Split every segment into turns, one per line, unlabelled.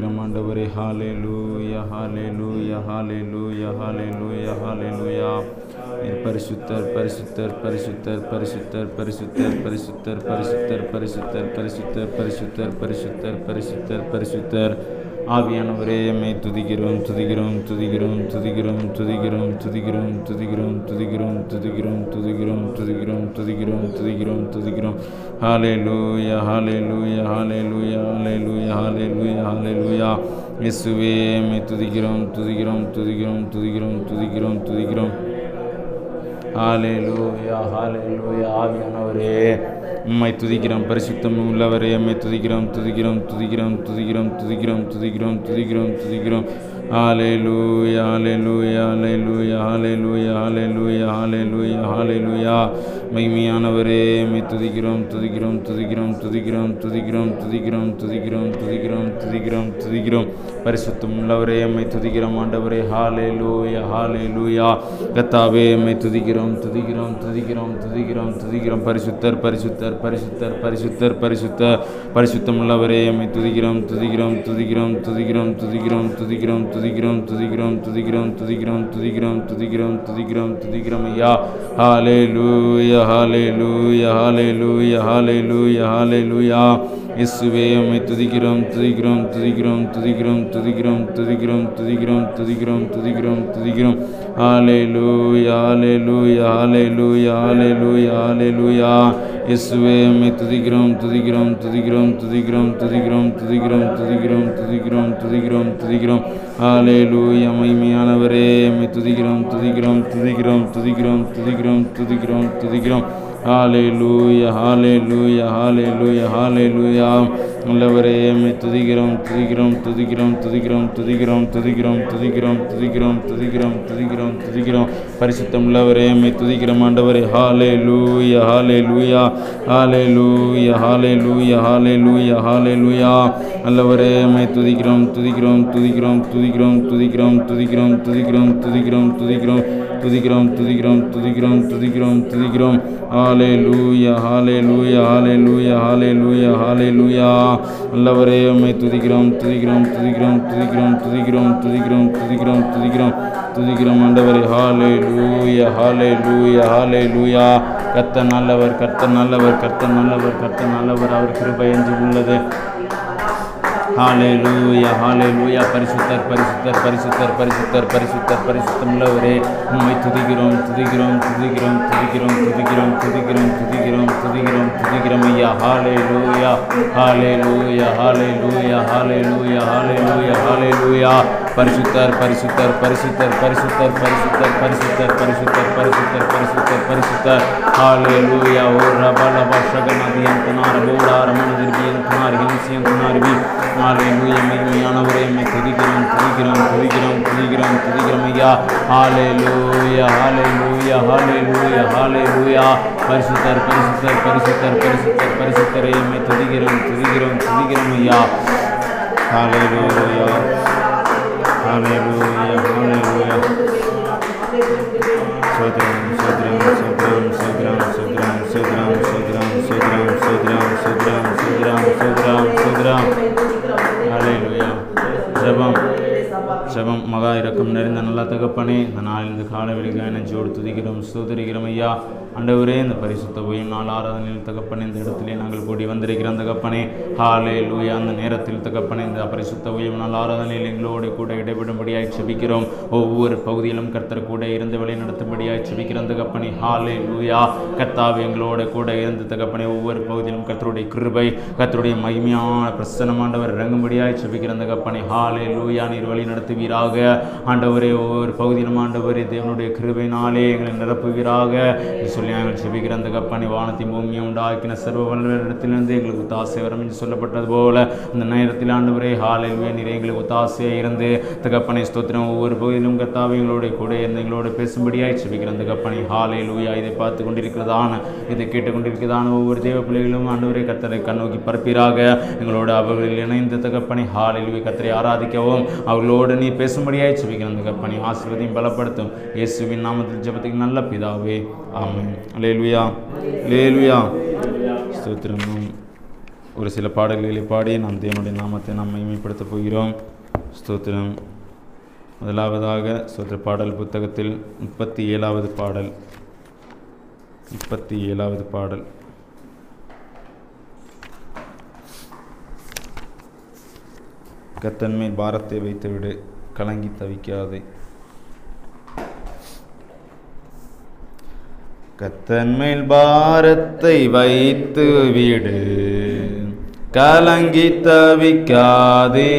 ஸ்தோத்திரம் ஆண்டவரே ஹாலே லூயா ஹாலே லூயா ஹாலே லூயா ஹாலே லூயா
ஹாலே லூயா பரிசுத்தர் பரிசுத்தர் பரிசுத்தர் பரிசுத்தர் பரிசுத்தர் பரிசுத்தர் பரிசுத்தர் பரிசுத்தர் பரிசுத்தர் பரிசுத்தர் பரிசுத்தர் பரிசுத்தர் பரிசுத்தர் பரிசுத்தர்
ஆவியானவரே எம்மை துதிக்கிறோம் துதிக்கிறோம் துதிக்கிறோம் துதிக்கிறோம் துதிக்கிறோம் துதிக்கிறோம் துதிக்கிறோம் துதிக்கிறோம் துதிக்கிறோம் துதிக்கிறோம் துதிக்கிறோம் துதிக்கிறோம் துதிக்கிறோம் துதிக்கிறோம் ஹாலே லூயா ஹாலே லூயா ஹாலே லூயா ஹாலே லூயா ஹாலே லூயா ஹாலே லூயா இயேசுவே எம்மை துதிக்கிறோம் துதிக்கிறோம் துதிக்கிறோம் துதிக்கிறோம் துதிக்கிறோம் துதிக்கிறோம் ஹாலே லூயா ஹாலே லூயா ஆவியானவரே मैं तुदिग्रम परिशुद्धम मूलवरय मैं तुदिग्रम तुदिग्रम तुदिग्रम तुदिग्रम तुदिग्रम तुदिग्रम तुदिग्रम तुदिग्रम तुदिग्रम ஹாலேலூயா hallelujah hallelujah hallelujah hallelujah hallelujah ஹாலேலூயா மகிமையானவரே மை துதிக்கிறோம் துதிக்கிறோம் துதிக்கிறோம் துதிக்கிறோம் துதிக்கிறோம் துதிக்கிறோம் துதிக்கிறோம் துதிக்கிறோம் துதிக்கிறோம் துதிக்கிறோம் பரிசுத்தம் உள்ளவரே மை துதிக்கிறோம் ஆண்டவரே ஹாலேலூயா ஹாலேலூயா கத்தாவே மை துதிக்கிறோம் துதிக்கிறோம் துதிக்கிறோம் துதிக்கிறோம் துதிக்கிறோம் பரிசுத்தர் பரிசுத்தர் பரிசுத்தர் பரிசுத்தர் பரிசுத்தர் பரிசுத்தம் உள்ளவரே மை துதிக்கிறோம் துதிக்கிறோம் துதிக்கிறோம் துதிக்கிறோம் துதிக்கிறோம் துதிக்கிறோம் துதிக்கிறோம் துதிக்கிறோம் துதிக்கிறோம் துதிக்கிறோம் துதிக்கிறோம் துதிக்கிறோம் துதிக்கிறோம் துதிக்கிறோம் ஐயா ஹாலே லூயா ஹாலே லூயா ஹாலே லூயா ஹாலே லூயா ஹாலே லூயா இயேசுவே உம்மை துதிக்கிறோம் துதிக்கிறோம் துதிக்கிறோம் துதிக்கிறோம் துதிக்கிறோம் துதிக்கிறோம் துதிக்கிறோம் துதிக்கிறோம் துதிக்கிறோம் துதிக்கிறோம் ஆலே லூயா ஆலே லூயா ஆலே லூயா ஆலே லூயா ஆலே லூயா Isveme Tudigrom Tudigrom Tudigrom Tudigrom Tudigrom Tudigrom Tudigrom Tudigrom Tudigrom Tudigrom Alleluia Maimiana Vareme Tudigrom Tudigrom Tudigrom Tudigrom Tudigrom Tudigrom Tudigrom Tudigrom ஹாலேலூயா ஹாலேலூயா ஹாலேலூயா ஹாலேலூயா உள்ளவரே எம்மை துதிக்கிறோம் துதிக்கிறோம் துதிக்கிறோம் துதிக்கிறோம் துதிக்கிறோம் துதிக்கிறோம் துதிக்கிறோம் துதிக்கிறோம் துதிக்கிறோம் துதிக்கிறோம் துதிக்கிறோம் பரிசுத்தம் உள்ளவரே எம்மை துதிக்கிறோம் ஆண்டவரே ஹாலே லூயா ஹாலே லூயா ஹாலே லூயா ஹாலே லூயா ஹாலே லூயா ஹாலே லூயா அல்லவரே எம்மை துதிக்கிறோம் துதிக்கிறோம் துதிக்கிறோம் துதிக்கிறோம் துதிக்கிறோம் துதிக்கிறோம் துதிக்கிறோம் துதிக்கிறோம் துதிக்கிறோம் துதிக்கிறோம் துதிக்கிறோம் துதிக்கிறோம் துதிக்கிறோம் துதிக்கிறோம் துதிக்கிறோம் ஹாலே லூயா ஹாலே லூயா ஹாலே லூயா ஹாலே லூயா ஹாலே லூயா நல்லவரே உண்மை துதிக்கிறோம் துதிக்கிறோம் துதிக்கிறோம் துதிக்கிறோம் துதிக்கிறோம் துதிக்கிறோம் துதிக்கிறோம் துதிக்கிறோம் துதிக்கிறோம் ஆண்டவரே
ஹாலே லூயா ஹாலே லூயா ஹாலே லூயா கர்த்த நல்லவர் கர்த்த நல்லவர் கர்த்த நல்லவர் கர்த்த நல்லவர் அவர் கிருபை என்று உள்ளது ஹாலேலூயா ஹாலேலூயா பரிசுத்தர் பரிசுத்தர் பரிசுத்தர் பரிசுத்தர் பரிசுத்தர் பரிசுத்தம்ல ஒரே உண்மை துதிக்கிறோம் துதிக்கிறோம் துதிக்கிறோம் துதிக்கிறோம் துதிக்கிறோம் துதிக்கிறோம் துதிக்கிறோம் துதிக்கிறோம் துதிக்கிறோம் ஐயா hallelujah hallelujah hallelujah hallelujah hallelujah ஹாலேலூயா பரிசுத்தர் பரிசுத்தர் பரிசுத்தர் பரிசுத்தர் பரிசுத்தர் பரிசுத்தர் பரிசுத்தர் பரிசுத்தர் பரிசுத்தர் பரிசுத்தர் ஹாலே லூயா ஓ ரபல பஷகநாதியம் குனார் போடாரமன திருபியன் குனார் ஹிம்சியம் குனார்வி ஹாலே லூயா மெய்மையானவரே எம்மை துதிக்கிறோம் துதிக்கிறோம் துதிக்கிறோம் துதிக்கிறோம் துதிக்கிறோம் ஐயா ஹாலே லூயா ஹாலே லூயா ஹாலே லூயா ஹாலே லூயா பரிசுத்தர் பரிசுத்தர் பரிசுத்தர் பரிசுத்தர் பரிசுத்தரை எம்மை துதிக்கிறோம் துதிக்கிறோம் துதிக்கிறோம் ஐயா ஹாலே லூயா ஜபம்
மகா இறக்கம் நிறைந்த நல்ல தகப்பனே இந்த நாளில் இந்த காலவெளிக்காக நெஞ்சோடு துதிக்கிறோம் சோதரிக்கிறோம் ஐயா அண்டவரே இந்த பரிசுத்த உயிர் நாள் ஆராதனையில் தகப்பனே இந்த இடத்திலே நாங்கள் கூடி வந்திருக்கிற அந்த கப்பனே ஹாலே லூயா அந்த நேரத்தில் தகப்பனே இந்த பரிசுத்த உயிர் நாள் ஆராதனையில் எங்களோடு கூட இடைபெடும்படியாக செபிக்கிறோம் ஒவ்வொரு பகுதியிலும் கர்த்தர் கூட இருந்து வழி நடத்தும்படியாக செபிக்கிற அந்த தகப்பனே ஹாலே லூயா கர்த்தாவை எங்களோட கூட இருந்து தகப்பனே ஒவ்வொரு பகுதியிலும் கர்த்தருடைய கிருபை கர்த்தருடைய மகிமையான பிரசனமாண்டவர் இறங்கும்படியாக செபிக்கிற அந்த கப்பனை ஹாலே லூயா நீர் வழி நடத்துவீராக ஆண்டவரே ஒவ்வொரு பகுதியிலும் ஆண்டவரே தேவனுடைய கிருபையினாலே எங்களை நிரப்புவீராக சொல்லி நாங்கள் செபிக்கிற அந்த கப்பானி வானத்தையும் பூமியும் உண்டாக்கின சர்வ வல்லவரிடத்திலிருந்து எங்களுக்கு தாசை வரும் என்று சொல்லப்பட்டது போல அந்த நேரத்தில் ஆண்டவரே ஹாலில் வேண்டிய எங்களுக்கு ஒத்தாசையாக இருந்து தகப்பனை ஸ்தோத்திரம் ஒவ்வொரு பகுதியிலும் கத்தாவை எங்களோட கூட எங்களோட பேசும்படியாய் செபிக்கிற அந்த கப்பனை ஹாலையில் ஊயா இதை பார்த்து கொண்டிருக்கிறதான இதை கேட்டுக்கொண்டிருக்கிறதான ஒவ்வொரு தேவ பிள்ளைகளும் ஆண்டவரே கத்தரை கண்ணோக்கி பரப்பீராக எங்களோட அவர்களில் இணைந்த தகப்பனை ஹாலில் ஊய் கத்தரை ஆராதிக்கவும் அவர்களோடு நீ பேசும்படியாய் செபிக்கிற அந்த கப்பனை ஆசிர்வதையும் பலப்படுத்தும் இயேசுவின் நாமத்தில் ஜபத்துக்கு நல்ல பிதாவே ஆமாம் லேலுயா லேலுயா ஸ்தோத்திரமும் ஒரு சில பாடல்களை பாடி நாம் தேவனுடைய நாமத்தை நாம் மகிமைப்படுத்த போகிறோம் ஸ்தோத்திரம் முதலாவதாக ஸ்தோத்திர பாடல் புத்தகத்தில் முப்பத்தி ஏழாவது பாடல் முப்பத்தி ஏழாவது பாடல் கத்தன்மேல் பாரத்தை வைத்துவிடு கலங்கி தவிக்காதே கத்தன்மேல் பாரத்தை வைத்து விடு கலங்கி தவிக்காதே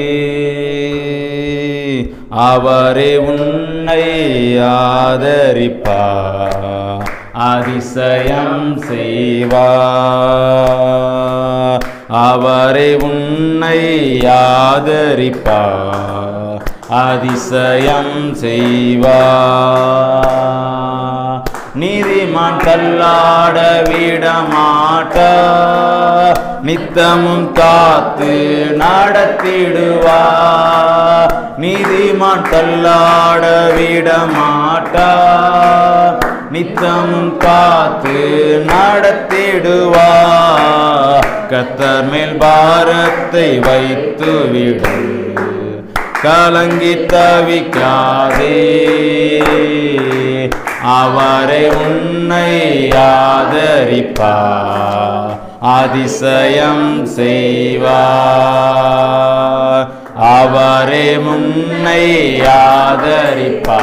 அவரே உன்னை ஆதரிப்பா அதிசயம் செய்வா அவரே உன்னை ஆதரிப்பா அதிசயம் செய்வா நீதிமான் தள்ளாட விடமாட்ட நித்தமும் காத்து நடத்திடுவா நீதிமான் தள்ளாட விடமாட்டா நித்தமும் காத்து நடத்திடுவா கத்தர் மேல் பாரத்தை வைத்து விடு கலங்கி தவிக்காதே அவரை உன்னை ஆதரிப்பா அதிசயம் செய்வார் அவரே முன்னை ஆதரிப்பா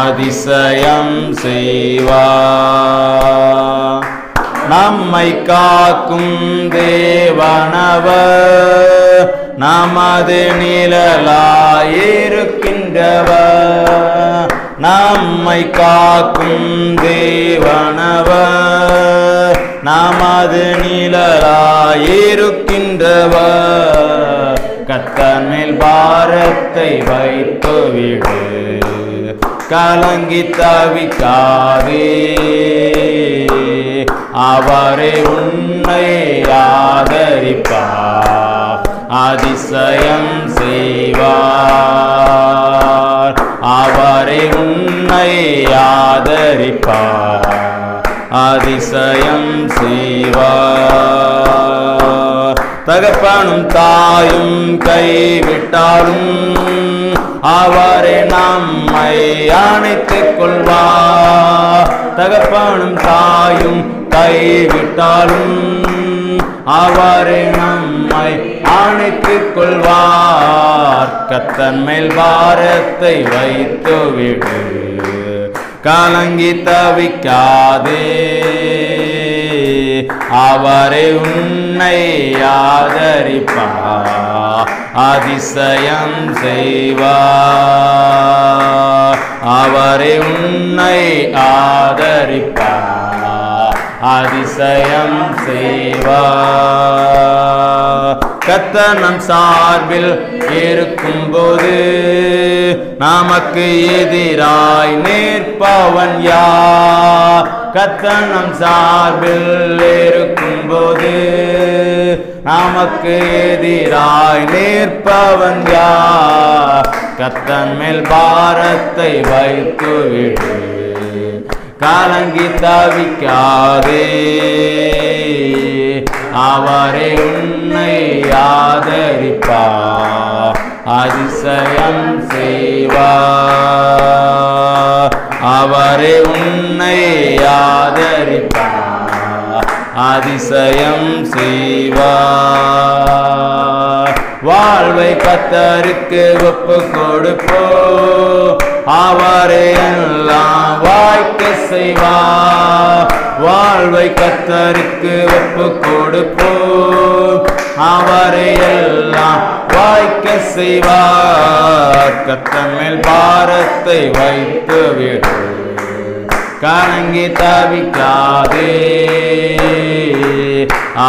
அதிசயம் செய்வா நம்மை காக்கும் தேவனவ நமது நிழலாயிருக்கின்றவர் நம்மை காக்கும் தேவனவ நமது நிழலாயிருக்கின்றவ கத்தன் மேல் பாரத்தை
வைத்து விடு
கலங்கி தவிக்காதே அவரே உன்னை ஆதரிப்பா அதிசயம் செய்வார் அவரை உன்னை ஆதரிப்பார் அதிசயம் செய்வார் தகப்பனும் தாயும் கைவிட்டாலும் அவரை நம்மை அணைத்துக் கொள்வா தகப்பனும் தாயும் கைவிட்டாலும் அவரை நம் நம்மை அணைத்துக் கொள்வார் கத்தன் மேல் பாரத்தை
வைத்து விடு
கலங்கி தவிக்காதே அவரை உன்னை ஆதரிப்பா அதிசயம் செய்வார் அவரை உன்னை ஆதரிப்பார் அதிசயம் செய்வா கத்தர் நம் சார்பில் இருக்கும் போது நமக்கு எதிராய் நிற்பவன் யா கத்த நம் சார்பில் இருக்கும் போது நமக்கு எதிராய் நிற்பவன் யா கத்தன் மேல் பாரத்தை வைத்து விடு கலங்கி தவிக்காதே
அவரே உன்னை ஆதரிப்பா அதிசயம் செய்வா
அவரை உன்னை ஆதரிப்பா அதிசயம் செய்வா வாழ்வை கத்தருக்கு ஒப்பு கொடுப்போ அவரே எல்லாம் வாய்க்க செய்வா வாழ்வை கத்தருக்கு ஒப்பு கொடுப்போ அவரே எல்லாம் வாய்க்க செய்வார் கத்தமில் பாரத்தை வைத்து கணங்கி தவிக்காதே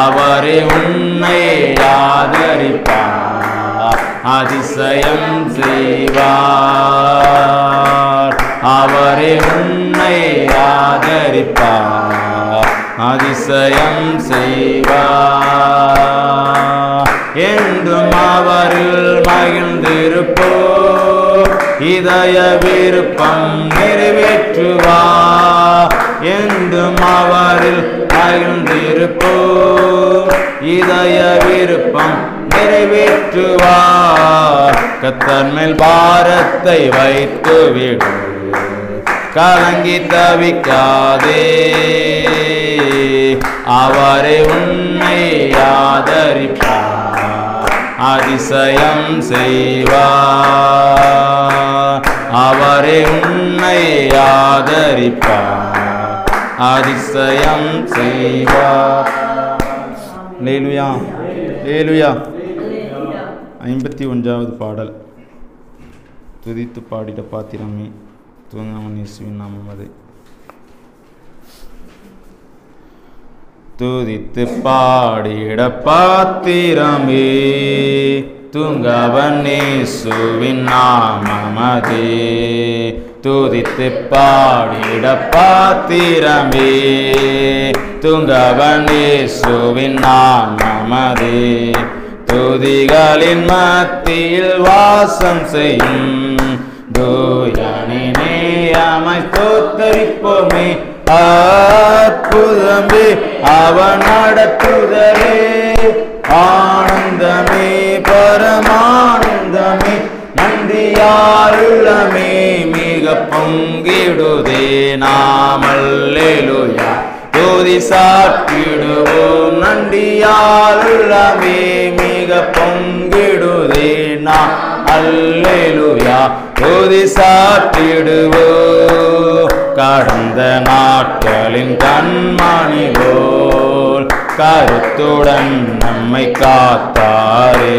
அவரே உன்னை ஆதரிப்பார் அதிசயம் செய்வார் அவரே உன்னை ஆதரிப்பார் அதிசயம் செய்வார் என்றும் அவரில் மகிழ்ந்திருப்போ இதய விருப்பம் நிறைவேற்றுவார் என்றும் அவரில் மகிழ்ந்திருப்போ இதய விருப்பம் நிறைவேற்றுவார் கத்தன் மேல் பாரத்தை வைத்து விடு கலங்கி தவிக்காதே அவரை உண்மை ஆதரிப்பார் அதிசயம் செய்வார் அவரை உண்மை ஆதரிப்பார் அதிசயம் செய்வார் லேலுயா லேலுயா ஐம்பத்தி ஒன்றாவது பாடல் துதித்து பாடிட பாத்திரமே தூங்காமன் இயேசுவின் நாமம் அது துதித்து பாடிட பாத்திரமே தூங்கவன் இயேசுவின் நாமம் அது துதித்து பாடிட பாத்திரமே தூங்காவன் இயேசுவின் நாமம் அது துதிகளின் மத்தியில் வாசம் செய்யும் தூயானினே அமை தோத்தரிப்போமே அற்புதமே அவன் நடத்துதலே ஆனந்தமே பரமானந்தமே நந்தியாருளமே மிக பொங்கிடுதே நாமல்லேலுயா ஜோதி சாற்றிடுவோம் நண்டியால் உள்ளமே மிக பொங்கிடுதே நாம் அல்லேலுயா ஜோதி சாற்றிடுவோ கடந்த நாட்களின் கண்மணி போல் கருத்துடன் நம்மை காத்தாரே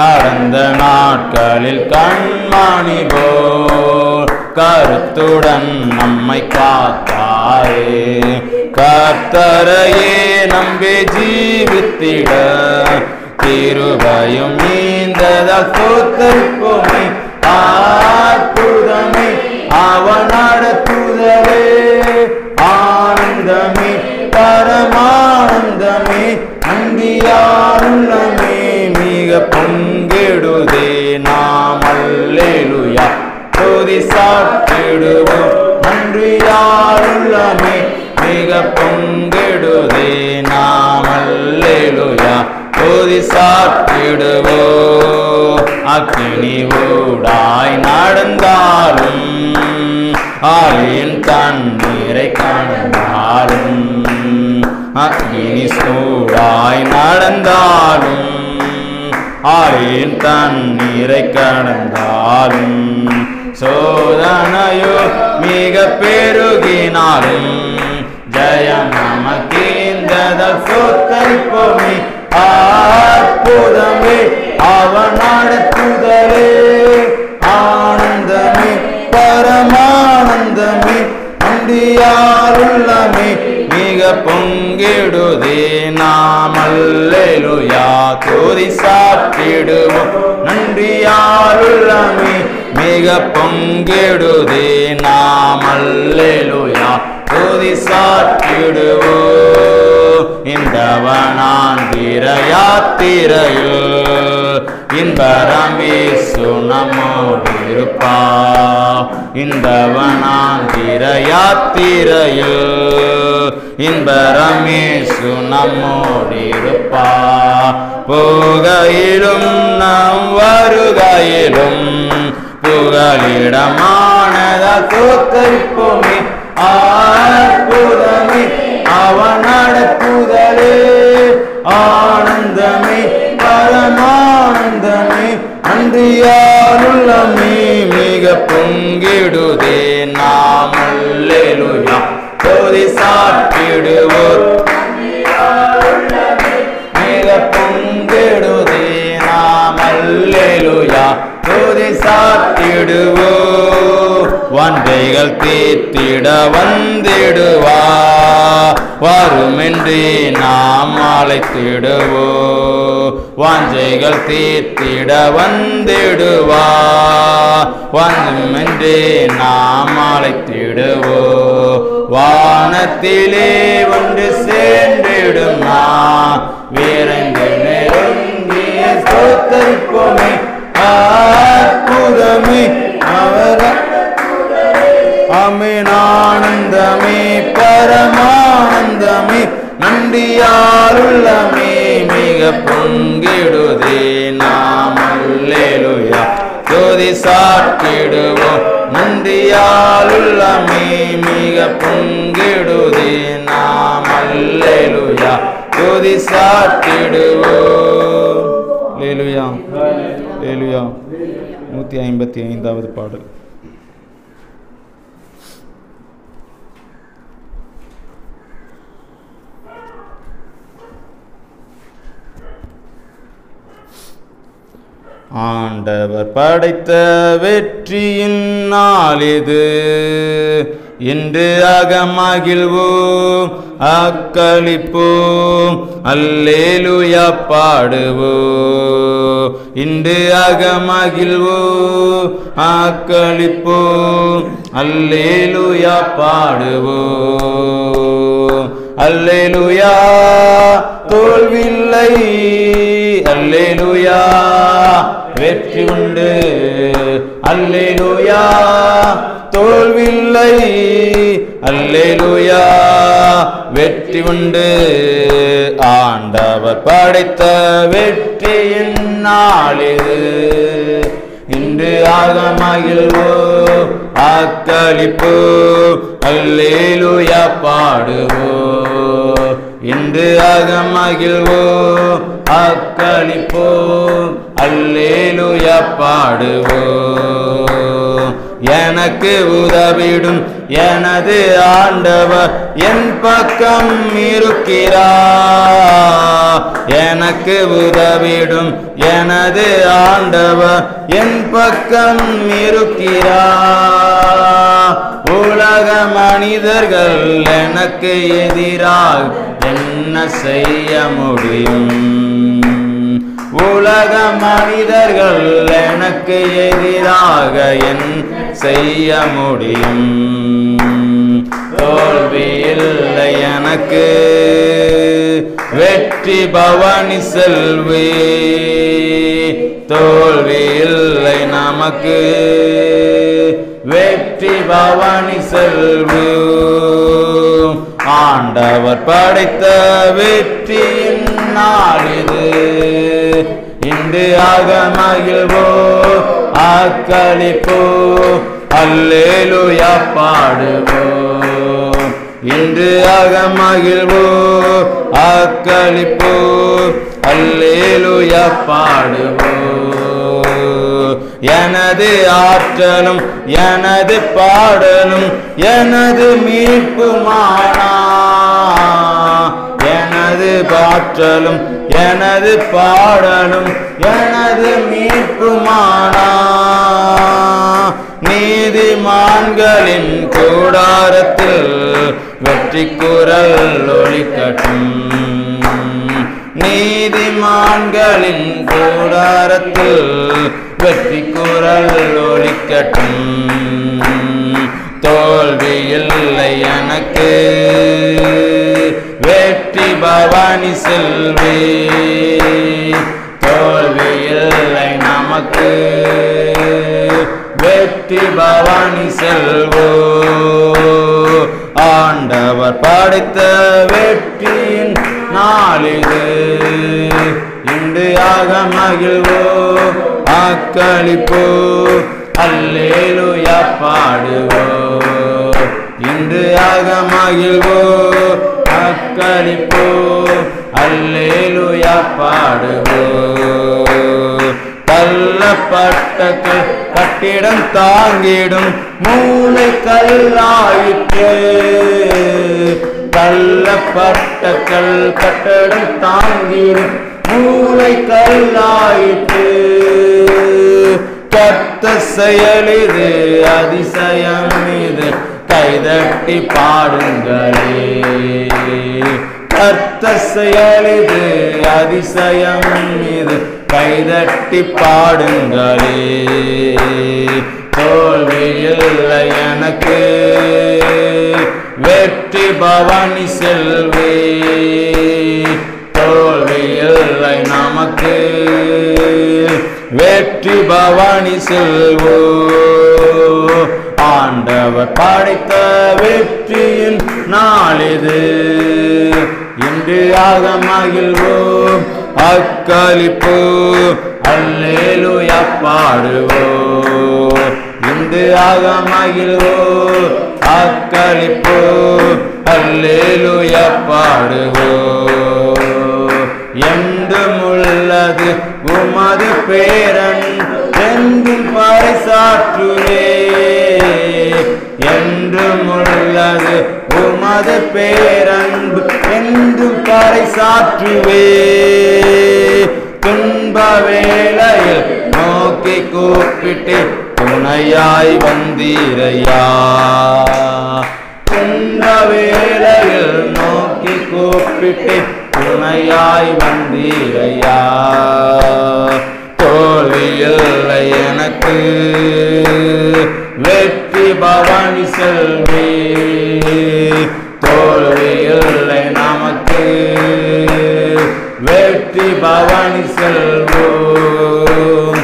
கடந்த நாட்களில் கண்மணி போல் கருத்துடன் நம்மை காத்தாயே கர்த்தரையே நம்பி ஜீவித்திட திருபயம் நீந்ததால் தோத்தரிப்போமை ஆற்புதமே அவனாட தூதரே ஆனந்தமே பரமானந்தமே அங்கியானந்தமே மிக பங்கிடுதே துதி சாத்திடுவோம் நன்றி யாருள்ளமே மிக பொங்கிடுதே நாமல்லேலுயா துதி சாத்திடுவோ அக்னி ஊடாய் நடந்தாலும் ஆலியின் தண்ணீரை காணாலும் அக்னி சூடாய் நடந்தாலும் ஆலியின் தண்ணீரை கடந்தாலும் சோதனையோ மிக பெருகினாலும் ஜய நமக்கு இந்ததால் சோத்தரிப்போமே அற்புதமே அவனடுத்துதலே ஆனந்தமே பரமானந்தமே அந்தியாருள்ளமே மிக பொங்கிடுதே நான் அல்லேலுயா தூதி சாட்டிடுவோம் நன்றியாருள்ளமே மிக பொங்கிடுதே நாம் அல்லேலுயா தூதி சாட்டிடுவோம் இந்தவனான் திரையாத்திரையில் இன்பரமீசுணமோடிருப்பா இந்தவனான் திரையாத்திரையில் இன்பரமேசு நம்மோடிருப்பா போகையிலும் நம் வருகையிலும் புகழிடமானதால் தோத்தரிப்போமே ஆ புதமே அவனடக்குதலே ஆனந்தமே பரமானந்தமே அன்றியாருள்ளமே மிக பொங்கிடுதே நாமல்லேலுயா போதி சாட்டிடுவோர் மிக பொங்கிடுதே
நாமல்லேலுயா போதி சாட்டிடுவோர்
ஆண்டைகள் தீர்த்திட வந்திடுவா வருமின்றி நாம் அழைத்திடுவோ வாஞ்சைகள் தீர்த்திட வந்திடுவா வந்துமின்றி நாம் அழைத்திடுவோ வானத்திலே ஒன்று சேர்ந்திடும் நான் வீரங்கு நெருங்கிய ஸ்தோத்தரிப்போமே அற்புதமே அவர் அமினானந்தமே பரமானந்தமே நண்டியாருள்ளமே மிக பொங்கிடுதே நாம் அல்லேலுயா ஜோதி சாட்டிடுவோம் நண்டியாருள்ளமே மிக பொங்கிடுதே நாம் அல்லேலுயா ஜோதி சாட்டிடுவோம் லேலுயா லேலுயா நூற்றி ஐம்பத்தி ஐந்தாவது பாடல் ஆண்டவர் படைத்த வெற்றியின் நாளிது இன்று அகமகிழ்வோம் அக்களிப்போம் அல்லேலுயா பாடுவோம் இன்று அகமகிழ்வோம் அக்களிப்போம் அல்லேலுயா பாடுவோம் அல்லேலுயா தோல்வில்லை அல்லேலுயா வெற்றி உண்டு அல்லேலூயா தோல்வில்லை அல்லேலூயா வெற்றி உண்டு ஆண்டவர் படைத்த வெற்றியின் நாளிது இன்று ஆகமகிழ்வோ ஆக்களிப்பு அல்லேலுயா பாடுவோ இன்று ஆகமகிழ்வோ ஆக்களிப்போ அல்லேலுய பாடுவோம் எனக்கு உதவிடும் எனது ஆண்டவர் என் பக்கம் இருக்கிறா எனக்கு உதவிடும் எனது ஆண்டவர் என் பக்கம் இருக்கிறா உலக மனிதர்கள் எனக்கு எதிராக என்ன செய்ய முடியும் உலக மனிதர்கள் எனக்கு எதிராக என் செய்ய முடியும் தோல்வி இல்லை எனக்கு வெற்றி பவானி செல்வி தோல்வி இல்லை நமக்கு வெற்றி பவானி செல்வி ஆண்டவர் படைத்த வெற்றியின் நாளிது இன்று ஆக மகிழ்வோ ஆக்களிப்போ அல்லேலுயா பாடுவோ இன்று ஆக மகிழ்வோ ஆக்களிப்போ அல்லேலுயா பாடுவோ எனது ஆற்றலும் எனது பாடலும் எனது மீட்புமானா எனது பாற்றலும் எனது பாடலும் எனது மீட்புமானா நீதிமான்களின் கூடாரத்தில் வெற்றி குரல் ஒழிக்கட்டும் நீதிமான்களின் கூடாரத்தில் வெற்றி குரல் ஒழிக்கட்டும் தோல்வி இல்லை எனக்கு வெற்றி பவானி செல்வே தோல்வி இல்லை நமக்கு வெற்றி பவானி செல்வோ ஆண்டவர் படைத்த வெற்றியின் நாளிது இன்று ஆக மகிழ்வோ ஆக்களிப்போ அல்லேலுயா பாடுவோ
இன்று ஆக மகிழ்வோ களிப்போ அல்லேலுயா பாடுவோ
தள்ளப்பட்ட கட்டிடம் தாங்கிடும் மூளை கல்லாயிற்று தள்ளப்பட்ட கல் கட்டடம் தாங்கிடும் மூளை கல்லாயிற்று கத்த செயல் இது அதிசயம் இது கைதட்டி பாடுங்களே கர்த்த செயலிது அதிசயம் இது கைதட்டி பாடுங்களே தோல்வியில்லை எனக்கு வெற்றி பவானி செல்வே தோல்வியில்லை நமக்கு வெற்றி பவானி செல்வோ ஆண்டவர் படைத்த வெற்றியின் நாளிது இன்று ஆக அக்களிப்பு அல்லேலு பாடுவோம் இன்று ஆக அக்களிப்பு அல்லேலு பாடுவோம் எங்குமுள்ளது உமது பேரன் எங்கும் பறைசாற்றுவே என்றுமுள்ளது உமது பேரன்பு என்றும் பரிசாற்றுவே துன்ப வேளையில் நோக்கி கூப்பிட்டு துணையாய் வந்தீரையா துன்ப வேளையில் நோக்கி கூப்பிட்டு துணையாய் வந்தீரையா தோல்வியில்லை எனக்கு வெற்றி பவானி செல்வி தோல்வியில்லை நமக்கு வெற்றி பவானி செல்வோம்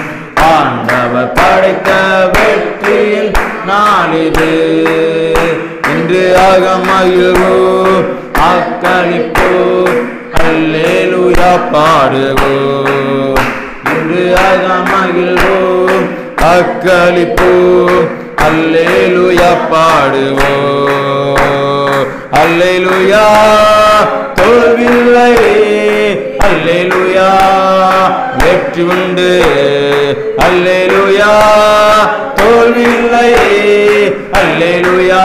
ஆண்டவர் படைத்த வெற்றியில் நாளிது இன்று அகமயிலோ அக்களிப்போ அல்லேலூயா பாடுவோம் என்று மகிழ்வோம் அக்களிப்போம் அல்லேலூயா பாடுவோம் அல்லேலூயா தோல்வில்லை அல்லேலுயா வெற்றி உண்டு அல்லேலுயா தோல்வியில்லை அல்லேலுயா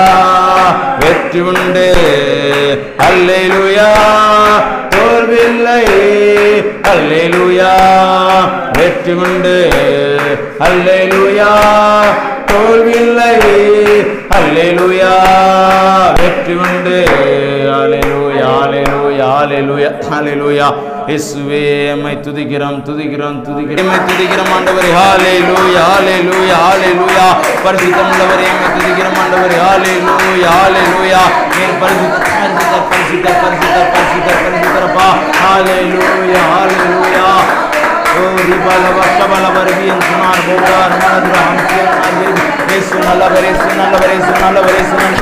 வெற்றி உண்டு அல்லேலுயா தோல்வியில்லை அல்லேலுயா வெற்றி உண்டு அல்லேலுயா தோல்வியில்லை அல்லேலுயா வெற்றி உண்டு அலையலூயா அலையலூயா அலையலூயா அலையலூயா இயேசுவே எம்மை துதிக்கிறோம் துதிக்கிறோம் துதிக்கிறோம் எம்மை துதிக்கிறோம் ஆண்டவர் ஹாலே லூயா ஹாலே லூயா ஹாலே லூயா பரிசுத்தம் உள்ளவர் எம்மை துதிக்கிறோம் ஆண்டவர் ஹாலே லூயா ஹாலே லூயா என் பரிசுத்த பரிசுத்த பரிசுத்த பரிசுத்த பரிசுத்த பரிசுத்தரப்பா ஹாலே லூயா ஹாலே லூயா गौरी बलव सबल वर्गी सुनार गोदार मनद राम से आगे सुन लवरे सुन लवरे सुन लवरे सुन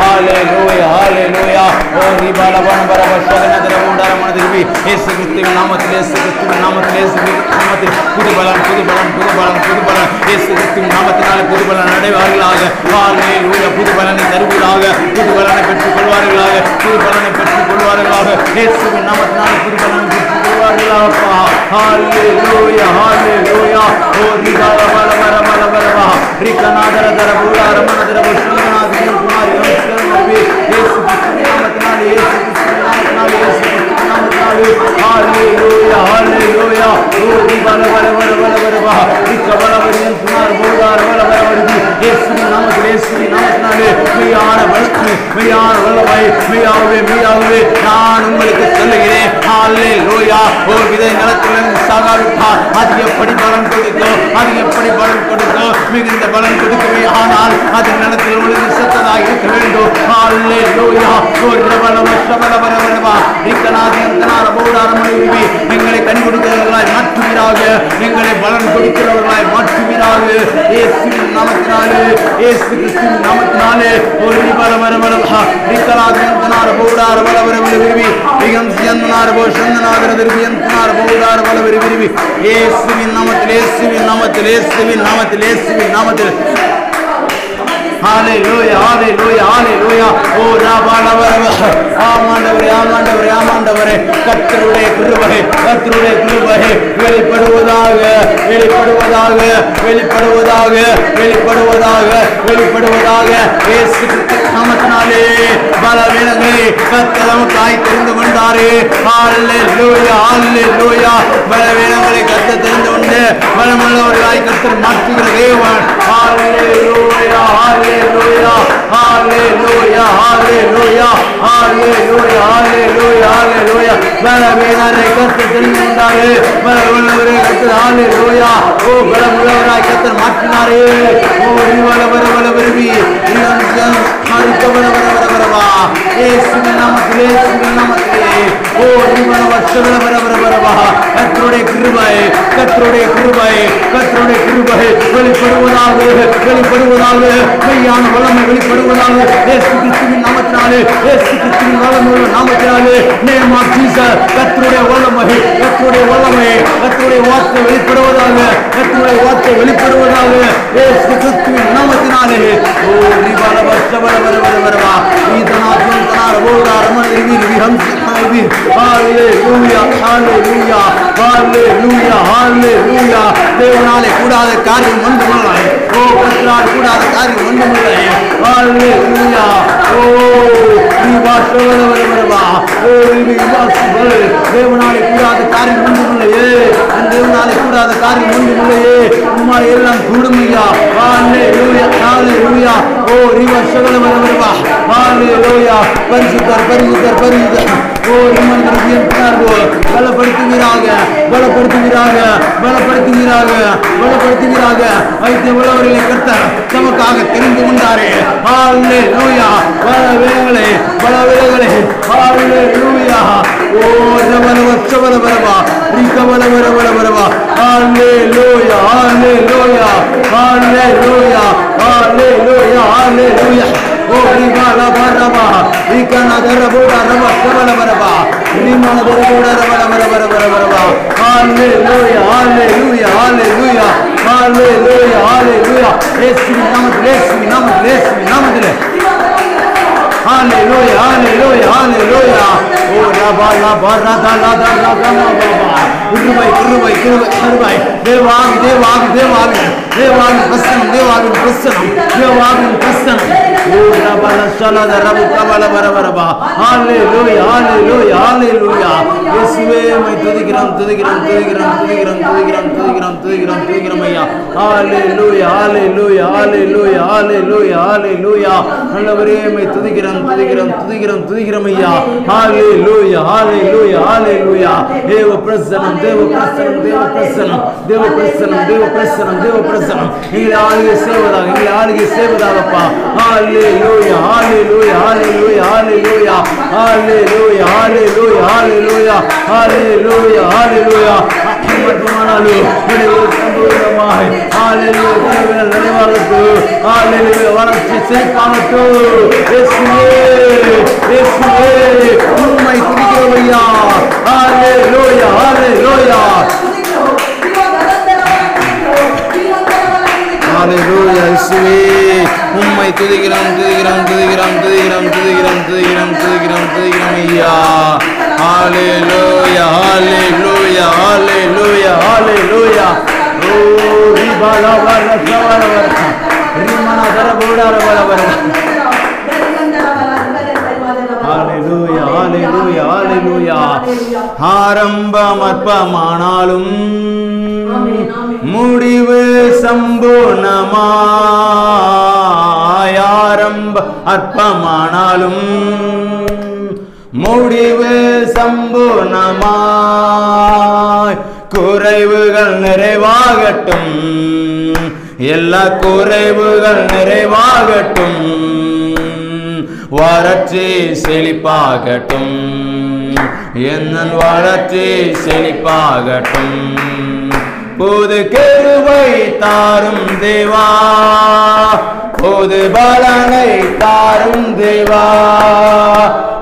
हालेलुया हालेलुया गौरी बलव बलव सबल गोदार मनद ரவி இயேசு கிறிஸ்துவின் நாமத்தில் இயேசு கிறிஸ்துவின் நாமத்தில் இயேசு நாமத்தில் புது பலன் புது பலன் புது பலன் புது பலன் இயேசு கிறிஸ்துவின் நாமத்தினால் புது பலன் அடைவார்களாக வாழ்வே உள்ள புது பெற்றுக் கொள்வார்களாக புது பலனை பெற்றுக் கொள்வார்களாக நாமத்தினால் புது பலனை हालेलुया हालेलुया ओ रिदा रबा रबा रबा रबा रबा रिकना दर दर बुरा रमन दर बुशना दर कुमार यशकर नबी यीशु की नामत नाल यीशु की नामत नाल यीशु की नामत नाल हालेलुया हालेलुया ओ रिदा रबा रबा रबा रबा रबा रिकबर बरियन कुमार बुरा रबा रबा रबा यीशु की नामत यीशु की नामत नाल वी आर वर्ष वी आर वल्लभाई वी आर वे ஒரு விதை நிலத்திலும் சாகாவிட்டால் அது எப்படி பலன் கொடுத்தோ அது எப்படி பலன் கொடுத்தோ மிகுந்த பலன் கொடுக்கவே ஆனால் அது நிலத்தில் விழுந்து നിങ്ങളെ കണികൊടുക്കുന്നവர்களாய் மாற்றுவீராக எங்களை பலன் கொடுக்கிறவர்களாய் மாற்றுவீராக இயேசுவின் நாமத்தினாலே இயேசு கிறிஸ்துவின் நாமத்தினாலே ஒரு பலமரமரமா நிக்கலாகியந்தனார் போடார் பலவரம் விரும்பி மிகம் சியந்தனார் போ சந்தனாகிற விரும்பி எந்தனார் போடார் பலவரி விரும்பி இயேசுவின் நாமத்தில் இயேசுவின் நாமத்தில் இயேசுவின் நாமத்தில் இயேசுவின் நாமத்தில் வெளிப்படுவதாக வெளிப்படுவதாக வெளிப்படுவதாக வெளிப்படுவதாக வெளிப்படுவதாக இயேசு
हालेलुया हालेलुया हालेलुया हालेलुया हालेलुया हालेलुया ಬಲವೇನಾರೆ ಕರ್ತನಿಂದಾರೆ ಬಲವಲ್ಲವರೇ ಕರ್ತನ ಹಾಲೆಲೂಯಾ ಓ ಬಲವುಳ್ಳವರಾಗಿ ಕರ್ತನ ಮಾಡ್ತಿದ್ದಾರೆ ಓ ಇವಳ ಬರ ಬಲ ಬರವಿ ಮಾರಿಕ ಬರ ಬರ ಬರ ಬರವ
ಏಸುವಿನ ನಾಮದಲ್ಲಿ ಏಸುವಿನ ನಾಮದಲ್ಲಿ ಓ ಇವಳ ವರ್ಷಗಳ ಬರ ಬರ ಬರವ கத்தருடைய கிருபை கத்தருடைய கிருபை கத்தருடைய கிருபை வெளிப்படுவதாக வெளிப்படுவதாக ஆவியான வல்லமை வெளிப்படுவதாக இயேசு கிறிஸ்துவின் நாமத்தினாலே இயேசு கிறிஸ்துவின் வல்லமுள்ள நாமத்தினாலே நேம் ஆஃப் ஜீசஸ் கர்த்தருடைய வல்லமை கர்த்தருடைய வல்லமை கர்த்தருடைய வார்த்தை வெளிப்படுவதாக கர்த்தருடைய வார்த்தை வெளிப்படுவதாக இயேசு கிறிஸ்துவின் நாமத்தினாலே ஓ நிவார வர வர வர வரவா ஈதனா ஜோந்தனா ரவோடா ரமண தேவி விஹம் சித்தாவி
ஹalleluya ஹalleluya ஹalleluya ஹalleluya
தேவனாலே கூடாத காரியம் ஒன்று ஓ கர்த்தரால் கூடாத காரியம் ஒன்று தேவனாலே கூடாத காரியம் ஒன்றும் இல்லையே அந்த தேவனாலே கூடாத காரியம் ஒன்றும்
இல்லையே உம்மால் எல்லாம் கூடும் ஐயா வாலே லூயா நாலே லூயா ஓ ரிவா சகல வரவா வாலே லூயா பரிசுத்தர் பரிசுத்தர் பரிசுத்தர்
பலப்படுத்துகிறாக பலப்படுத்துகிறாக பலப்படுத்துகிறாக பலப்படுத்துகிறாக வைத்திய உள்ளவர்களை கத்த தமக்காக தெரிந்து கொண்டாரே ஆலே லூயா பல வேளை பல வேளை ஆலே லூயா
ஓ ரவரவ சவர வரவா ரிகவர வர வர வரவா ஆலே லூயா ஆலே லூயா ஆலே லூயா ஆலே லூயா ஆலே லூயா ஓ ரிகா லபரவா ரிகா
நகர போடா ரவா சவர வரவா ಬರಬಾ ನಿಮ್ಮ ಬರಬೋಡ ರಬರ ಬರ ಬರ ಬರ ಬರ ಬರಬಾ ಹಾಲೆ ಲೋಯ ಹಾಲೆ ಲೂಯ ಹಾಲೆ ಲೂಯ ಹಾಲೆ ಲೋಯ ಹಾಲೆ ಲೂಯ ರೇಸ್ಮಿ ನಮದ್ ರೇಸ್ಮಿ ನಮದ್ ರೇಸ್ಮಿ ನಮದ್ರೆ ಹಾಲೆ ಲೋಯ ಹಾಲೆ ಲೋಯ ಹಾಲೆ ಲೋಯ ಓ ರಬಾ ಲಬಾ ರದಾ ಲದಾ ಲದಾ ಲಬಾ கிருபை கிருபை கிருபை கருவை தேவாவி தேவாவி தேவாவி தேவாவின் பிரசனம் தேவாவின் பிரசனம் தேவாவின் பிரசனம் துதிக்கிறோம் துதிக்கிறோம் துதிக்கிறோம் துதிக்கிறோம் துதிக்கிறோம் துதிக்கிறோம் துதிக்கிறோம் துதிக்கிறோம் ஐயா ஆலே லூயா ஆலே லூயா ஆலே லூயா ஆலே லூயா ஆலே லூயா நல்லவரே மை துதிக்கிறோம் துதிக்கிறோம் துதிக்கிறோம் துதிக்கிறோம் ஐயா ஆலே லூயா ஆலே லூயா ஆலே லூயா தேவ பிரசனம் தேவ பிரசனம் தேவ பிரசனம் தேவ பிரசனம் தேவ பிரசனம் தேவ பிரசனம் எங்களை ஆளுகை செய்வதாக எங்களை ஆளுகை செய்வதாகப்பா ஆலே Hallelujah, hallelujah, hallelujah, hallelujah, hallelujah, hallelujah, hallelujah, hallelujah, hallelujah.
மட்டுமானாலும் சம்பூர்ணமாய் ஹalleluya நிறைவாரத்து ஹalleluya வறட்சி சேர்க்காமட்டு இயேசுவே இயேசுவே
உம்மை துதிக்கிறோம் ஐயா ஹalleluya ஹalleluya அலையூயா இசுவே உம்மை துதிக்கிறோம் துதிக்கிறோம் துதிக்கிறோம் துதிக்கிறோம் துதிக்கிறோம் துதிக்கிறோம் துதிக்கிறோம் துதிக்கிறோம் ஐயா அலையூயா அலையூயா அலையூயா அலையூயா ஓ
ரிபாலா வரலா வரலா ரிமனா தரபூடா வரலா
ஆரம்பம் அற்பமானாலும் முடிவு சம்பூர்ணமாயாரம்ப அற்பமானாலும் முடிவு சம்பூர்ணமாய் குறைவுகள் நிறைவாகட்டும் எல்லா குறைவுகள் நிறைவாகட்டும் வறட்சி செழிப்பாகட்டும் என்னன் வளர்ச்சி செழிப்பாகட்டும் போது கெருவை தாரும் தேவா போது பலனை தாரும் தேவா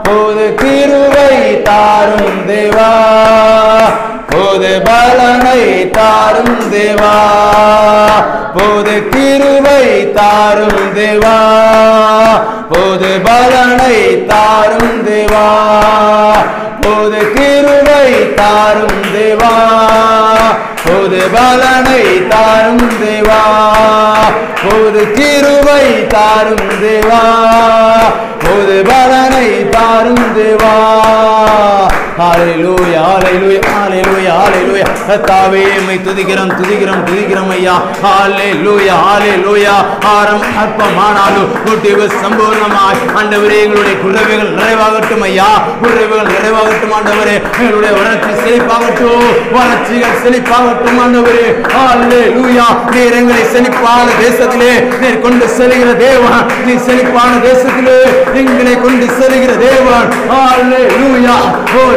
போது கிருவை தாரும் தேவா போது பலனை தாரும் தேவா போது கிருவை தாரும் தேவா போது பலனை தாரும் தேவா போது கிருவை தாரும் தேவா போது பலனை தாரும் தேவா போது கிருவை தாரும் தேவா போது பலனை தாரும் தேவா நீங்களை கொண்டு செல்கிற தேவன்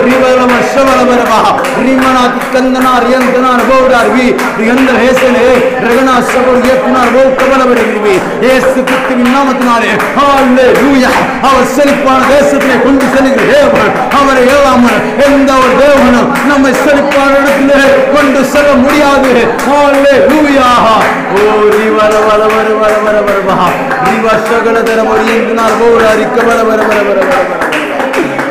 ರಿವರಮ ಶವರ ಮರಮಃ ರಿಮನಾತಿ ಕಂದನ ರಿಯಂತನ அனுபவடார்வி ரிகந்த ஹேசலே ரகனா சபர் ஏப்புனா ரோ கபலவடிவி இயேசு கிறிஸ்துவின் நாமத்தினாலே ஹalleluya அவர் செழிப்பான தேசத்திலே கொண்டு செல்கிற தேவன் அவரை ஏவாமல் எந்த ஒரு தேவனும் நம்மை செழிப்பான இடத்திலே கொண்டு செல்ல முடியாது ஹalleluya ஓ ரிவர வர வர வர வர வர வர ரிவ சகல தர மொழியினால் போடாரி கபல வர வர வர வர வர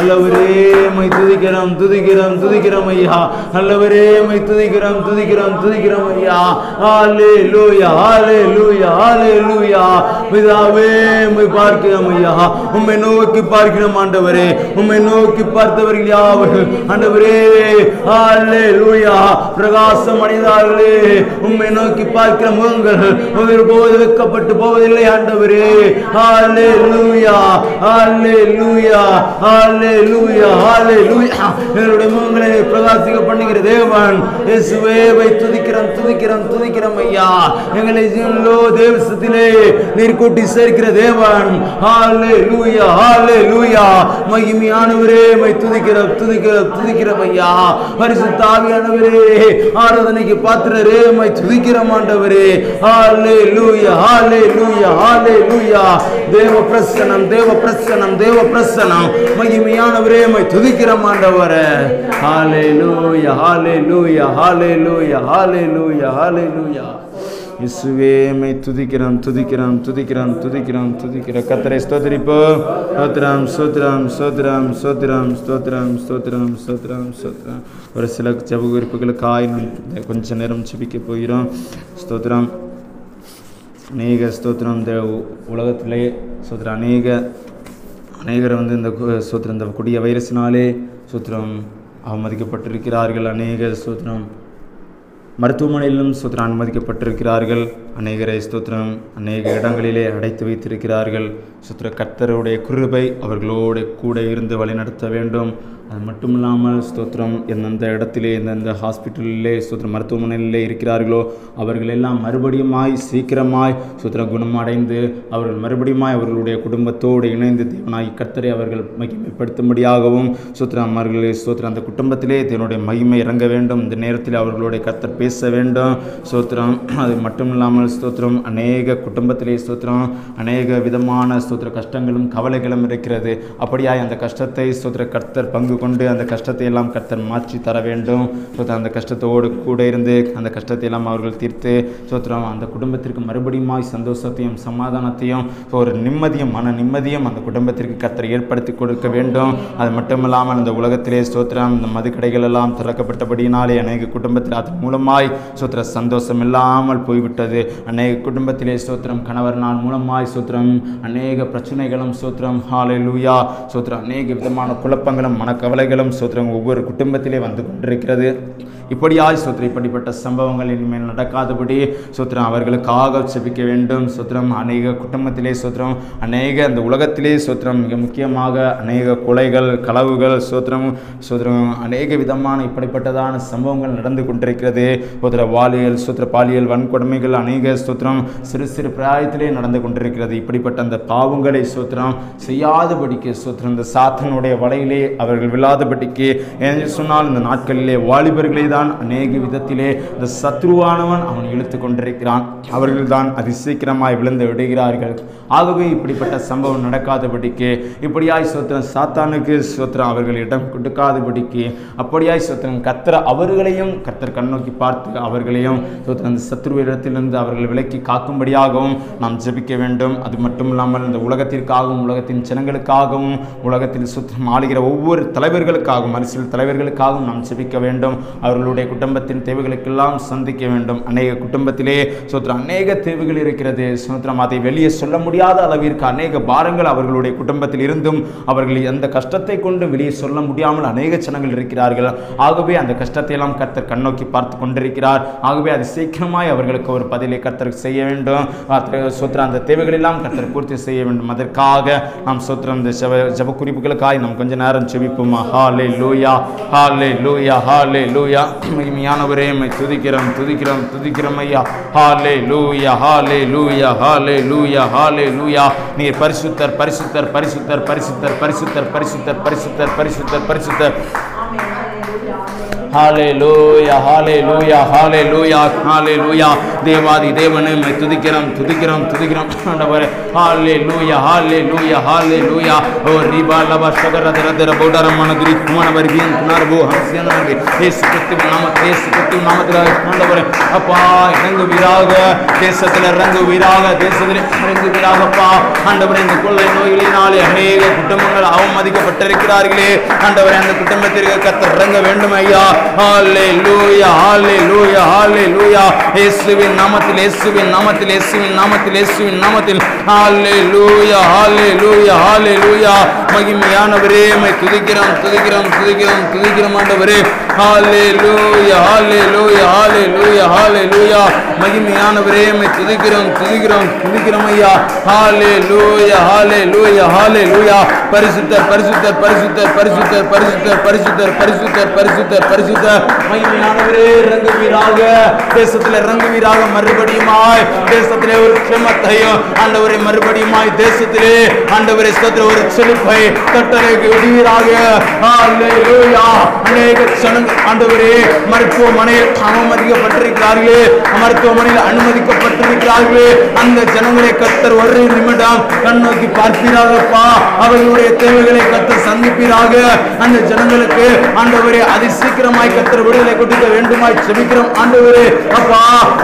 நல்லவரே மை துதிக்கிறோம் துதிக்கிறோம் துதிக்கிறோம் ஐயா துதிக்கிறோம் துதிக்கிறோம் துதிக்கிறோம் ஐயா ஆலே லூயா ஆலே லூயா ஆலே லூயா பிதாவே மை பார்க்கிறோம் ஐயா உம்மை நோக்கி பார்க்கிறோம் ஆண்டவரே உம்மை நோக்கி பார்த்தவர்கள் யாவர்கள் ஆண்டவரே ஆலே லூயா பிரகாசம் அடைந்தார்களே உம்மை நோக்கி பார்க்கிற முகங்கள் ஒரு போது வைக்கப்பட்டு போவதில்லை ஆண்டவரே ஆலே லூயா ஆலே லூயா ஆலே ஹாலே லூயா முகங்களை பிரகாசிக்க பண்ணுகிற தேவன் இயேசுவே துதிக்க துதிக்கிறோம் துதிக்கிறோம் துதிக்கிறோம் ஐயா எங்களை தேவசத்திலே நீர் கூட்டி சேர்க்கிற தேவன் ஹாலே லூயா ஹாலே லூயா மகிமையானவரே மை துதிக்கிற துதிக்கிற துதிக்கிற ஐயா பரிசுத்த ஆவியானவரே ஆராதனைக்கு பாத்திரரே மை துதிக்கிற மாண்டவரே ஹாலே லூயா ஹாலே லூயா ஹாலே லூயா தேவ பிரசனம் தேவ பிரசனம் தேவ பிரசனம் மகிமையானவரே மை துதிக்கிற மாண்டவரே ஹாலே லூயா ஹாலே லூயா ஹாலே லூயா ஹாலே ஹாலிலூயா ஹாலிலூயா மை துதிக்கிறோம் துதிக்கிறோம் துதிக்கிறோம் துதிக்கிறோம் துதிக்கிறோம் கத்தரை ஸ்தோத்திரிப்போ ஸ்தோத்ராம் ஸ்தோத்ராம் ஸ்தோத்ராம் ஸ்தோத்ராம் ஸ்தோத்ராம் ஸ்தோத்ராம் ஸ்தோத்ராம் ஸ்தோத்ராம் ஒரு சில ஜபு குறிப்புகளுக்காய் நாம் கொஞ்ச நேரம் சிபிக்க போகிறோம் ஸ்தோத்ராம் அநேக ஸ்தோத்ரம் இந்த உலகத்திலே ஸ்தோத்ரா அநேக அநேகரை வந்து இந்த ஸ்தோத்திரம் இந்த கொடிய வைரஸினாலே ஸ்தோத்திரம் அவமதிக்கப்பட்டிருக்கிறார்கள் அநேக ஸ்தோத்திரம் மருத்துவமனையிலும் ஸ்தோத்திரம் அனுமதிக்கப்பட்டிருக்கிறார்கள் அநேகரை ஸ்தோத்திரம் அநேக இடங்களிலே அடைத்து வைத்திருக்கிறார்கள் சுத்திர கர்த்தருடைய குருபை அவர்களோடு கூட இருந்து வழிநடத்த வேண்டும் அது மட்டும் இல்லாமல் ஸ்தோத்திரம் எந்தெந்த இடத்திலே எந்தெந்த ஹாஸ்பிட்டலிலே ஸ்தோத்திரம் மருத்துவமனையிலே இருக்கிறார்களோ அவர்கள் எல்லாம் மறுபடியுமாய் சீக்கிரமாய் ஸ்தோத்திரம் குணமடைந்து அவர்கள் மறுபடியுமாய் அவர்களுடைய குடும்பத்தோடு இணைந்து தேவனாய் கர்த்தரை அவர்கள் மகிமைப்படுத்தும்படியாகவும் ஸ்தோத்திரம் அவர்கள் ஸ்தோத்திரம் அந்த குடும்பத்திலே தேவனுடைய மகிமை இறங்க வேண்டும் இந்த நேரத்தில் அவர்களுடைய கர்த்தர் பேச வேண்டும் ஸ்தோத்திரம் அது மட்டும் இல்லாமல் ஸ்தோத்திரம் அநேக குடும்பத்திலே ஸ்தோத்திரம் அநேக விதமான ஸ்தோத்திர கஷ்டங்களும் கவலைகளும் இருக்கிறது அப்படியாய் அந்த கஷ்டத்தை ஸ்தோத்திர கர்த்தர் பங்கு கொண்டு அந்த கஷ்டத்தை எல்லாம் கர்த்தர் மாற்றி தர வேண்டும் ஸோ அந்த கஷ்டத்தோடு கூட இருந்து அந்த கஷ்டத்தை எல்லாம் அவர்கள் தீர்த்து சோத்திரம் அந்த குடும்பத்திற்கு மறுபடியுமாய் சந்தோஷத்தையும் சமாதானத்தையும் ஒரு நிம்மதியும் மன நிம்மதியும் அந்த குடும்பத்திற்கு கர்த்தர் ஏற்படுத்தி கொடுக்க வேண்டும் அது மட்டும் இல்லாமல் அந்த உலகத்திலே சோத்திரம் இந்த மதுக்கடைகள் எல்லாம் திறக்கப்பட்டபடியினாலே அநேக குடும்பத்தில் அதன் மூலமாய் சோத்திர சந்தோஷம் இல்லாமல் போய்விட்டது அநேக குடும்பத்திலே சோத்திரம் கணவர் நாள் மூலமாய் சோத்திரம் அநேக பிரச்சனைகளும் சோத்திரம் ஹாலை லூயா சோத்திரம் அநேக விதமான குழப்பங்களும் மனக்க கவலைகளும் சோத்திரம் ஒவ்வொரு குடும்பத்திலே வந்து கொண்டிருக்கிறது இப்படியாய் சுத்திரம் இப்படிப்பட்ட சம்பவங்கள் இனிமேல் நடக்காதபடி சுத்திரம் அவர்களுக்காக செபிக்க வேண்டும் சுத்திரம் அநேக குடும்பத்திலே சுத்திரம் அநேக அந்த உலகத்திலே சுத்திரம் மிக முக்கியமாக அநேக கொலைகள் களவுகள் சுத்திரம் சுத்திரம் அநேக விதமான இப்படிப்பட்டதான சம்பவங்கள் நடந்து கொண்டிருக்கிறது சுத்திர வாலியல் சுத்திர பாலியல் வன்கொடுமைகள் அநேக சுத்திரம் சிறு சிறு பிராயத்திலே நடந்து கொண்டிருக்கிறது இப்படிப்பட்ட அந்த பாவங்களை சுத்திரம் செய்யாதபடிக்கு சுத்திரம் இந்த சாத்தனுடைய வலையிலே அவர்கள் விழாதபடிக்கு என்று சொன்னால் இந்த நாட்களிலே வாலிபர்களே தான் தான் அநேக விதத்திலே இந்த சத்ருவானவன் அவன் இழுத்து கொண்டிருக்கிறான் அவர்கள்தான் அதிசீக்கிரமாய் விழுந்து விடுகிறார்கள் ஆகவே இப்படிப்பட்ட சம்பவம் நடக்காதபடிக்கு இப்படியாய் சோத்திரம் சாத்தானுக்கு சோத்திரம் அவர்கள் இடம் கொடுக்காதபடிக்கு அப்படியாய் சோத்திரம் கத்திர அவர்களையும் கத்தர் கண்ணோக்கி பார்த்து அவர்களையும் சோத்திரம் அந்த சத்ரு அவர்கள் விலக்கி காக்கும்படியாகவும் நாம் ஜபிக்க வேண்டும் அது மட்டும் இல்லாமல் இந்த உலகத்திற்காகவும் உலகத்தின் ஜனங்களுக்காகவும் உலகத்தில் சுத்தம் ஆளுகிற ஒவ்வொரு தலைவர்களுக்காகவும் அரசியல் தலைவர்களுக்காகவும் நாம் ஜபிக்க வேண்டும் அவர்கள் அவர்களுடைய குடும்பத்தின் தேவைகளுக்கெல்லாம் சந்திக்க வேண்டும் அநேக குடும்பத்திலே சோத்ரா அநேக தேவைகள் இருக்கிறது சோத்திரம் அதை வெளியே சொல்ல முடியாத அளவிற்கு அநேக பாரங்கள் அவர்களுடைய குடும்பத்தில் இருந்தும் அவர்கள் எந்த கஷ்டத்தை கொண்டு வெளியே சொல்ல முடியாமல் அநேக ஜனங்கள் இருக்கிறார்கள் ஆகவே அந்த கஷ்டத்தை எல்லாம் கர்த்தர் கண்ணோக்கி பார்த்து கொண்டிருக்கிறார் ஆகவே அது சீக்கிரமாய் அவர்களுக்கு ஒரு பதிலை கர்த்தர் செய்ய வேண்டும் சோத்ரா அந்த தேவைகளெல்லாம் கர்த்தர் பூர்த்தி செய்ய வேண்டும் அதற்காக நாம் சோத்ரா இந்த ஜப ஜப குறிப்புகளுக்காக நாம் கொஞ்ச நேரம் செபிப்போமா ஹாலே லூயா ஹாலே லூயா ஹாலே லூயா மகிமையானவரே மை துதிக்கிறோம் துதிக்கிறோம் துதிக்கிறோம் ஐயா ஹாலே லூயா ஹாலே லூயா ஹாலே லூயா ஹாலே லூயா நீர் பரிசுத்தர் பரிசுத்தர் பரிசுத்தர் பரிசுத்தர் பரிசுத்தர் பரிசுத்தர் பரிசுத்தர் பரிசுத்தர் பரிசுத்தர் ஹாலே லூயா ஹாலே லூயா தேவாதி தேவனை துதிக்கிறோம் துதிக்கிறோம் துதிக்கிறோம் ஆண்டவரே ஹாலே லூயா ஹாலே ஓ ரீபா லபா தர தர போடாரமான துரி குமான வரிகியன் போ ஹம்சியனாகி ஏசு கிறிஸ்து நாம ஏசு கிறிஸ்து நாமத்தில் ஆண்டவரே அப்பா இறங்குவீராக தேசத்தில் இறங்குவீராக தேசத்தில் இறங்குவீராகப்பா ஆண்டவர் இந்த கொள்ளை அநேக குடும்பங்கள் அவமதிக்கப்பட்டிருக்கிறார்களே ஆண்டவர் அந்த குடும்பத்திற்கு கத்த இறங்க வேண்டும் ஐயா ஹalleluya ஹalleluya ஹalleluya இயேசுவின் நாமத்தில் இயேசுவின் நாமத்தில் இயேசுவின் நாமத்தில் இயேசுவின் நாமத்தில் ஹalleluya ஹalleluya ஹalleluya மகிமையானவரே மை துதிக்கிறோம் துதிக்கிறோம் துதிக்கிறோம் துதிக்கிறோம் ஆண்டவரே ஹalleluya ஹalleluya ஹalleluya ஹalleluya மகிமையானவரே மை துதிக்கிறோம் துதிக்கிறோம் துதிக்கிறோம் ஐயா ஹalleluya ஹalleluya ஹalleluya பரிசுத்தர் பரிசுத்தர் பரிசுத்த மகிமையானவரே இறங்குவீராக தேசத்தில் இறங்குவீராக மறுபடியுமாய் தேசத்திலே ஒரு க்ஷமத்தையும் ஆண்டவரை மறுபடியுமாய் தேசத்திலே ஆண்டவரை ஸ்தோத்திர ஒரு செழிப்பை தட்டலை விடுவீராக அநேக ஆண்டவரே மருத்துவமனையில் அவமதிக்கப்பட்டிருக்கிறார்களே மருத்துவமனையில் அனுமதிக்கப்பட்டிருக்கிறார்களே அந்த ஜனங்களை கத்தர் ஒரு நிமிடம் கண்ணோக்கி பார்ப்பீராகப்பா அவர்களுடைய தேவைகளை கத்தர் சந்திப்பீராக அந்த ஜனங்களுக்கு ஆண்டவரே அதி சீக்கிரமா சீக்கிரமாய் கத்திர விடுதலை கொடுக்க வேண்டுமாய் செபிக்கிறோம் ஆண்டு அப்பா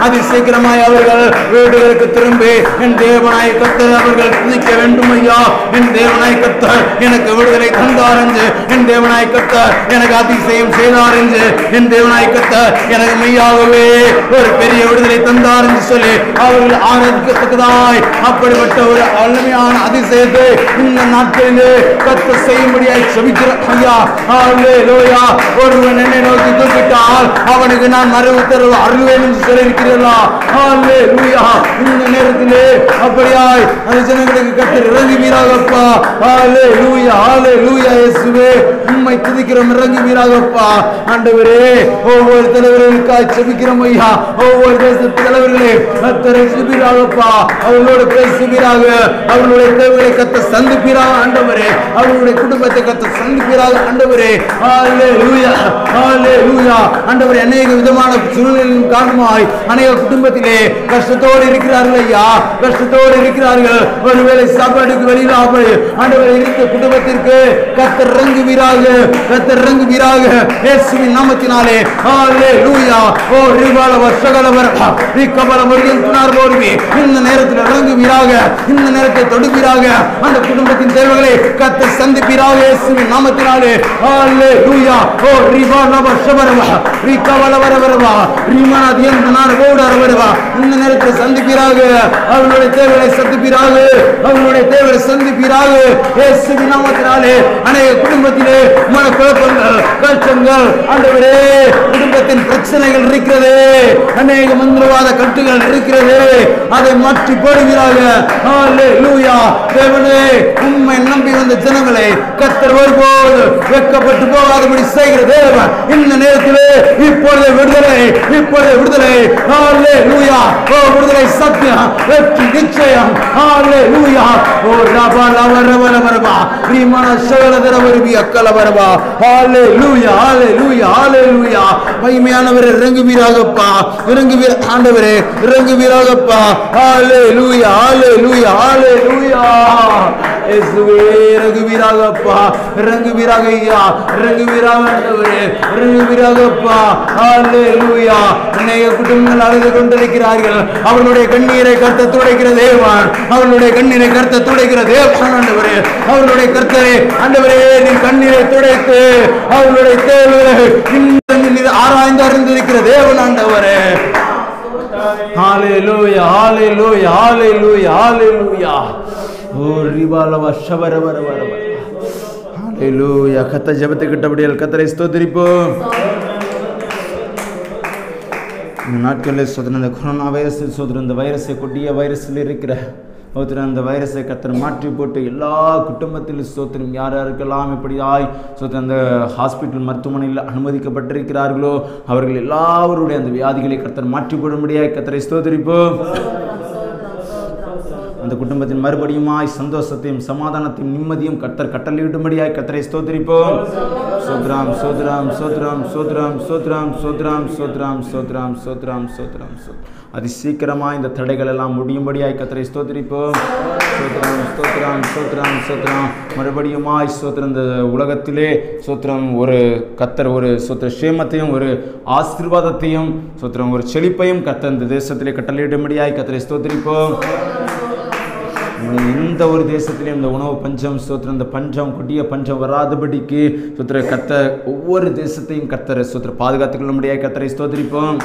அதி சீக்கிரமாய் அவர்கள் வீடுகளுக்கு திரும்பி என் தேவனாய் கத்தர் அவர்கள் துதிக்க வேண்டும் ஐயா என் தேவனாய் கத்த எனக்கு விடுதலை தந்தார் என்று என் தேவனாய் கத்த எனக்கு அதிசயம் செய்தார் என்று என் தேவனாய் கத்த எனக்கு மெய்யாகவே ஒரு பெரிய விடுதலை தந்தார் என்று சொல்லி அவர்கள் ஆராதிக்கத்தக்கதாய் அப்படிப்பட்ட ஒரு வல்லமையான அதிசயத்தை இந்த நாட்களிலே கத்த செய்யும்படியாய் செபிக்கிறோம் ஐயா ஒருவன் என்ன நோக்கி கூப்பிட்டால் அவனுக்கு நான் மறு உத்தரவு அருள்வேன் என்று சொல்லியிருக்கிறீர்களா இந்த நேரத்திலே அப்படியாய் அந்த ஜனங்களுக்கு கத்தர் வீராகப்பா ஆலே லூயா ஆலே லூயா இயேசுவே உண்மை துதிக்கிறோம் இறங்குவீராகப்பா ஆண்டவரே ஒவ்வொரு தலைவர்களுக்காய் செபிக்கிறோம் ஐயா ஒவ்வொரு தேசத்து தலைவர்களே கத்தரை சுபீராகப்பா அவர்களோடு பேசுவீராக அவர்களுடைய தேவைகளை கத்த சந்திப்பீராக ஆண்டவரே அவர்களுடைய குடும்பத்தை கத்த சந்திப்பீராக ஆண்டவரே ஆலே லூயா அநேக விதமான சூழ்நிலையின் காரணமாய் அநேக குடும்பத்திலே கஷ்டத்தோடு இருக்கிறார்கள் ஐயா கஷ்டத்தோடு இருக்கிறார்கள் ஒருவேளை சாப்பாடுக்கு வெளியிலாமல் ஆண்டவர் இருக்க குடும்பத்திற்கு கத்தர் இறங்கு வீராக கத்தர் இறங்கு வீராக நாமத்தினாலே லூயா ஓ ரிபால கபல முருகன் இந்த நேரத்தில் வீராக இந்த நேரத்தை தொடுப்பீராக அந்த குடும்பத்தின் தேவைகளை கத்தர் சந்திப்பீராக இயேசுவின் நாமத்தினாலே அல்லே லூயா ஓ ரிபால வருஷவரவா ரீ கவல வரவரவா ரீமானாத் எந்தனார் கோடு அரவரவா இந்த நேரத்தை சந்திப்பீராக அவர்களுடைய தேவைகளை சந்திப்பீராக அவர்களுடைய தேவைகளை சந்திப்பீராக இயேசு நாமத்தினாலே அநேக குடும்பத்திலே மன குழப்பங்கள் கஷ்டங்கள் ஆண்டவரே குடும்பத்தின் பிரச்சனைகள் இருக்கிறது அநேக மந்திரவாத கட்டுகள் இருக்கிறது அதை மாற்றி போடுகிறாங்க தேவனே உண்மை நம்பி வந்த ஜனங்களை கத்தர் ஒருபோது வெக்கப்பட்டு போகாதபடி செய்கிற தேவன் இந்த நேரத்திலே இப்பொழுது விடுதலை இப்பொழுது விடுதலை ஹalleluya லூயா ஓ விடுதலை சத்தியம் வெற்றி நிச்சயம் ஹalleluya ஓ ரபா லவ ரவ ரீமன சகல தரவருவி அக்கல வரவா ஹalleluya ஹalleluya ஹalleluya மகிமையானவரே இறங்குவீராகப்பா இறங்குவீர் ஆண்டவரே இறங்குவீராகப்பா ஹalleluya ஹalleluya ஹalleluya இயேசுவே ரகுவீராக அப்பா ரங்குவீராக ஐயா ரங்குவீராக ஆண்டவரே ரங்குவீராக அப்பா அல்லேலூயா அநேக குடும்பங்கள் அழுது கொண்டிருக்கிறார்கள் அவர்களுடைய கண்ணீரை கர்த்த துடைக்கிற தேவான் அவர்களுடைய கண்ணீரை கர்த்த துடைக்கிற தேவான் ஆண்டவரே அவர்களுடைய கர்த்தரே ஆண்டவரே நீ கண்ணீரை துடைத்து அவர்களுடைய தேவைகளை ஆராய்ந்து அறிந்திருக்கிற தேவன் ஆண்டவரே Hallelujah, hallelujah, hallelujah, hallelujah. கத்தரை நாட்களில் கொரோனா வைரஸில் வைரஸை வைரஸில் இருக்கிற அந்த வைரஸை மாற்றி போட்டு எல்லா குடும்பத்திலும் யார் யாருக்கெல்லாம் அந்த ஹாஸ்பிட்டல் மருத்துவமனையில் அனுமதிக்கப்பட்டிருக்கிறார்களோ அவர்கள் எல்லாருடைய அந்த வியாதிகளை கத்தர் மாற்றி போடும்படியாக கத்தரை ஸ்தோத்திரிப்போம் இந்த குடும்பத்தின் மறுபடியுமாய் சந்தோஷத்தையும் சமாதானத்தையும் நிம்மதியும் கர்த்தர் கட்டளையிடும்படியாய் கர்த்தரை ஸ்தோத்திரிப்போம் சோத்ராம் சோத்ராம் சோத்ராம் சோத்ராம் சோத்ராம் சோத்ராம் சோத்ராம் சோத்ராம் சோத்ராம் சோத்ராம் அதி சீக்கிரமா இந்த தடைகள் எல்லாம் முடியும்படியாய் கத்தரை ஸ்தோத்திரிப்போம் சோத்ராம் ஸ்தோத்ராம் சோத்ராம் சோத்ராம் மறுபடியுமாய் சோத்ரம் இந்த உலகத்திலே சோத்ரம் ஒரு கத்தர் ஒரு சோத்திர சேமத்தையும் ஒரு ஆசீர்வாதத்தையும் சோத்ரம் ஒரு செழிப்பையும் கத்தர் இந்த தேசத்திலே கட்டளையிடும்படியாய் கத்தரை ஸ்தோத்திரிப்போம் எந்த ஒரு தேசத்திலையும் இந்த உணவு பஞ்சம் சோத்திரம் இந்த பஞ்சம் கொடிய பஞ்சம் வராதபடிக்கு சுத்திர கத்த ஒவ்வொரு தேசத்தையும் கத்தரை சுத்திர பாதுகாத்துக்கொள்ள முடியாது கத்தரை ஸ்தோத்திரிப்போம்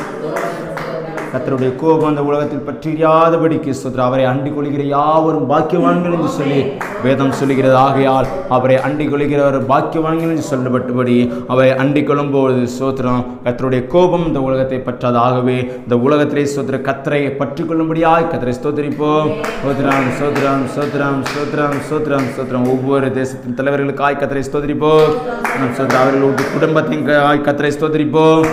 கத்தருடைய கோபம் அந்த உலகத்தில் பற்றியாதபடிக்கு சோத்திர அவரை அண்டிக் கொள்கிற யாவரும் பாக்கியவான்கள் என்று சொல்லி வேதம் சொல்லுகிறது ஆகையால் அவரை அண்டிக் கொள்கிறவர் பாக்கியவான்கள் சொல்லப்பட்டபடி அவரை அண்டிக் கொள்ளும்போது சோத்திரம் கத்தருடைய கோபம் இந்த உலகத்தை பற்றாதாகவே ஆகவே இந்த உலகத்திலே சோத்திர கத்தரை பற்றி கொள்ளும்படியாக கத்தரை ஸ்தோத்திரிப்போம் சோத்ராம் சோத்ராம் சோத்ராம் சோத்ராம் சோத்ராம் சோத்ராம் ஒவ்வொரு தேசத்தின் தலைவர்களுக்காய் கத்தரை ஸ்தோத்திரிப்போம் அவர்களுடைய குடும்பத்தின் கத்தரை ஸ்தோத்திரிப்போம்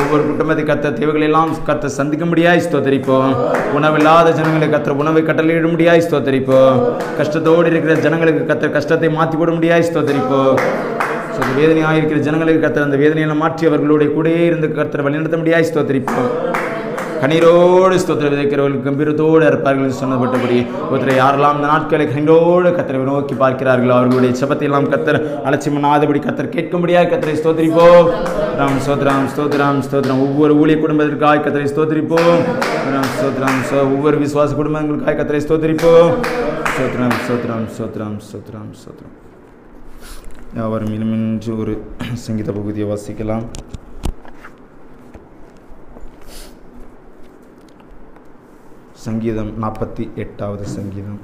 ஒவ்வொரு குடும்பத்தை கத்த தேவைகள் எல்லாம் கத்த சந்திக்க முடியாது ஸ்தோத்தரிப்போம் உணவில்லாத ஜனங்களை கத்திர உணவை கட்டளையிட முடியாது ஸ்தோத்தரிப்போம் கஷ்டத்தோடு கஷ்டத்தோடு இருக்கிற ஜனங்களுக்கு கத்த கஷ்டத்தை மாற்றி போட முடியாது ஸ்தோத்திரி ஸோ அந்த வேதனையாக இருக்கிற ஜனங்களுக்கு கத்தர் அந்த வேதனையெல்லாம் மாற்றி அவர்களுடைய கூடயே இருந்து கத்தரை வழிநடத்த முடியாது ஸ்தோத்திரிப்போம் கண்ணீரோடு ஸ்தோத்திர விதைக்கிறவர்கள் கம்பீரத்தோடு இருப்பார்கள் சொன்னப்பட்டபடி ஒருத்தரை யாரெல்லாம் இந்த நாட்களை கண்ணோடு கத்தரை நோக்கி பார்க்கிறார்களோ அவர்களுடைய சபத்தையெல்லாம் கத்தர் அலட்சியம் பண்ணாதபடி கத்தர் கேட்க முடியாது கத்தரை ஸ்தோத்திரிப்போம் ராம் ஸ்தோத்ராம் ஸ்தோத்ராம் ஸ்தோத்ரம் ஒவ்வொரு ஊழிய குடும்பத்திற்காக கத்தரை ஸ்தோத்திரிப்போம் ஸ்தோத்ராம் ஒவ்வொரு விசுவாச குடும்பங்களுக்காக கத்தரை ஸ்தோத்திரிப்போம் ஸ்தோத்ரம் ஸ்தோத்ரம் ஸ்தோத்ரம் ஸ்தோத்ரம் ஸ்தோத்ராம் அவர் இனிமின்றி ஒரு சங்கீத பகுதியை வாசிக்கலாம் சங்கீதம் நாற்பத்தி எட்டாவது சங்கீதம்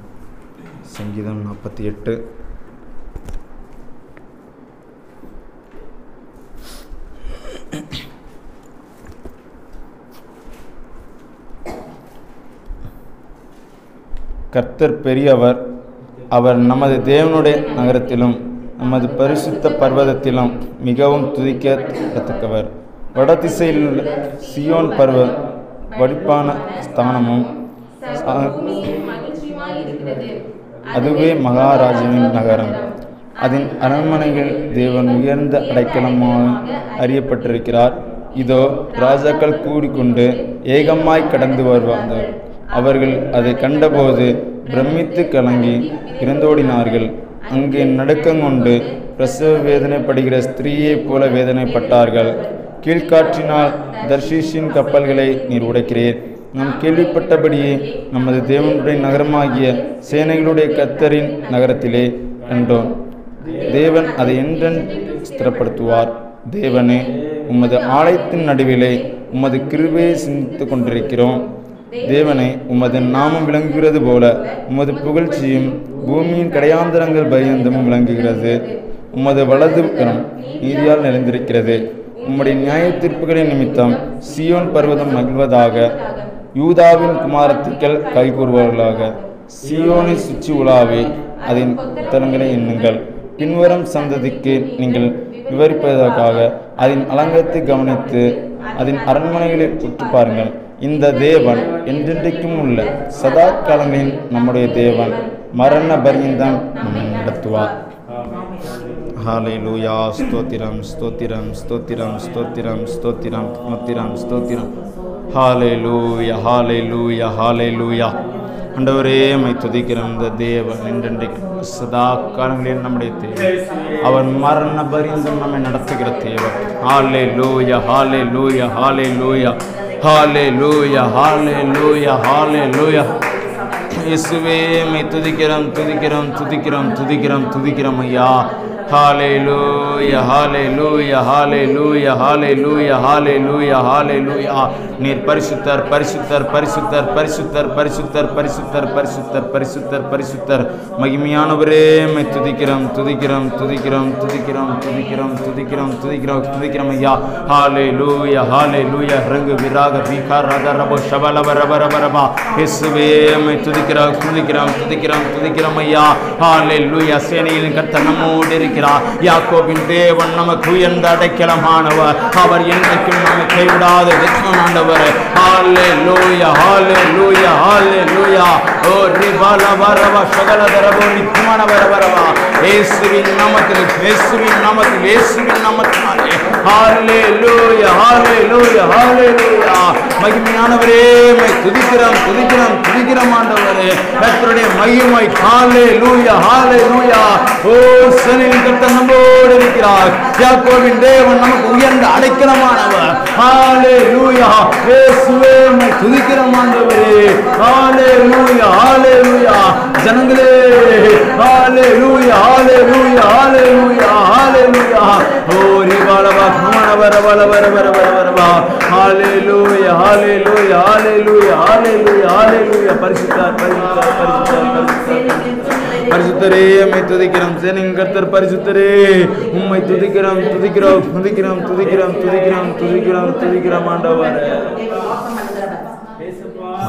சங்கீதம் நாற்பத்தி எட்டு கர்த்தர் பெரியவர் அவர் நமது தேவனுடைய நகரத்திலும் நமது பரிசுத்த பர்வதத்திலும் மிகவும் துதிக்கத்தக்கவர் வடதிசையில் உள்ள சியோன் பருவ வடிப்பான ஸ்தானமும்
அதுவே மகாராஜாவின் நகரம் அதன் அரண்மனைகள் தேவன் உயர்ந்த அடைக்கலமாக அறியப்பட்டிருக்கிறார்
இதோ ராஜாக்கள் கூடிக்கொண்டு ஏகமாய் கடந்து வருவார்கள் அவர்கள் அதை கண்டபோது பிரமித்து கலங்கி இறந்தோடினார்கள் அங்கே நடுக்கங்கொண்டு பிரசவ வேதனைப்படுகிற ஸ்திரீயைப் போல வேதனைப்பட்டார்கள் கீழ்காற்றினால் தர்ஷீஷின் கப்பல்களை நீர் உடைக்கிறேன் நாம் கேள்விப்பட்டபடியே நமது தேவனுடைய நகரமாகிய சேனைகளுடைய கத்தரின் நகரத்திலே கண்டோம் தேவன் அதை என்றென் ஸ்திரப்படுத்துவார் தேவனே உமது ஆலயத்தின் நடுவிலே உமது கிருபையை சிந்தித்து கொண்டிருக்கிறோம் தேவனை உமது நாமம் விளங்குகிறது போல உமது புகழ்ச்சியும் பூமியின் கடையாந்தரங்கள் பயந்தமும் விளங்குகிறது உமது வலது புறம் நீதியால் நிறைந்திருக்கிறது உம்முடைய நியாய தீர்ப்புகளின் நிமித்தம் சியோன் பருவதம் மகிழ்வதாக யூதாவின் குமாரத்துக்கள் கைகூறுவார்களாக சியோனை சுற்றி உலாவே அதன் உத்தரங்களை எண்ணுங்கள் பின்வரும் சந்ததிக்கு நீங்கள் விவரிப்பதற்காக அதன் அலங்கத்தை கவனித்து அதன் அரண்மனைகளை உற்று பாருங்கள் இந்த தேவன் என்றென்றைக்கும் உள்ள சதா காலங்களின் நம்முடைய தேவன் மரண பரியந்தான் நம்மை நடத்துவார் ஹாலேலூயா ஸ்தோத்திரம் ஸ்தோத்திரம் ஸ்தோத்திரம் ஸ்தோத்திரம் ஸ்தோத்திரம் ஸ்தோத்திரம் ஸ்தோத்திரம் ஹாலேலூயா ஹாலேலூயா ஹாலேலூயா அண்டவரே மை துதிக்கிற இந்த தேவன் என்றென்றைக்கு சதா காலங்களில் நம்முடைய தேவன் அவன் மரண பரிந்தும் நம்மை நடத்துகிற தேவன் ஹாலே லூயா ஹாலே லூயா ஹாலே லூயா ஹாலே லூயா ஹாலே லூயா ஹாலே லூயா இசுவே மை துதிக்கிறோம் துதிக்கிறோம் துதிக்கிறோம் துதிக்கிறோம் துதிக்கிறோம் ஐயா hallelujah hallelujah hallelujah hallelujah hallelujah hallelujah நீர் பரிசுத்தர் பரிசுத்தர் பரிசுத்தர் பரிசுத்தர் பரிசுத்தர் பரிசுத்தர் பரிசுத்தர் பரிசுத்தர் பரிசுத்தர் மகிமையானவரே மை துதிக்கிறோம் துதிக்கிறோம் துதிக்கிறோம் துதிக்கிறோம் துதிக்கிறோம் துதிக்கிறோம் துதிக்கிறோம் துதிக்கிறோம் ஐயா ஹாலே லூயா ஹாலே லூயா ரங்கு விராக பீகா ரக ரபோ ஷபலப ரப ரப ரபா இயேசுவே மை துதிக்கிறோம் துதிக்கிறோம் துதிக்கிறோம் துதிக்கிறோம் ஐயா ஹாலே லூயா சேனையில் கர்த்த நம்மோடு இருக்கிற இருக்கிறார் யாக்கோபின் தேவன் நமக்கு உயர்ந்த அடைக்கலமானவர் அவர் என்றைக்கும் நம்மை கைவிடாத ஆண்டவர் ஹாலே லூயா ஹாலே லூயா ஹாலே லூயா ஓ ரிபாலா வரவா சகல தரவோ நித்தமான வரவரவா இயேசுவின் நாமத்தில் இயேசுவின் நாமத்தில் இயேசுவின் நாமத்தினாலே ஹாலே லூயா ஹாலே லூயா ஹாலே லூயா மகிமையானவரே மை துதிக்கிறோம் துதிக்கிறோம் துதிக்கிறோம் ஆண்டவரே கத்தருடைய மகிமை ஹாலே லூயா ஹாலே லூயா ஓ சனில் கர்த்தன் நம்மோடு இருக்கிறார் யாக்கோவின் தேவன் நமக்கு உயர்ந்த அடைக்கலமானவர் ஹாலே லூயா இயேசுவே மை துதிக்கிறோம் ஆண்டவரே ஹாலே லூயா ஹalleluya ஜனங்களே ஹalleluya ஹalleluya ஹalleluya ஹalleluya ஓரி வாலவா கமன வர வர வர வர வர வர வா ஹalleluya ஹalleluya ஹalleluya ஹalleluya ஹalleluya பரிசுத்தார் பரிசுத்தார் பரிசுத்தார் பரிசுத்தார் பரிசுத்தரே அம்மை துதிக்கிறோம் சேனிங் கர்த்தர் பரிசுத்தரே உம்மை துதிக்கிறோம் துதிக்கிறோம் துதிக்கிறோம் துதிக்கிறோம் துதிக்கிறோம் துதிக்கிறோம் துதிக்கிறோம் ஆண்டவரே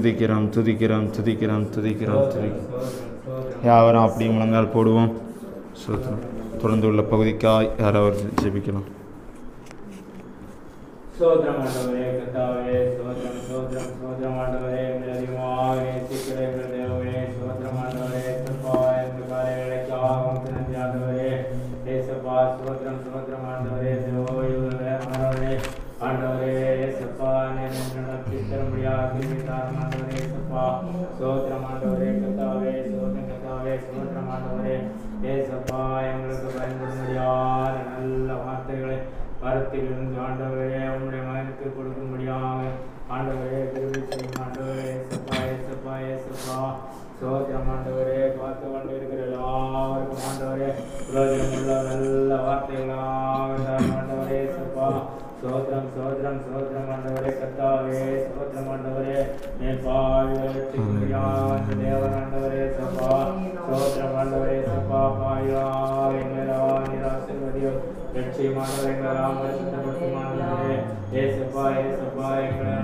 துதிக்கிறோம் துதிக்கிறோம் துதிக்கிறோம் துதிக்கிறோம் துதிக்கிறோம் யாவரும் அப்படி முழங்கால் போடுவோம் தொடர்ந்து உள்ள பகுதிக்காய் யாராவது ஜெபிக்கலாம்
சோதரம் கத்தாவே சோதரம் சோதரம் தேவராண்டவரே சபா சோதரமாண்டவரே சபா பாயா எங்களா நிராசிர்வதியோ லட்சியமானவர் எங்களா பரிசுத்தப்படுத்துமானவரே ஏ சபா ஏ சபா எங்களா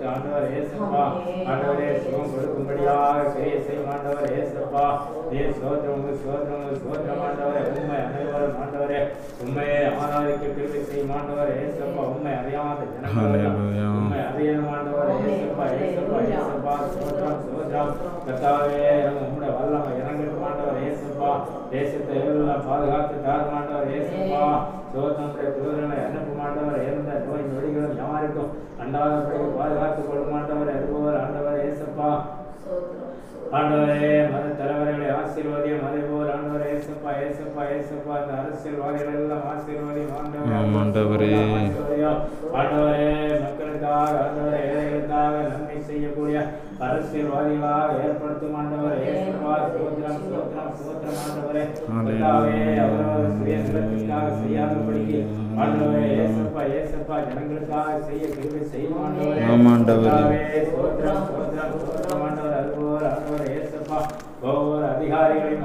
கொடுத்து ஆண்டவர் ஏசப்பா ஆண்டவரே சுகம் கொடுக்கும்படியாக கிரிய செய்யும் ஆண்டவர் ஏசப்பா நீ சோதரம் சோதரம் சோதரம் ஆண்டவரே உண்மை அனைவரும் ஆண்டவரே உண்மையை ஆராதிக்க கிரிய செய்யும் ஆண்டவர் ஏசப்பா உண்மை அறியாத ஜனங்கள் உண்மை அறியாத ஆண்டவர் ஏசப்பா ஏசப்பா ஏசப்பா சோதரம் சோதரம் கத்தாவே உங்களுடைய வல்லம் இறங்கிட்டு ஆண்டவர் ஏசப்பா தேசத்தை எல்லாம் பாதுகாத்து தார் ஆண்டவர் ஏசப்பா தோத்தனுடைய புதர்களை அனுப்ப மாட்டவர் இறந்த நோய் நொடிகளும் யாருக்கும் அண்டாதபடி பாதுகாத்து கொள்ள மாட்டவர் அனுபவர் ஆண்டவர் ஏசப்பா ஆண்டவரே மத தலைவர்களை ஆசீர்வாதியம் அதேபோல் ஆண்டவர் ஏசப்பா ஏசப்பா ஏசப்பா அந்த அரசியல்வாதிகள் எல்லாம் ஆசீர்வாதியம் ஆண்டவரே ஆண்டவரே மக்களுக்காக ஆண்டவரே ஏழைகளுக்காக நன்மை செய்யக்கூடிய அரசியல்வாதிகளாக ஏற்படுத்தும் ஆண்டவரே சோத்திரம் அதிகாரிகளின்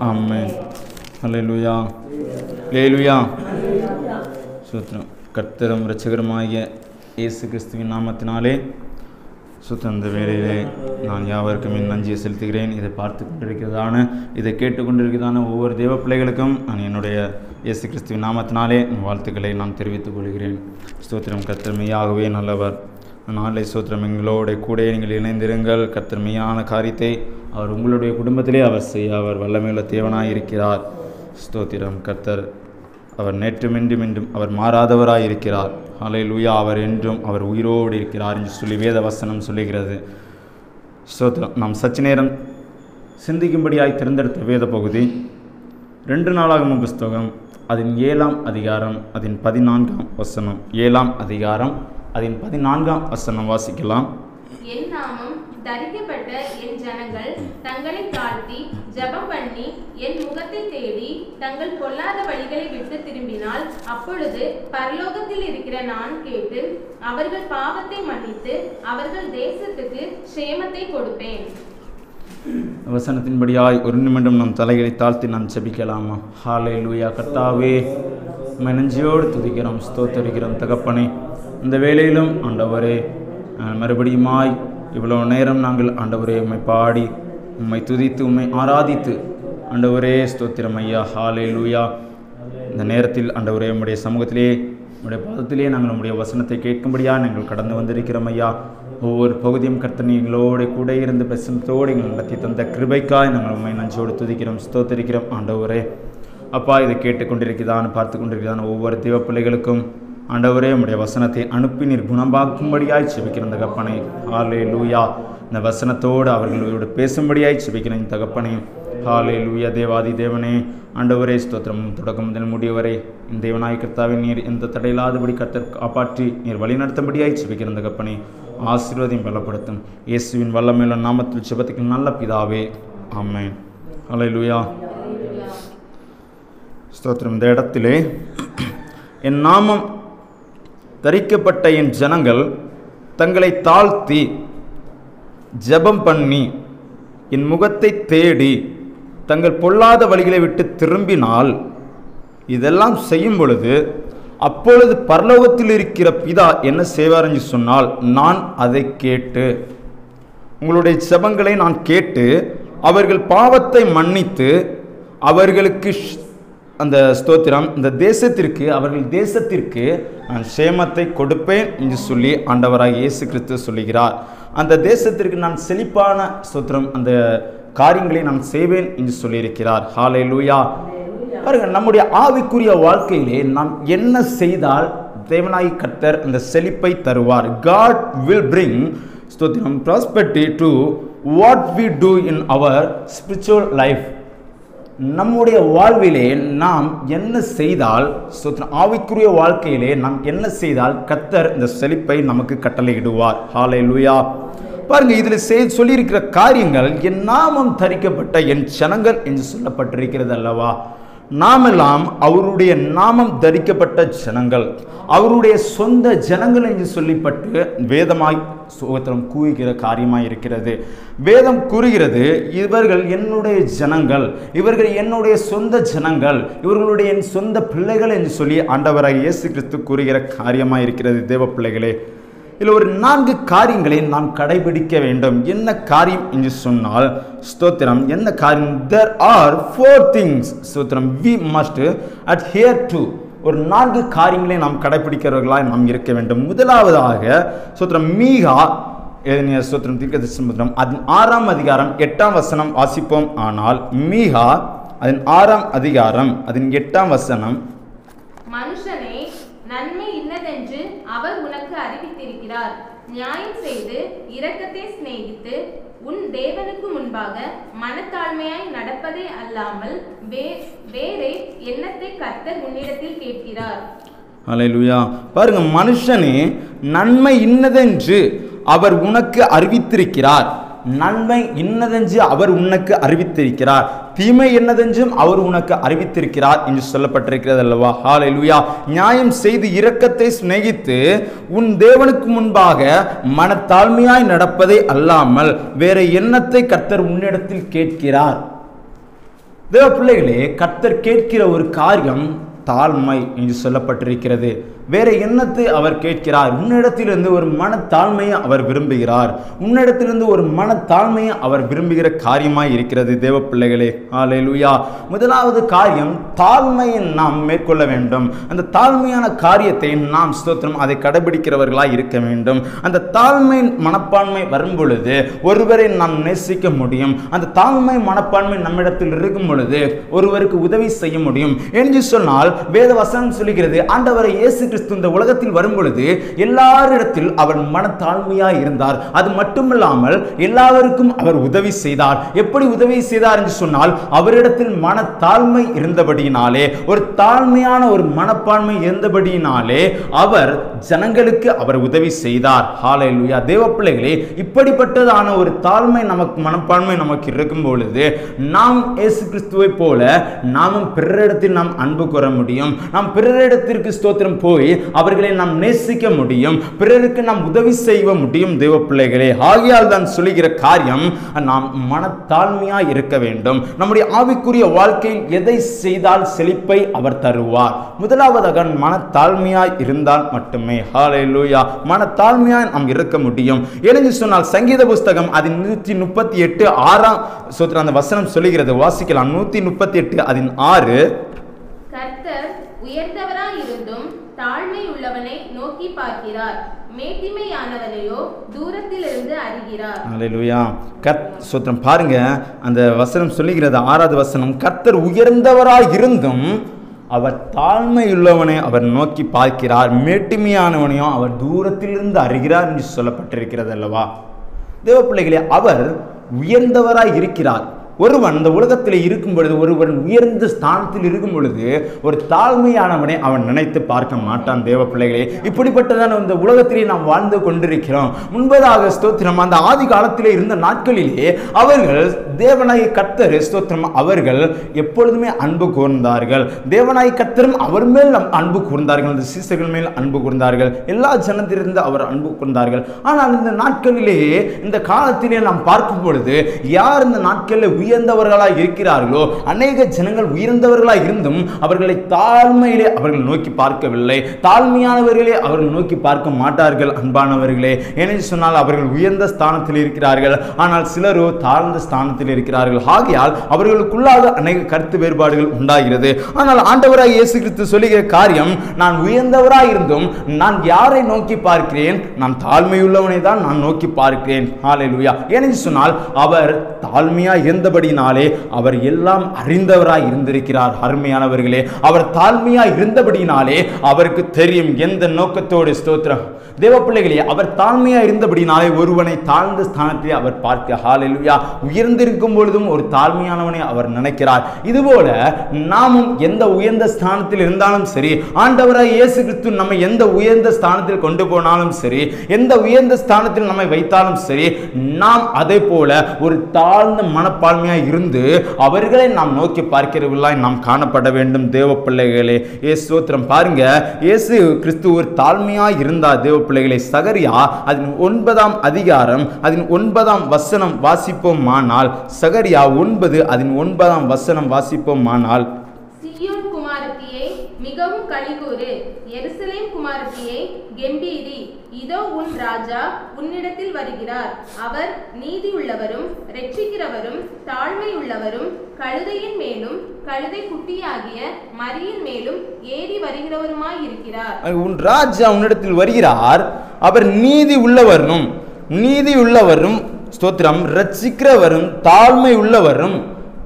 Amen. Hallelujah. Hallelujah. Hallelujah. Sutram. கர்த்தரும் இரட்சகருமாகிய இயேசு கிறிஸ்துவின் நாமத்தினாலே சுத்தந்த வேலையிலே நான் யாவருக்கும் என் நஞ்சியை செலுத்துகிறேன் இதை பார்த்து கொண்டிருக்கிறதான இதை கேட்டுக்கொண்டிருக்கிறதான ஒவ்வொரு தேவ பிள்ளைகளுக்கும் நான் என்னுடைய இயேசு கிறிஸ்துவின் நாமத்தினாலே வாழ்த்துக்களை நான் தெரிவித்துக் கொள்கிறேன் ஸ்தோத்திரம் கத்திரமையாகவே நல்லவர் நாளை சோத்திரம் எங்களோட கூட நீங்கள் இணைந்திருங்கள் கத்திரமையான காரியத்தை அவர் உங்களுடைய குடும்பத்திலே அவர் செய்ய அவர் வல்லமையுள்ள தேவனாயிருக்கிறார் ஸ்தோத்திரம் கத்தர் அவர் நேற்று மீண்டும் இன்றும் அவர் மாறாதவராக இருக்கிறார் அலை லூயா அவர் என்றும் அவர் உயிரோடு இருக்கிறார் என்று சொல்லி வேத வசனம் சொல்லுகிறது ஸ்தோத்திரம் நாம் சற்று நேரம் சிந்திக்கும்படியாய் தேர்ந்தெடுத்த வேத பகுதி ரெண்டு நாளாகும் புஸ்தகம் அதன் ஏழாம் அதிகாரம் அதன் பதினான்காம் வசனம் ஏழாம் அதிகாரம் அதன் பதினான்காம் வசனம் வாசிக்கலாம்
என் நாமம் தரிக்கப்பட்ட என் ஜனங்கள் தங்களை தாழ்த்தி ஜபம் பண்ணி என் முகத்தை தேடி தங்கள் பொல்லாத வழிகளை விட்டு திரும்பினால் அப்பொழுது பரலோகத்தில் இருக்கிற நான் கேட்டு அவர்கள் பாவத்தை மன்னித்து அவர்கள் தேசத்துக்கு சேமத்தை கொடுப்பேன்
வசனத்தின்படியாய் ஒரு நிமிடம் நம் தலைகளை தாழ்த்தி நாம் செபிக்கலாமா ஹாலே லூயா கர்த்தாவே மனஞ்சியோடு துதிக்கிறோம் ஸ்தோத்தரிக்கிறோம் தகப்பனே இந்த வேலையிலும் ஆண்டவரே மறுபடியுமாய் இவ்வளோ நேரம் நாங்கள் ஆண்டவரே பாடி உம்மை துதித்து உம்மை ஆராதித்து அண்டவரே ஸ்தோத்திரம் ஐயா ஹாலே லூயா இந்த நேரத்தில் அண்டவரே உம்முடைய சமூகத்திலே உம்முடைய பாதத்திலே நாங்கள் நம்முடைய வசனத்தை கேட்கும்படியாக நாங்கள் கடந்து வந்திருக்கிறோம் ஐயா ஒவ்வொரு பகுதியும் கர்த்தனை எங்களோடு கூட இருந்து பிரசனத்தோடு எங்கள் நடத்தி தந்த கிருபைக்காய் நாங்கள் உண்மை நஞ்சோடு துதிக்கிறோம் ஸ்தோத்திருக்கிறோம் ஆண்டவரே அப்பா இதை கேட்டுக்கொண்டிருக்கிறான் பார்த்து கொண்டிருக்கிறான் ஒவ்வொரு தெய்வ பிள்ளைகளுக்கும் ஆண்டவரே உம்முடைய வசனத்தை அனுப்பி நீர் குணமாக்கும்படியாய் செபிக்கிற அந்த கப்பனை ஆலே லூயா இந்த வசனத்தோடு அவர்களோடு பேசும்படியாய் சிபிக்கிறேன் தகப்பனையும் ஹாலே லூயா தேவாதி தேவனே ஆண்டவரே ஸ்தோத்திரம் தொடக்கம் முதல் முடியவரை இந்த தேவனாய் கர்த்தாவை நீர் எந்த தடையில்லாதபடி கர்த்தர் காப்பாற்றி நீர் வழிநடத்தும்படியாய் சிபிக்கிற தகப்பனை ஆசீர்வதியும் பலப்படுத்தும் இயேசுவின் வல்லமையுள்ள நாமத்தில் சிபத்துக்கு நல்ல பிதாவே ஆமே ஹலே லூயா ஸ்தோத்திரம் இந்த இடத்திலே என் நாமம் தரிக்கப்பட்ட என் ஜனங்கள் தங்களை தாழ்த்தி ஜபம் பண்ணி என் முகத்தை தேடி தங்கள் பொல்லாத வழிகளை விட்டு திரும்பினால் இதெல்லாம் செய்யும் பொழுது அப்பொழுது பரலோகத்தில் இருக்கிற பிதா என்ன என்று சொன்னால் நான் அதை கேட்டு உங்களுடைய ஜபங்களை நான் கேட்டு அவர்கள் பாவத்தை மன்னித்து அவர்களுக்கு அந்த ஸ்தோத்திரம் இந்த தேசத்திற்கு அவர்கள் தேசத்திற்கு நான் சேமத்தை கொடுப்பேன் என்று சொல்லி ஆண்டவராக இயேசு கிறிஸ்து சொல்லுகிறார் அந்த தேசத்திற்கு நான் செழிப்பான சுத்திரம் அந்த காரியங்களை நான் செய்வேன் என்று சொல்லியிருக்கிறார் ஹாலே லூயா பாருங்கள் நம்முடைய ஆவிக்குரிய வாழ்க்கையிலே நாம் என்ன செய்தால் தேவனாய் கர்த்தர் அந்த செழிப்பை தருவார் காட் வில் பிரிங் ஸ்தோத்திரம் prosperity to what we do in our spiritual life நம்முடைய வாழ்விலே நாம் என்ன செய்தால் ஆவிக்குரிய வாழ்க்கையிலே நாம் என்ன செய்தால் கத்தர் இந்த செழிப்பை நமக்கு கட்டளையிடுவார் ஹாலை லூயா பாருங்க இதில் சொல்லியிருக்கிற காரியங்கள் என் நாமம் தரிக்கப்பட்ட என் சனங்கள் என்று சொல்லப்பட்டிருக்கிறது அல்லவா நாமெல்லாம் அவருடைய நாமம் தரிக்கப்பட்ட ஜனங்கள் அவருடைய சொந்த ஜனங்கள் என்று சொல்லிப்பட்டு வேதமாய் சோத்திரம் கூறுகிற காரியமாக இருக்கிறது வேதம் கூறுகிறது இவர்கள் என்னுடைய ஜனங்கள் இவர்கள் என்னுடைய சொந்த ஜனங்கள் இவர்களுடைய என் சொந்த பிள்ளைகள் என்று சொல்லி ஆண்டவராக இயேசு கிறிஸ்து கூறுகிற காரியமாக இருக்கிறது தேவ பிள்ளைகளே இதில் ஒரு நான்கு காரியங்களை நாம் கடைபிடிக்க வேண்டும் என்ன காரியம் என்று சொன்னால் ஸ்தோத்திரம் என்ன காரியம் தெர் ஆர் ஃபோர் திங்ஸ் ஸ்தோத்திரம் we must adhere to ஒரு நான்கு காரியங்களை நாம் கடைபிடிக்கிறவர்களாக நாம் இருக்க வேண்டும் முதலாவதாக ஸ்தோத்திரம் மீகா எழுதிய ஸ்தோத்திரம் தீர்க்கதரிசனம் அதன் ஆறாம் அதிகாரம் எட்டாம் வசனம் வாசிப்போம் ஆனால் மீகா அதன் ஆறாம் அதிகாரம் அதன் எட்டாம் வசனம்
மனுஷனே
நன்மை இன்னதென்று அவர் செய்கிறார் நியாயம் செய்து இரக்கத்தை சிநேகித்து உன் தேவனுக்கு முன்பாக மனத்தாழ்மையாய் நடப்பதே அல்லாமல் வேறே எண்ணத்தை கத்த உன்னிடத்தில் கேட்கிறார்
அலையலுயா பாருங்க மனுஷனே நன்மை இன்னதென்று அவர் உனக்கு அறிவித்திருக்கிறார் நன்மை இன்னதென்று அவர் உனக்கு அறிவித்திருக்கிறார் தீமை என்னதென்றும் அவர் உனக்கு அறிவித்திருக்கிறார் என்று சொல்லப்பட்டிருக்கிறது அல்லவா ஹால லூயா நியாயம் செய்து இரக்கத்தை சிநேகித்து உன் தேவனுக்கு முன்பாக மனத்தாழ்மையாய் நடப்பதை அல்லாமல் வேற எண்ணத்தை கர்த்தர் உன்னிடத்தில் கேட்கிறார் தேவ பிள்ளைகளே கர்த்தர் கேட்கிற ஒரு காரியம் தாழ்மை என்று சொல்லப்பட்டிருக்கிறது வேற என்னத்தை அவர் கேட்கிறார் உன்னிடத்திலிருந்து ஒரு மனத்தாழ்மையை அவர் விரும்புகிறார் உன்னிடத்திலிருந்து ஒரு மனத்தாழ்மையை அவர் விரும்புகிற காரியமாய் இருக்கிறது தேவ பிள்ளைகளே ஆலை லூயா முதலாவது காரியம் தாழ்மையை நாம் மேற்கொள்ள வேண்டும் அந்த தாழ்மையான காரியத்தை நாம் ஸ்தோத்திரம் அதை கடைபிடிக்கிறவர்களாக இருக்க வேண்டும் அந்த தாழ்மை மனப்பான்மை வரும் பொழுது ஒருவரை நாம் நேசிக்க முடியும் அந்த தாழ்மை மனப்பான்மை நம்மிடத்தில் இருக்கும் பொழுது ஒருவருக்கு உதவி செய்ய முடியும் என்று சொன்னால் வேத வசனம் சொல்லுகிறது ஆண்டவரை இயேசு கிறிஸ்து இந்த உலகத்தில் வரும்பொழுது எல்லாரிடத்தில் அவர் மனத்தாழ்மையாக இருந்தார் அது மட்டுமில்லாமல் எல்லாருக்கும் அவர் உதவி செய்தார் எப்படி உதவி செய்தார் என்று சொன்னால் அவரிடத்தில் மனத்தாழ்மை இருந்தபடியினாலே ஒரு தாழ்மையான ஒரு மனப்பான்மை இருந்தபடியினாலே அவர் ஜனங்களுக்கு அவர் உதவி செய்தார் ஹாலையா தேவ பிள்ளைகளே இப்படிப்பட்டதான ஒரு தாழ்மை நமக்கு மனப்பான்மை நமக்கு இருக்கும் பொழுது நாம் இயேசு கிறிஸ்துவை போல நாமும் பிறரிடத்தில் நாம் அன்பு கூற முடியும் நாம் பிறரிடத்திற்கு ஸ்தோத்திரம் போய் பிள்ளைகளே அவர்களை நாம் நேசிக்க முடியும் பிறருக்கு நாம் உதவி செய்ய முடியும் தெய்வ பிள்ளைகளே ஆகியால் தான் சொல்லுகிற காரியம் நாம் மனத்தாழ்மையாக இருக்க வேண்டும் நம்முடைய ஆவிக்குரிய வாழ்க்கையில் எதை செய்தால் செழிப்பை அவர் தருவார் முதலாவதாக மனத்தாழ்மையாய் இருந்தால் மட்டுமே ஹாலே மனத்தாழ்மையாய் நாம் இருக்க முடியும் எழுந்து சொன்னால் சங்கீத புஸ்தகம் அதில் நூற்றி முப்பத்தி எட்டு ஆறாம் சூத்திர அந்த வசனம் சொல்லுகிறது வாசிக்கலாம் நூற்றி முப்பத்தி எட்டு அதன் ஆறு
உயர்ந்த நோக்கி பார்க்கிறார் மேட்டிமையானவனையோ தூரத்திலிருந்து அறிகிறார்
அலையிலுயா கத் சுத்தம் பாருங்க அந்த வசனம் சொல்லுகிறது ஆறாவது வசனம் கர்த்தர் உயர்ந்தவராய் இருந்தும் அவர் தாழ்மையுள்ளவனை அவர் நோக்கி பார்க்கிறார் மேட்டுமையானவனையும் அவர் தூரத்திலிருந்து அறிகிறார் என்று சொல்லப்பட்டிருக்கிறது அல்லவா தேவ பிள்ளைகளே அவர் உயர்ந்தவராய் இருக்கிறார் ஒருவன் இந்த உலகத்தில் இருக்கும் பொழுது ஒருவன் உயர்ந்த ஸ்தானத்தில் இருக்கும் பொழுது ஒரு தாழ்மையானவனை அவன் நினைத்து பார்க்க மாட்டான் தேவ பிள்ளைகளே இப்படிப்பட்டதான இந்த உலகத்திலே நாம் வாழ்ந்து கொண்டிருக்கிறோம் முன்பதாக ஸ்தோத்திரம் அந்த ஆதி காலத்திலே இருந்த நாட்களிலே அவர்கள் தேவனாய் கத்தர் ஸ்தோத்திரம் அவர்கள் எப்பொழுதுமே அன்பு கூர்ந்தார்கள் தேவனாய் கத்தரும் அவர் மேல் அன்பு கூர்ந்தார்கள் அந்த சீசர்கள் மேல் அன்பு கூர்ந்தார்கள் எல்லா ஜனத்திலிருந்து அவர் அன்பு கூர்ந்தார்கள் ஆனால் இந்த நாட்களிலே இந்த காலத்திலே நாம் பார்க்கும் பொழுது யார் இந்த நாட்களில் உயர்ந்தவர்களாக இருக்கிறார்களோ அநேக ஜனங்கள் உயர்ந்தவர்களாக இருந்தும் அவர்களை தாழ்மையிலே அவர்கள் நோக்கி பார்க்கவில்லை தாழ்மையானவர்களே அவர்கள் நோக்கி பார்க்க மாட்டார்கள் அன்பானவர்களே ஏனென்று சொன்னால் அவர்கள் உயர்ந்த ஸ்தானத்தில் இருக்கிறார்கள் ஆனால் சிலரோ தாழ்ந்த ஸ்தானத்தில் இருக்கிறார்கள் ஆகையால் அவர்களுக்குள்ளாக அநேக கருத்து வேறுபாடுகள் உண்டாகிறது ஆனால் ஆண்டவராக இயேசு கிறிஸ்து சொல்லுகிற காரியம் நான் உயர்ந்தவராக இருந்தும் நான் யாரை நோக்கி பார்க்கிறேன் நான் தாழ்மையுள்ளவனை தான் நான் நோக்கி பார்க்கிறேன் ஹாலே லூயா ஏனென்று சொன்னால் அவர் தாழ்மையாக இருந்தபடி இருந்தபடியினாலே அவர் எல்லாம் அறிந்தவராய் இருந்திருக்கிறார் அருமையானவர்களே அவர் தாழ்மையாய் இருந்தபடியினாலே அவருக்கு தெரியும் எந்த நோக்கத்தோடு ஸ்தோத்திரம் தேவ பிள்ளைகளே அவர் தாழ்மையாக இருந்தபடினாலே ஒருவனை தாழ்ந்த ஸ்தானத்திலே அவர் பார்க்க ஹாலெலுயா உயர்ந்திருக்கும் பொழுதும் ஒரு தாழ்மையானவனை அவர் நினைக்கிறார் இதுபோல நாமும் எந்த உயர்ந்த ஸ்தானத்தில் இருந்தாலும் சரி ஆண்டவராக இயேசு கிறிஸ்து நம்ம எந்த உயர்ந்த ஸ்தானத்தில் கொண்டு போனாலும் சரி எந்த உயர்ந்த ஸ்தானத்தில் நம்மை வைத்தாலும் சரி நாம் அதே போல ஒரு தாழ்ந்த மனப்பான்மை பார்வையாக இருந்து அவர்களை நாம் நோக்கி பார்க்கிறவர்களாய் நாம் காணப்பட வேண்டும் தேவ பிள்ளைகளே ஏசு சோத்திரம் பாருங்க இயேசு கிறிஸ்து ஒரு தாழ்மையாக இருந்தா தேவ பிள்ளைகளை சகரியா அதன் ஒன்பதாம் அதிகாரம் அதன் ஒன்பதாம் வசனம் வாசிப்போம் ஆனால் சகரியா ஒன்பது அதன் ஒன்பதாம் வசனம் வாசிப்போம் ஆனால்
குமாரத்தியை மிகவும் கழிகூறு எருசலேம் குமாரத்தியை கெம்பீரி இதோ உன் ராஜா உன்னிடத்தில் வருகிறார் அவர் நீதியுள்ளவரும் ரட்சிக்கிறவரும் தாழ்மை உள்ளவரும் கழுதையின் மேலும் கழுதை குட்டியாகிய மரியின் மேலும் ஏறி வருகிறவருமாயிருக்கிறார்
உன் ராஜா உன்னிடத்தில் வருகிறார் அவர் நீதி உள்ளவரும் நீதி உள்ளவரும் ஸ்தோத்திரம் ரட்சிக்கிறவரும் தாழ்மை உள்ளவரும்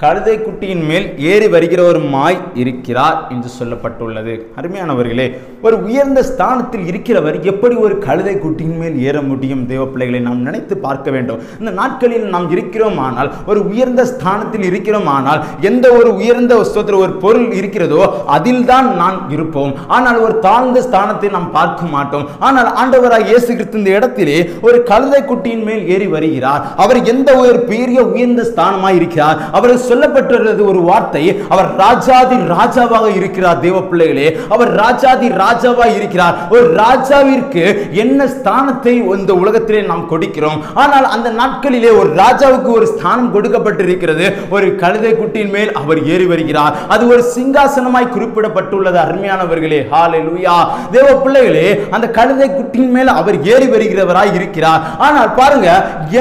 கழுதை குட்டியின் மேல் ஏறி வருகிற ஒரு மாய் இருக்கிறார் என்று சொல்லப்பட்டுள்ளது அருமையானவர்களே ஒரு உயர்ந்த ஸ்தானத்தில் இருக்கிறவர் எப்படி ஒரு கழுதை குட்டியின் மேல் ஏற முடியும் தேவ பிள்ளைகளை நாம் நினைத்து பார்க்க வேண்டும் இந்த நாட்களில் நாம் இருக்கிறோம் ஆனால் ஒரு உயர்ந்த ஸ்தானத்தில் இருக்கிறோம் ஆனால் எந்த ஒரு உயர்ந்த வஸ்துவத்தில் ஒரு பொருள் இருக்கிறதோ அதில் தான் நான் இருப்போம் ஆனால் ஒரு தாழ்ந்த ஸ்தானத்தை நாம் பார்க்க மாட்டோம் ஆனால் ஆண்டவராக இயேசு கிறிஸ்து இந்த இடத்திலே ஒரு கழுதை குட்டியின் மேல் ஏறி வருகிறார் அவர் எந்த ஒரு பெரிய உயர்ந்த ஸ்தானமாக இருக்கிறார் அவர் சொல்லப்பட்டுள்ளது ஒரு வார்த்தை அவர் ராஜாதி ராஜாவாக இருக்கிறார் தேவ பிள்ளைகளே அவர் ராஜாதி ராஜாவாக இருக்கிறார் ஒரு ராஜாவிற்கு என்ன ஸ்தானத்தை இந்த உலகத்திலே நாம் கொடுக்கிறோம் ஆனால் அந்த நாட்களிலே ஒரு ராஜாவுக்கு ஒரு ஸ்தானம் கொடுக்கப்பட்டிருக்கிறது ஒரு கழுதை குட்டியின் மேல் அவர் ஏறி வருகிறார் அது ஒரு சிங்காசனமாய் குறிப்பிடப்பட்டுள்ளது அருமையானவர்களே ஹாலே லூயா தேவ பிள்ளைகளே அந்த கழுதை குட்டியின் மேல் அவர் ஏறி வருகிறவராய் இருக்கிறார் ஆனால் பாருங்க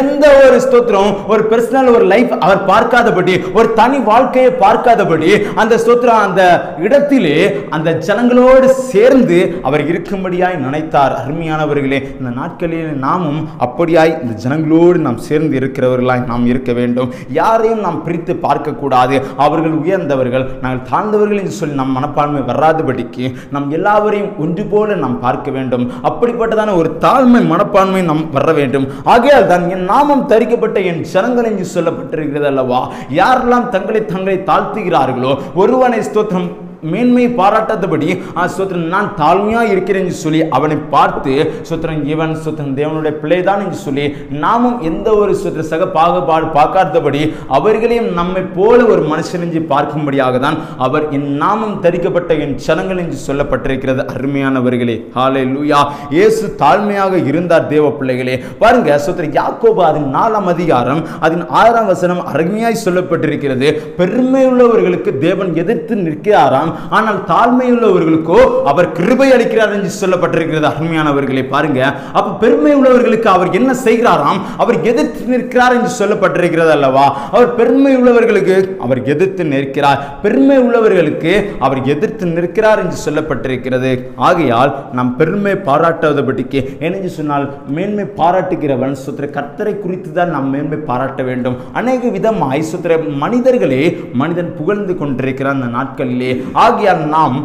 எந்த ஒரு ஸ்தோத்திரம் ஒரு பர்சனல் ஒரு லைஃப் அவர் பார்க்காதபடி ஒரு தனி வாழ்க்கையை பார்க்காதபடி அந்த சோத்ரா அந்த இடத்திலே அந்த ஜனங்களோடு சேர்ந்து அவர் இருக்கும்படியாய் நினைத்தார் அருமையானவர்களே இந்த நாட்களில் நாமும் அப்படியாய் இந்த ஜனங்களோடு நாம் சேர்ந்து இருக்கிறவர்களாய் நாம் இருக்க வேண்டும் யாரையும் நாம் பிரித்து பார்க்கக்கூடாது அவர்கள் உயர்ந்தவர்கள் நாங்கள் தாழ்ந்தவர்கள் என்று சொல்லி நம் மனப்பான்மை வராதபடிக்கு நம் எல்லாவரையும் ஒன்று போல நாம் பார்க்க வேண்டும் அப்படிப்பட்டதான ஒரு தாழ்மை மனப்பான்மை நாம் வர வேண்டும் ஆகையால் தான் என் நாமம் தரிக்கப்பட்ட என் ஜனங்கள் என்று சொல்லப்பட்டிருக்கிறது அல்லவா யார் யாரெல்லாம் தங்களை தங்களை தாழ்த்துகிறார்களோ ஒருவனை ஸ்தோத்திரம் மேன்மை பாராட்டாதபடி சுத்திரன் நான் தாழ்மையாக இருக்கிறேன் சொல்லி அவனை பார்த்து சுத்திரன் இவன் சுத்திரன் தேவனுடைய பிள்ளைதான் என்று சொல்லி நாமும் எந்த ஒரு சுத்திர சக பாகுபாடு பார்க்காதபடி அவர்களையும் நம்மை போல ஒரு மனுஷன் பார்க்கும்படியாக தான் அவர் என் நாமம் தரிக்கப்பட்ட என் சனங்கள் என்று சொல்லப்பட்டிருக்கிறது அருமையானவர்களே ஹாலே லூயா இயேசு தாழ்மையாக இருந்தார் தேவ பிள்ளைகளே பாருங்க சுத்திர யாக்கோபா அதன் நாலாம் அதிகாரம் அதன் ஆறாம் வசனம் அருமையாய் சொல்லப்பட்டிருக்கிறது பெருமையுள்ளவர்களுக்கு தேவன் எதிர்த்து நிற்கிறாராம் இருக்கலாம் ஆனால் தாழ்மையுள்ளவர்களுக்கோ அவர் கிருபை அளிக்கிறார் என்று சொல்லப்பட்டிருக்கிறது அருமையானவர்களை பாருங்க அப்ப பெருமை உள்ளவர்களுக்கு அவர் என்ன செய்கிறாராம் அவர் எதிர்த்து நிற்கிறார் என்று சொல்லப்பட்டிருக்கிறது அல்லவா அவர் பெருமை உள்ளவர்களுக்கு அவர் எதிர்த்து நிற்கிறார் பெருமை உள்ளவர்களுக்கு அவர் எதிர்த்து நிற்கிறார் என்று சொல்லப்பட்டிருக்கிறது ஆகையால் நாம் பெருமை பாராட்டுவதை படிக்கு என்ன சொன்னால் மேன்மை பாராட்டுகிறவன் சுத்திர கர்த்தரை குறித்து தான் நாம் மேன்மை பாராட்ட வேண்டும் அநேக விதமாய் சுத்திர மனிதர்களே மனிதன் புகழ்ந்து கொண்டிருக்கிறார் அந்த நாட்களிலே ஆகியால் நாம்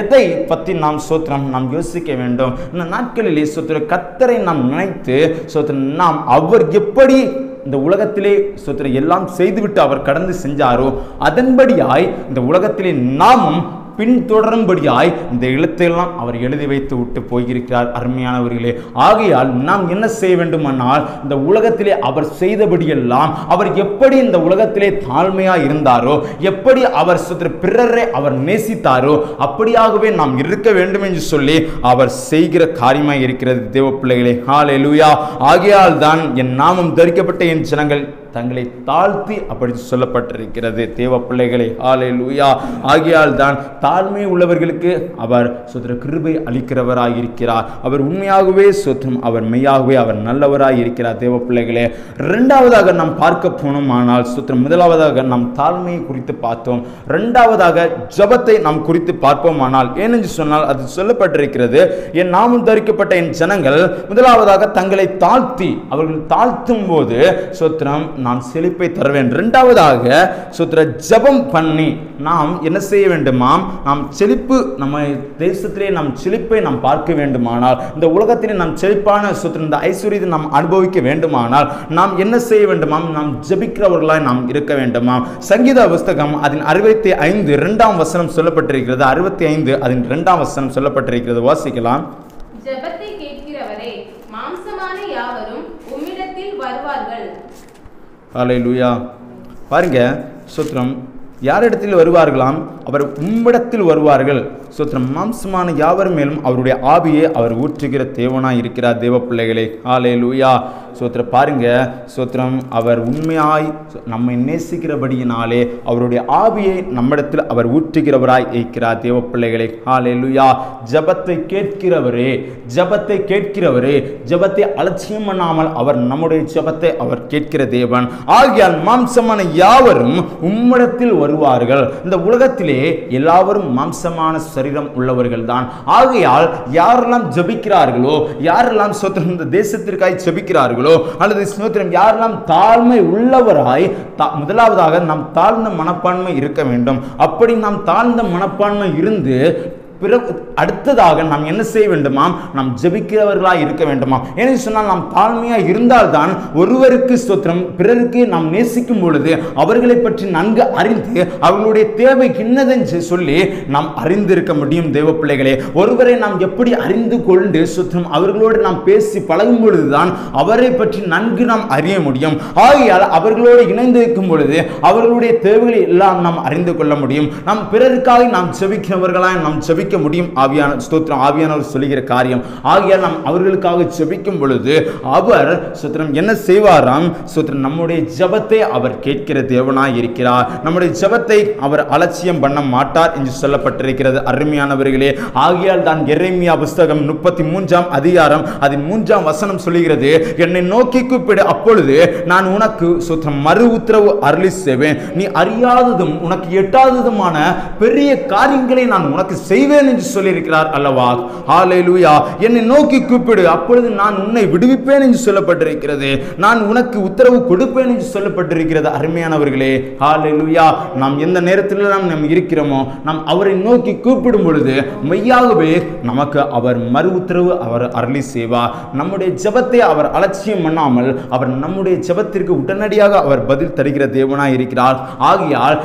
எதை பற்றி நாம் சோத்திரம் நாம் யோசிக்க வேண்டும் இந்த நாட்களிலே சோத்திர கத்தரை நாம் நினைத்து சோத்திரம் நாம் அவர் எப்படி இந்த உலகத்திலே சோத்திர எல்லாம் செய்துவிட்டு அவர் கடந்து செஞ்சாரோ அதன்படியாய் இந்த உலகத்திலே நாமும் பின்தொடரும்படியாய் இந்த எழுத்தையெல்லாம் அவர் எழுதி வைத்து விட்டு போயிருக்கிறார் அருமையானவர்களே ஆகையால் நாம் என்ன செய்ய வேண்டுமானால் இந்த உலகத்திலே அவர் செய்தபடியெல்லாம் அவர் எப்படி இந்த உலகத்திலே தாழ்மையாக இருந்தாரோ எப்படி அவர் பிறரை அவர் நேசித்தாரோ அப்படியாகவே நாம் இருக்க வேண்டும் என்று சொல்லி அவர் செய்கிற காரியமாக இருக்கிறது தேவ பிள்ளைகளே ஆகையால் தான் என் நாமம் தரிக்கப்பட்ட என் ஜனங்கள் தங்களை தாழ்த்தி அப்படி சொல்லப்பட்டிருக்கிறது தேவ பிள்ளைகளை ஆலை லூயா ஆகியால் தான் தாழ்மை உள்ளவர்களுக்கு அவர் சொத்திர கிருபை அளிக்கிறவராக இருக்கிறார் அவர் உண்மையாகவே சுத்தம் அவர் மெய்யாகவே அவர் நல்லவராக இருக்கிறார் தேவ பிள்ளைகளே ரெண்டாவதாக நாம் பார்க்க போனோம் ஆனால் சுத்திரம் முதலாவதாக நாம் தாழ்மையை குறித்து பார்த்தோம் ரெண்டாவதாக ஜபத்தை நாம் குறித்து பார்ப்போமானால் ஏனென்று சொன்னால் அது சொல்லப்பட்டிருக்கிறது என் நாமும் தரிக்கப்பட்ட என் ஜனங்கள் முதலாவதாக தங்களை தாழ்த்தி அவர்கள் தாழ்த்தும் போது சுத்திரம் நான் செழிப்பை தருவேன் ரெண்டாவதாக சுத்திர ஜபம் பண்ணி நாம் என்ன செய்ய வேண்டுமாம் நாம் செழிப்பு நம்ம தேசத்திலே நம் செழிப்பை நாம் பார்க்க வேண்டுமானால் இந்த உலகத்திலே நாம் செழிப்பான சுத்திர இந்த ஐஸ்வர்யத்தை நாம் அனுபவிக்க வேண்டுமானால் நாம் என்ன செய்ய வேண்டுமாம் நாம் ஜபிக்கிறவர்களாய் நாம் இருக்க வேண்டுமாம் சங்கீத புஸ்தகம் அதன் அறுபத்தி ஐந்து இரண்டாம் வசனம் சொல்லப்பட்டிருக்கிறது அறுபத்தி ஐந்து அதன் இரண்டாம் வசனம் சொல்லப்பட்டிருக்கிறது வாசிக்கலாம் ஹலை லூயா பாருங்கள் சூத்திரம் யாரிடத்தில் வருவார்களாம் அவர் உம்மிடத்தில் வருவார்கள் சுத்திரம் மாம்சமான யாவர் மேலும் அவருடைய ஆவியை அவர் ஊற்றுகிற தேவனாக இருக்கிறார் தேவ பிள்ளைகளே ஆலே லூயா சோத்திர பாருங்க சோத்திரம் அவர் உண்மையாய் நம்மை நேசிக்கிறபடியினாலே அவருடைய ஆவியை நம்மிடத்தில் அவர் ஊற்றுகிறவராய் இருக்கிறார் தேவ பிள்ளைகளே ஆலே லூயா ஜபத்தை கேட்கிறவரே ஜபத்தை கேட்கிறவரே ஜபத்தை அலட்சியம் பண்ணாமல் அவர் நம்முடைய ஜபத்தை அவர் கேட்கிற தேவன் ஆகியால் மாம்சமான யாவரும் உம்மிடத்தில் ஒரு வருவார்கள் இந்த உலகத்திலே எல்லாவரும் மாம்சமான சரீரம் உள்ளவர்கள் தான் ஆகையால் யாரெல்லாம் ஜபிக்கிறார்களோ யாரெல்லாம் இந்த தேசத்திற்காய் ஜபிக்கிறார்களோ அல்லது சோத்திரம் யாரெல்லாம் தாழ்மை உள்ளவராய் முதலாவதாக நாம் தாழ்ந்த மனப்பான்மை இருக்க வேண்டும் அப்படி நாம் தாழ்ந்த மனப்பான்மை இருந்து பிறகு அடுத்ததாக நாம் என்ன செய்ய வேண்டுமாம் நாம் ஜபிக்கிறவர்களாக இருக்க வேண்டுமாம் ஏன்னு சொன்னால் நாம் தாழ்மையாக இருந்தால்தான் ஒருவருக்கு ஸ்தோத்திரம் பிறருக்கு நாம் நேசிக்கும் பொழுது அவர்களை பற்றி நன்கு அறிந்து அவர்களுடைய தேவை கிண்ணதென்று சொல்லி நாம் அறிந்திருக்க முடியும் தேவ பிள்ளைகளே ஒருவரை நாம் எப்படி அறிந்து கொண்டு சுத்தம் அவர்களோடு நாம் பேசி பழகும் பொழுதுதான் அவரை பற்றி நன்கு நாம் அறிய முடியும் ஆகையால் அவர்களோடு இணைந்திருக்கும் பொழுது அவர்களுடைய தேவைகளை எல்லாம் நாம் அறிந்து கொள்ள முடியும் நாம் பிறருக்காக நாம் செவிக்கிறவர்களாக நாம் செவி ஜெபிக்க முடியும் ஆவியான ஸ்தோத்திரம் ஆவியானவர் சொல்லுகிற காரியம் ஆகியால் நாம் அவர்களுக்காக ஜெபிக்கும் பொழுது அவர் சுத்திரம் என்ன செய்வாராம் சுத்திரம் நம்முடைய ஜபத்தை அவர் கேட்கிற தேவனாய் இருக்கிறார் நம்முடைய ஜபத்தை அவர் அலட்சியம் பண்ண மாட்டார் என்று சொல்லப்பட்டிருக்கிறது அருமையானவர்களே ஆகியால் தான் எரேமியா புஸ்தகம் முப்பத்தி மூன்றாம் அதிகாரம் அதன் மூன்றாம் வசனம் சொல்லுகிறது என்னை நோக்கி கூப்பிடு அப்பொழுது நான் உனக்கு சுத்திரம் மறு உத்தரவு அருளி செய்வேன் நீ அறியாததும் உனக்கு எட்டாததுமான பெரிய காரியங்களை நான் உனக்கு செய்வேன் விடுவேன் என்று சொல்லியிருக்கிறார் அல்லவா ஆலை லூயா என்னை நோக்கி கூப்பிடு அப்பொழுது நான் உன்னை விடுவிப்பேன் என்று சொல்லப்பட்டிருக்கிறது நான் உனக்கு உத்தரவு கொடுப்பேன் என்று சொல்லப்பட்டிருக்கிறது அருமையானவர்களே ஆலை லூயா நாம் எந்த நேரத்தில் நாம் நம் இருக்கிறோமோ நாம் அவரை நோக்கி கூப்பிடும் பொழுது மெய்யாகவே நமக்கு அவர் மறு உத்தரவு அவர் அருளி செய்வார் நம்முடைய ஜபத்தை அவர் அலட்சியம் பண்ணாமல் அவர் நம்முடைய ஜபத்திற்கு உடனடியாக அவர் பதில் தருகிற தேவனாக இருக்கிறார் ஆகையால்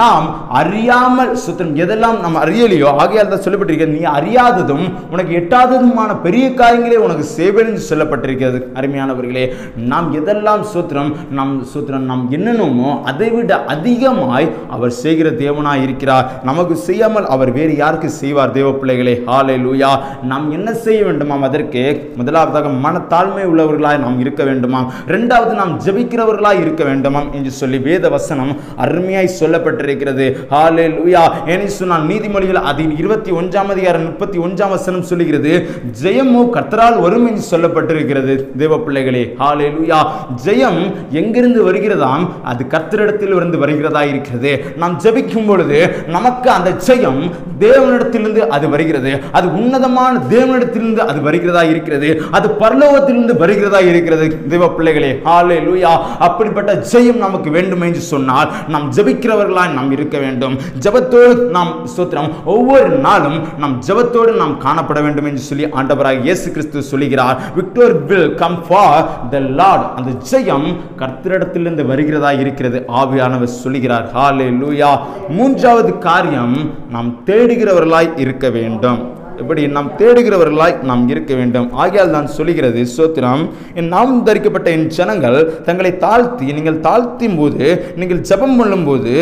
நாம் அறியாமல் சுத்தம் எதெல்லாம் நாம் அறியலையோ ஆகையால் இடத்துல சொல்லப்பட்டிருக்கிறது நீ அறியாததும் உனக்கு எட்டாததுமான பெரிய காரியங்களே உனக்கு சேவை சொல்லப்பட்டிருக்கிறது அருமையானவர்களே நாம் எதெல்லாம் சூத்திரம் நம் சூத்திரம் நாம் என்னென்னமோ அதை விட அதிகமாய் அவர் செய்கிற தேவனாய் இருக்கிறார் நமக்கு செய்யாமல் அவர் வேறு யாருக்கு செய்வார் தேவ பிள்ளைகளே ஹாலே லூயா நாம் என்ன செய்ய வேண்டுமாம் அதற்கு முதலாவதாக மனத்தாழ்மை உள்ளவர்களாய் நாம் இருக்க வேண்டுமாம் ரெண்டாவது நாம் ஜபிக்கிறவர்களாய் இருக்க வேண்டுமாம் என்று சொல்லி வேத வசனம் அருமையாய் சொல்லப்பட்டிருக்கிறது ஹாலே லூயா ஏனி சொன்னால் நீதிமொழிகள் அதில் இருபத்தி முப்பத்தி ஒன்றாம் அதிகாரம் முப்பத்தி ஒன்றாம் வசனம் சொல்லுகிறது ஜெயமோ கத்தரால் வரும் என்று சொல்லப்பட்டிருக்கிறது தேவ பிள்ளைகளே ஹாலே லூயா ஜெயம் எங்கிருந்து வருகிறதாம் அது கத்தரிடத்தில் இருந்து வருகிறதா இருக்கிறது நாம் ஜபிக்கும் பொழுது நமக்கு அந்த ஜெயம் தேவனிடத்திலிருந்து அது வருகிறது அது உன்னதமான தேவனிடத்திலிருந்து அது வருகிறதா இருக்கிறது அது பரலோகத்திலிருந்து வருகிறதா இருக்கிறது தேவ பிள்ளைகளே ஹாலே லூயா அப்படிப்பட்ட ஜெயம் நமக்கு வேண்டும் என்று சொன்னால் நாம் ஜபிக்கிறவர்களாய் நாம் இருக்க வேண்டும் ஜபத்தோடு நாம் சூத்திரம் ஒவ்வொரு நாள் நாளும் நம் ஜபத்தோடு நாம் காணப்பட வேண்டும் என்று சொல்லி ஆண்டவராக இயேசு கிறிஸ்து சொல்லுகிறார் victory will come for the Lord அந்த ஜெயம் கர்த்தரிடத்திலிருந்து வருகிறதா இருக்கிறது ஆவியானவர் சொல்லுகிறார் ஹாலே லூயா மூன்றாவது காரியம் நாம் தேடுகிறவர்களாய் இருக்க வேண்டும் இப்படி நாம் தேடுகிறவர்களாய் நாம் இருக்க வேண்டும் ஆகியால் தான் சொல்லுகிறது சோத்திரம் என் நாம் தரிக்கப்பட்ட என் ஜனங்கள் தங்களை தாழ்த்தி நீங்கள் தாழ்த்தும் போது நீங்கள் ஜபம் பண்ணும்போது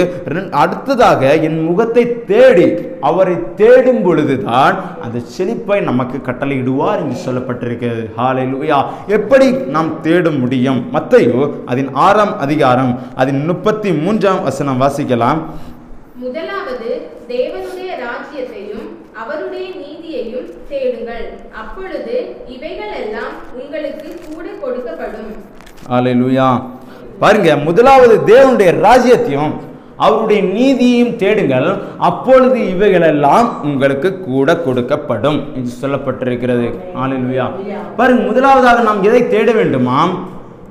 அடுத்ததாக என் முகத்தை தேடி அவரை தேடும் பொழுதுதான் அந்த செழிப்பை நமக்கு கட்டளையிடுவார் என்று சொல்லப்பட்டிருக்கிறது ஹாலை லூயா எப்படி நாம் தேட முடியும் மத்தையோ அதன் ஆறாம் அதிகாரம் அதன் முப்பத்தி மூன்றாம் வசனம் வாசிக்கலாம்
முதலாம் அதாவது தேவனுடைய ராஜ்யத்தையும் அவருடைய நீதியையும் தேடுங்கள் அப்பொழுது இவைகள் எல்லாம் உங்களுக்கு கூட கொடுக்கப்படும்
பாருங்க முதலாவது தேவனுடைய ராஜ்யத்தையும் அவருடைய நீதியையும் தேடுங்கள் அப்பொழுது இவைகளெல்லாம் உங்களுக்கு கூட கொடுக்கப்படும் என்று சொல்லப்பட்டிருக்கிறது ஆலிலுயா பாருங்க முதலாவதாக நாம் எதை தேட வேண்டுமாம்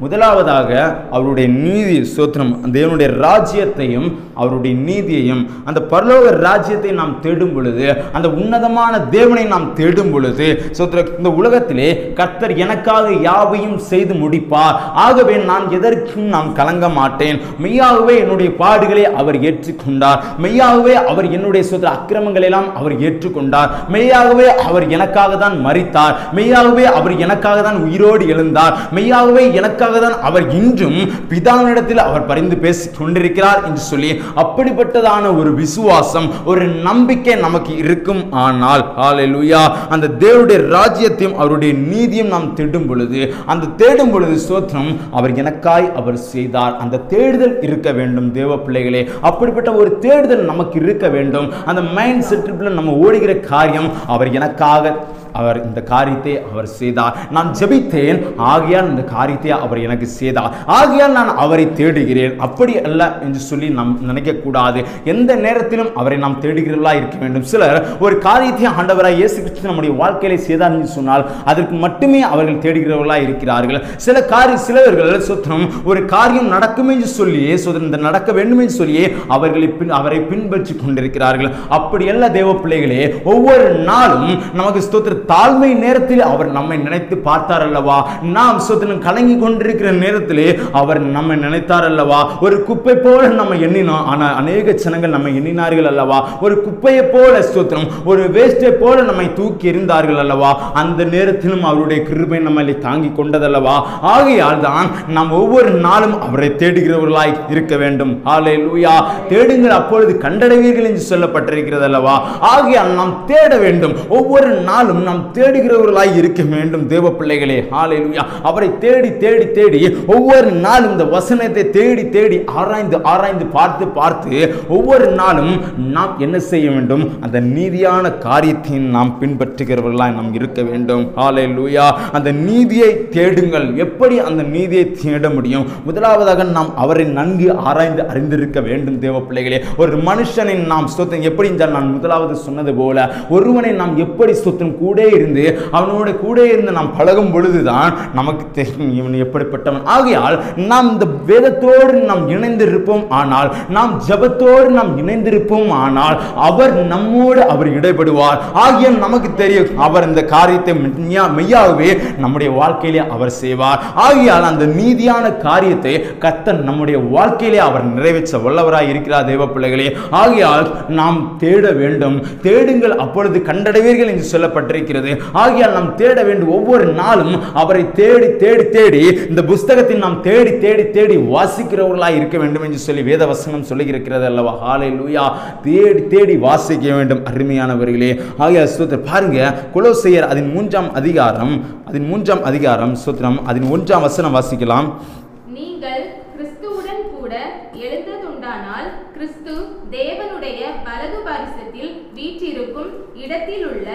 முதலாவதாக அவருடைய நீதி சோத்திரம் தேவனுடைய ராஜ்யத்தையும் அவருடைய நீதியையும் அந்த பரலோக ராஜ்யத்தை நாம் தேடும் பொழுது அந்த உன்னதமான தேவனை நாம் தேடும் பொழுது சோத்திர இந்த உலகத்திலே கர்த்தர் எனக்காக யாவையும் செய்து முடிப்பார் ஆகவே நான் எதற்கும் நான் கலங்க மாட்டேன் மெய்யாகவே என்னுடைய பாடுகளை அவர் ஏற்றுக்கொண்டார் மெய்யாகவே அவர் என்னுடைய சோத்திர அக்கிரமங்களை எல்லாம் அவர் ஏற்றுக்கொண்டார் மெய்யாகவே அவர் எனக்காக தான் மறித்தார் மெய்யாகவே அவர் எனக்காக தான் உயிரோடு எழுந்தார் மெய்யாகவே எனக்காக அதற்காக தான் அவர் இன்றும் பிதாவினிடத்தில் அவர் பரிந்து பேசி கொண்டிருக்கிறார் என்று சொல்லி அப்படிப்பட்டதான ஒரு விசுவாசம் ஒரு நம்பிக்கை நமக்கு இருக்கும் ஆனால் ஹாலெலுயா அந்த தேவருடைய ராஜ்யத்தையும் அவருடைய நீதியும் நாம் தேடும் பொழுது அந்த தேடும் பொழுது சோத்திரம் அவர் எனக்காய் அவர் செய்தார் அந்த தேடுதல் இருக்க வேண்டும் தேவ பிள்ளைகளே அப்படிப்பட்ட ஒரு தேடுதல் நமக்கு இருக்க வேண்டும் அந்த மைண்ட் செட்டில் நம்ம ஓடுகிற காரியம் அவர் எனக்காக அவர் இந்த காரியத்தை அவர் செய்தார் நான் ஜெபித்தேன் ஆகையால் இந்த காரியத்தை அவர் எனக்கு செய்தார் ஆகையால் நான் அவரை தேடுகிறேன் அப்படி அல்ல என்று சொல்லி நாம் நினைக்கக்கூடாது எந்த நேரத்திலும் அவரை நாம் தேடுகிறவர்களாக இருக்க வேண்டும் சிலர் ஒரு காரியத்தை ஆண்டவராக இயேசு கிறிஸ்து நம்முடைய வாழ்க்கையில செய்தார் என்று சொன்னால் அதற்கு மட்டுமே அவர்கள் தேடுகிறவர்களாக இருக்கிறார்கள் சில காரிய சிலவர்கள் சுத்தம் ஒரு காரியம் நடக்கும் என்று சொல்லியே சுதந்திரம் நடக்க வேண்டும் என்று சொல்லியே அவர்களை பின் அவரை பின்பற்றி கொண்டிருக்கிறார்கள் அப்படி எல்லா தேவ பிள்ளைகளே ஒவ்வொரு நாளும் நமக்கு ஸ்தோத்திர தாழ்மை நேரத்தில் அவர் நம்மை நினைத்து பார்த்தார் அல்லவா நாம் சுத்தினம் கலங்கி கொண்டிருக்கிற நேரத்திலே அவர் நம்மை நினைத்தார் அல்லவா ஒரு குப்பை போல நம்ம எண்ணினோம் ஆனால் அநேக ஜனங்கள் நம்ம எண்ணினார்கள் அல்லவா ஒரு குப்பையை போல சுத்தினம் ஒரு வேஸ்டை போல நம்மை தூக்கி எறிந்தார்கள் அல்லவா அந்த நேரத்திலும் அவருடைய கிருபை நம்மளை தாங்கி கொண்டதல்லவா ஆகையால் தான் நாம் ஒவ்வொரு நாளும் அவரை தேடுகிறவர்களாய் இருக்க வேண்டும் ஆலே லூயா தேடுங்கள் அப்பொழுது கண்டடைவீர்கள் என்று சொல்லப்பட்டிருக்கிறது அல்லவா ஆகையால் நாம் தேட வேண்டும் ஒவ்வொரு நாளும் நாம் நாம் தேடுகிறவர்களாய் இருக்க வேண்டும் தேவ பிள்ளைகளே ஆலையிலுயா அவரை தேடி தேடி தேடி ஒவ்வொரு நாள் இந்த வசனத்தை தேடி தேடி ஆராய்ந்து ஆராய்ந்து பார்த்து பார்த்து ஒவ்வொரு நாளும் நாம் என்ன செய்ய வேண்டும் அந்த நீதியான காரியத்தை நாம் பின்பற்றுகிறவர்களாய் நாம் இருக்க வேண்டும் ஆலையிலுயா லூயா அந்த நீதியை தேடுங்கள் எப்படி அந்த நீதியை தேட முடியும் முதலாவதாக நாம் அவரை நன்கு ஆராய்ந்து அறிந்திருக்க வேண்டும் தேவ பிள்ளைகளே ஒரு மனுஷனை நாம் சொத்தம் எப்படி என்றால் நான் முதலாவது சொன்னது போல ஒருவனை நாம் எப்படி சொத்தம் கூட கூட இருந்து அவனோட கூட இருந்து நாம் பழகும் பொழுதுதான் நமக்கு தெரியும் இவன் எப்படிப்பட்டவன் ஆகையால் நாம் இந்த வேதத்தோடு நாம் இணைந்திருப்போம் ஆனால் நாம் ஜபத்தோடு நாம் இணைந்திருப்போம் ஆனால் அவர் நம்மோடு அவர் இடைபடுவார் ஆகிய நமக்கு தெரியும் அவர் இந்த காரியத்தை மெய்யாகவே நம்முடைய வாழ்க்கையிலே அவர் செய்வார் ஆகையால் அந்த நீதியான காரியத்தை கத்தன் நம்முடைய வாழ்க்கையிலே அவர் நிறைவேற்ற வல்லவராய் இருக்கிறார் தேவ பிள்ளைகளே ஆகையால் நாம் தேட வேண்டும் தேடுங்கள் அப்பொழுது கண்டடைவீர்கள் என்று சொல்லப்பட்டிருக்கிறது இருக்கிறது ஆகியால் நாம் தேட வேண்டும் ஒவ்வொரு நாளும் அவரை தேடி தேடி தேடி இந்த புஸ்தகத்தில் நாம் தேடி தேடி தேடி வாசிக்கிறவர்களாக இருக்க வேண்டும் என்று சொல்லி வேதவசனம் சொல்லியிருக்கிறது அல்லவா ஹாலை லூயா தேடி தேடி வாசிக்க வேண்டும் அருமையானவர்களே ஆகியால் சூத்திரம் பாருங்க குலோசையர் அதன் மூன்றாம் அதிகாரம் அதன் மூன்றாம் அதிகாரம் சுத்திரம் அதன் ஒன்றாம் வசனம் வாசிக்கலாம்
நீங்கள் கிறிஸ்துவுடன் கூட எழுந்ததுண்டானால் கிறிஸ்து தேவனுடைய வலது பாரிசத்தில் வீற்றிருக்கும் இடத்தில் உள்ள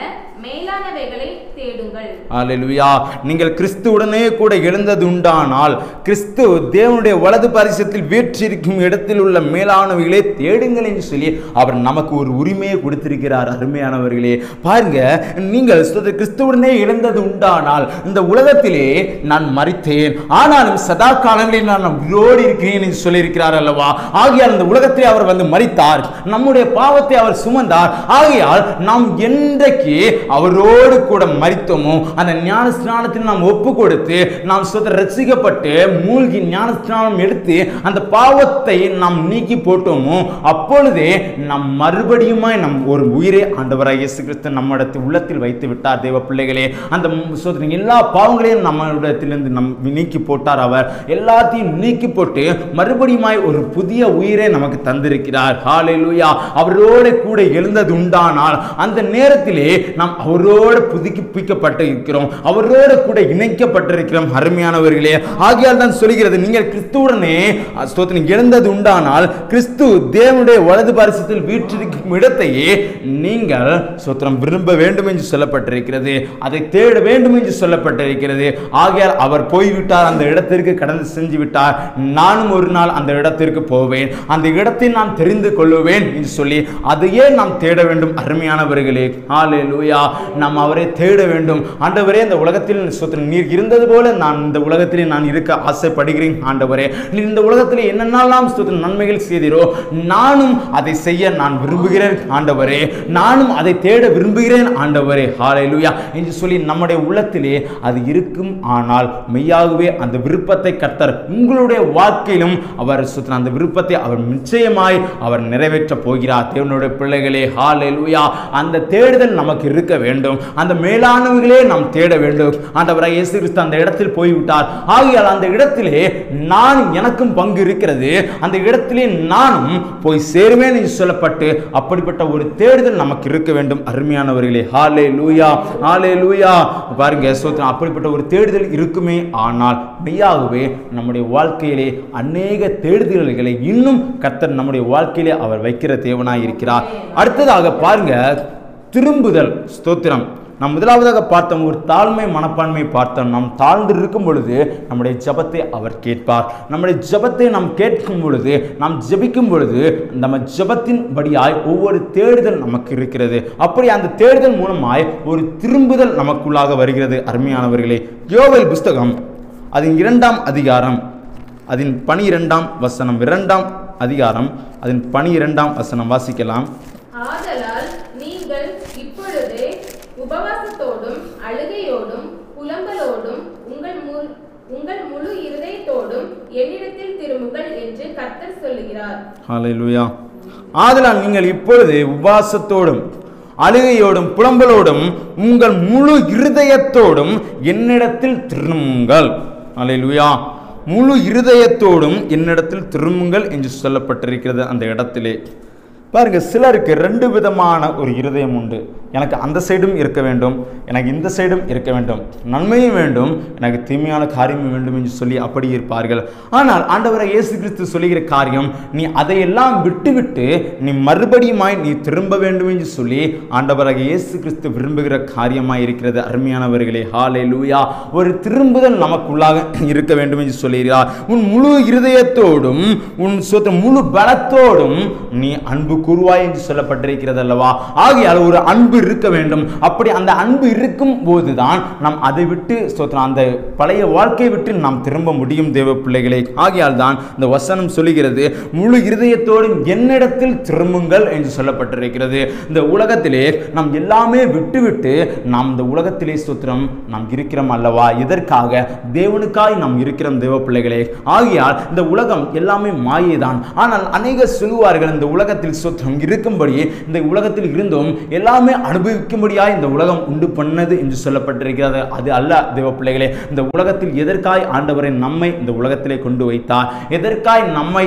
ஆலெலுயா நீங்கள் கிறிஸ்துவுடனே கூட எழுந்தது உண்டானால் கிறிஸ்து தேவனுடைய வலது பரிசத்தில் வீற்றிருக்கும் இடத்தில் உள்ள மேலானவைகளை தேடுங்கள் என்று சொல்லி அவர் நமக்கு ஒரு உரிமையை கொடுத்திருக்கிறார் அருமையானவர்களே பாருங்க நீங்கள் கிறிஸ்துவுடனே எழுந்தது உண்டானால் இந்த உலகத்திலே நான் மறித்தேன் ஆனாலும் சதா காலங்களில் நான் உயிரோடு இருக்கிறேன் என்று சொல்லியிருக்கிறார் அல்லவா ஆகையால் இந்த உலகத்திலே அவர் வந்து மறித்தார் நம்முடைய பாவத்தை அவர் சுமந்தார் ஆகையால் நாம் என்றைக்கு அவரோடு கூட மறித்தோமோ அந்த ஞான ஸ்நானத்தில் நாம் ஒப்பு கொடுத்து நாம் சொத ரசிக்கப்பட்டு மூழ்கி ஞான ஸ்நானம் எடுத்து அந்த பாவத்தை நாம் நீக்கி போட்டோமோ அப்பொழுதே நம் மறுபடியுமாய் நம் ஒரு உயிரை ஆண்டவராக இயேசு கிறிஸ்து நம்மிடத்தில் உள்ளத்தில் வைத்து விட்டார் தேவ பிள்ளைகளே அந்த சோதனை எல்லா பாவங்களையும் நம்மளிடத்திலிருந்து நம் நீக்கி போட்டார் அவர் எல்லாத்தையும் நீக்கி போட்டு மறுபடியுமாய் ஒரு புதிய உயிரை நமக்கு தந்திருக்கிறார் காலையில் அவரோட கூட எழுந்தது உண்டானால் அந்த நேரத்திலே நாம் அவரோடு இருக்கிறோம் அவரோடு கூட இணைக்கப்பட்டிருக்கிறோம் அருமையானவர்களே ஆகியால் தான் சொல்கிறது நீங்கள் கிறிஸ்துவுடனே இழந்தது உண்டானால் கிறிஸ்து தேவனுடைய வலது பாரிசத்தில் வீற்றிருக்கும் இடத்தையே நீங்கள் சுத்திரம் விரும்ப வேண்டும் என்று சொல்லப்பட்டிருக்கிறது அதை தேட வேண்டும் என்று சொல்லப்பட்டிருக்கிறது ஆகையால் அவர் போய்விட்டார் அந்த இடத்திற்கு கடந்து செஞ்சு விட்டார் நானும் ஒரு நாள் அந்த இடத்திற்கு போவேன் அந்த இடத்தை நான் தெரிந்து கொள்ளுவேன் என்று சொல்லி அதையே நாம் தேட வேண்டும் அருமையானவர்களே ஆலே லூயா நாம் அவரை தேட வேண்டும் ஆண்டவரே இந்த உலகத்தில் நீர் இருந்தது போல நான் இந்த உலகத்திலே நான் இருக்க ஆசைப்படுகிறேன் ஆண்டவரே நீ இந்த உலகத்தில் என்னென்னலாம் சுத்தின் நன்மைகள் செய்தீரோ நானும் அதை செய்ய நான் விரும்புகிறேன் ஆண்டவரே நானும் அதை தேட விரும்புகிறேன் ஆண்டவரே ஹாலையிலுயா என்று சொல்லி நம்முடைய உள்ளத்திலே அது இருக்கும் ஆனால் மெய்யாகவே அந்த விருப்பத்தை கர்த்தர் உங்களுடைய வாழ்க்கையிலும் அவர் சுத்தின அந்த விருப்பத்தை அவர் நிச்சயமாய் அவர் நிறைவேற்றப் போகிறார் தேவனுடைய பிள்ளைகளே ஹாலையிலுயா அந்த தேடுதல் நமக்கு இருக்க வேண்டும் அந்த மேலானவர்களே நாம் தேட வேண்டும் ஆண்டவராக இயேசு கிறிஸ்து அந்த இடத்தில் போய்விட்டார் ஆகையால் அந்த இடத்திலே நான் எனக்கும் பங்கு இருக்கிறது அந்த இடத்திலே நானும் போய் சேருவேன் என்று சொல்லப்பட்டு அப்படிப்பட்ட ஒரு தேடுதல் நமக்கு இருக்க வேண்டும் அருமையானவர்களே ஹாலே லூயா ஹாலே லூயா பாருங்க சோத்ரா அப்படிப்பட்ட ஒரு தேடுதல் இருக்குமே ஆனால் மெய்யாகவே நம்முடைய வாழ்க்கையிலே அநேக தேடுதல்களை இன்னும் கத்தர் நம்முடைய வாழ்க்கையிலே அவர் வைக்கிற தேவனாய் இருக்கிறார் அடுத்ததாக பாருங்க திரும்புதல் ஸ்தோத்திரம் நாம் முதலாவதாக பார்த்தோம் ஒரு தாழ்மை மனப்பான்மை பார்த்தோம் நாம் தாழ்ந்து இருக்கும் பொழுது நம்முடைய ஜபத்தை அவர் கேட்பார் நம்முடைய ஜபத்தை நாம் கேட்கும் பொழுது நாம் ஜபிக்கும் பொழுது நம்ம ஜபத்தின் படியாய் ஒவ்வொரு தேடுதல் நமக்கு இருக்கிறது அப்படி அந்த தேடுதல் மூலமாய் ஒரு திரும்புதல் நமக்குள்ளாக வருகிறது அருமையானவர்களே யோவல் புஸ்தகம் அதன் இரண்டாம் அதிகாரம் அதன் பனிரெண்டாம் வசனம் இரண்டாம் அதிகாரம் அதன் பனிரெண்டாம் வசனம் வாசிக்கலாம் ஆதலால் நீங்கள் இப்பொழுது உபாசத்தோடும் அழுகையோடும் புலம்பலோடும் உங்கள் முழு இருதயத்தோடும் என்னிடத்தில் திரும்புங்கள் அலையிலுயா முழு இருதயத்தோடும் என்னிடத்தில் திரும்புங்கள் என்று சொல்லப்பட்டிருக்கிறது அந்த இடத்திலே பாருங்கள் சிலருக்கு ரெண்டு விதமான ஒரு இருதயம் உண்டு எனக்கு அந்த சைடும் இருக்க வேண்டும் எனக்கு இந்த சைடும் இருக்க வேண்டும் நன்மையும் வேண்டும் எனக்கு தீமையான காரியமும் வேண்டும் என்று சொல்லி அப்படி இருப்பார்கள் ஆனால் ஆண்டவரை இயேசு கிறிஸ்து சொல்லுகிற காரியம் நீ அதையெல்லாம் விட்டுவிட்டு நீ மறுபடியுமாய் நீ திரும்ப வேண்டும் என்று சொல்லி ஆண்டவராக இயேசு கிறிஸ்து விரும்புகிற காரியமாக இருக்கிறது அருமையானவர்களே ஹாலே லூயா ஒரு திரும்புதல் நமக்குள்ளாக இருக்க வேண்டும் என்று சொல்லுகிறார் உன் முழு இருதயத்தோடும் உன் சொத்து முழு பலத்தோடும் நீ அன்பு குருவாய் என்று சொல்லப்பட்டிருக்கிறது அல்லவா ஆகையால் ஒரு அன்பு இருக்க வேண்டும் அப்படி அந்த அன்பு இருக்கும் போதுதான் நாம் அதை விட்டு அந்த பழைய வாழ்க்கையை விட்டு நாம் திரும்ப முடியும் தேவ பிள்ளைகளை ஆகையால் தான் இந்த வசனம் சொல்லுகிறது முழு இருதயத்தோடும் என்னிடத்தில் திரும்புங்கள் என்று சொல்லப்பட்டிருக்கிறது இந்த உலகத்திலே நாம் எல்லாமே விட்டுவிட்டு நாம் இந்த உலகத்திலே சுத்திரம் நாம் இருக்கிறோம் அல்லவா இதற்காக தேவனுக்காய் நாம் இருக்கிறோம் தேவ பிள்ளைகளே ஆகையால் இந்த உலகம் எல்லாமே மாயை தான் ஆனால் அநேக சொல்லுவார்கள் இந்த உலகத்தில் சுத்தம் இருக்கும்படி இந்த உலகத்தில் இருந்தும் எல்லாமே அனுபவிக்கும்படியாக இந்த உலகம் உண்டு பண்ணது என்று சொல்லப்பட்டிருக்கிறது அது அல்ல தேவ பிள்ளைகளே இந்த உலகத்தில் எதற்காய் ஆண்டவரை நம்மை இந்த உலகத்திலே கொண்டு வைத்தார் எதற்காய் நம்மை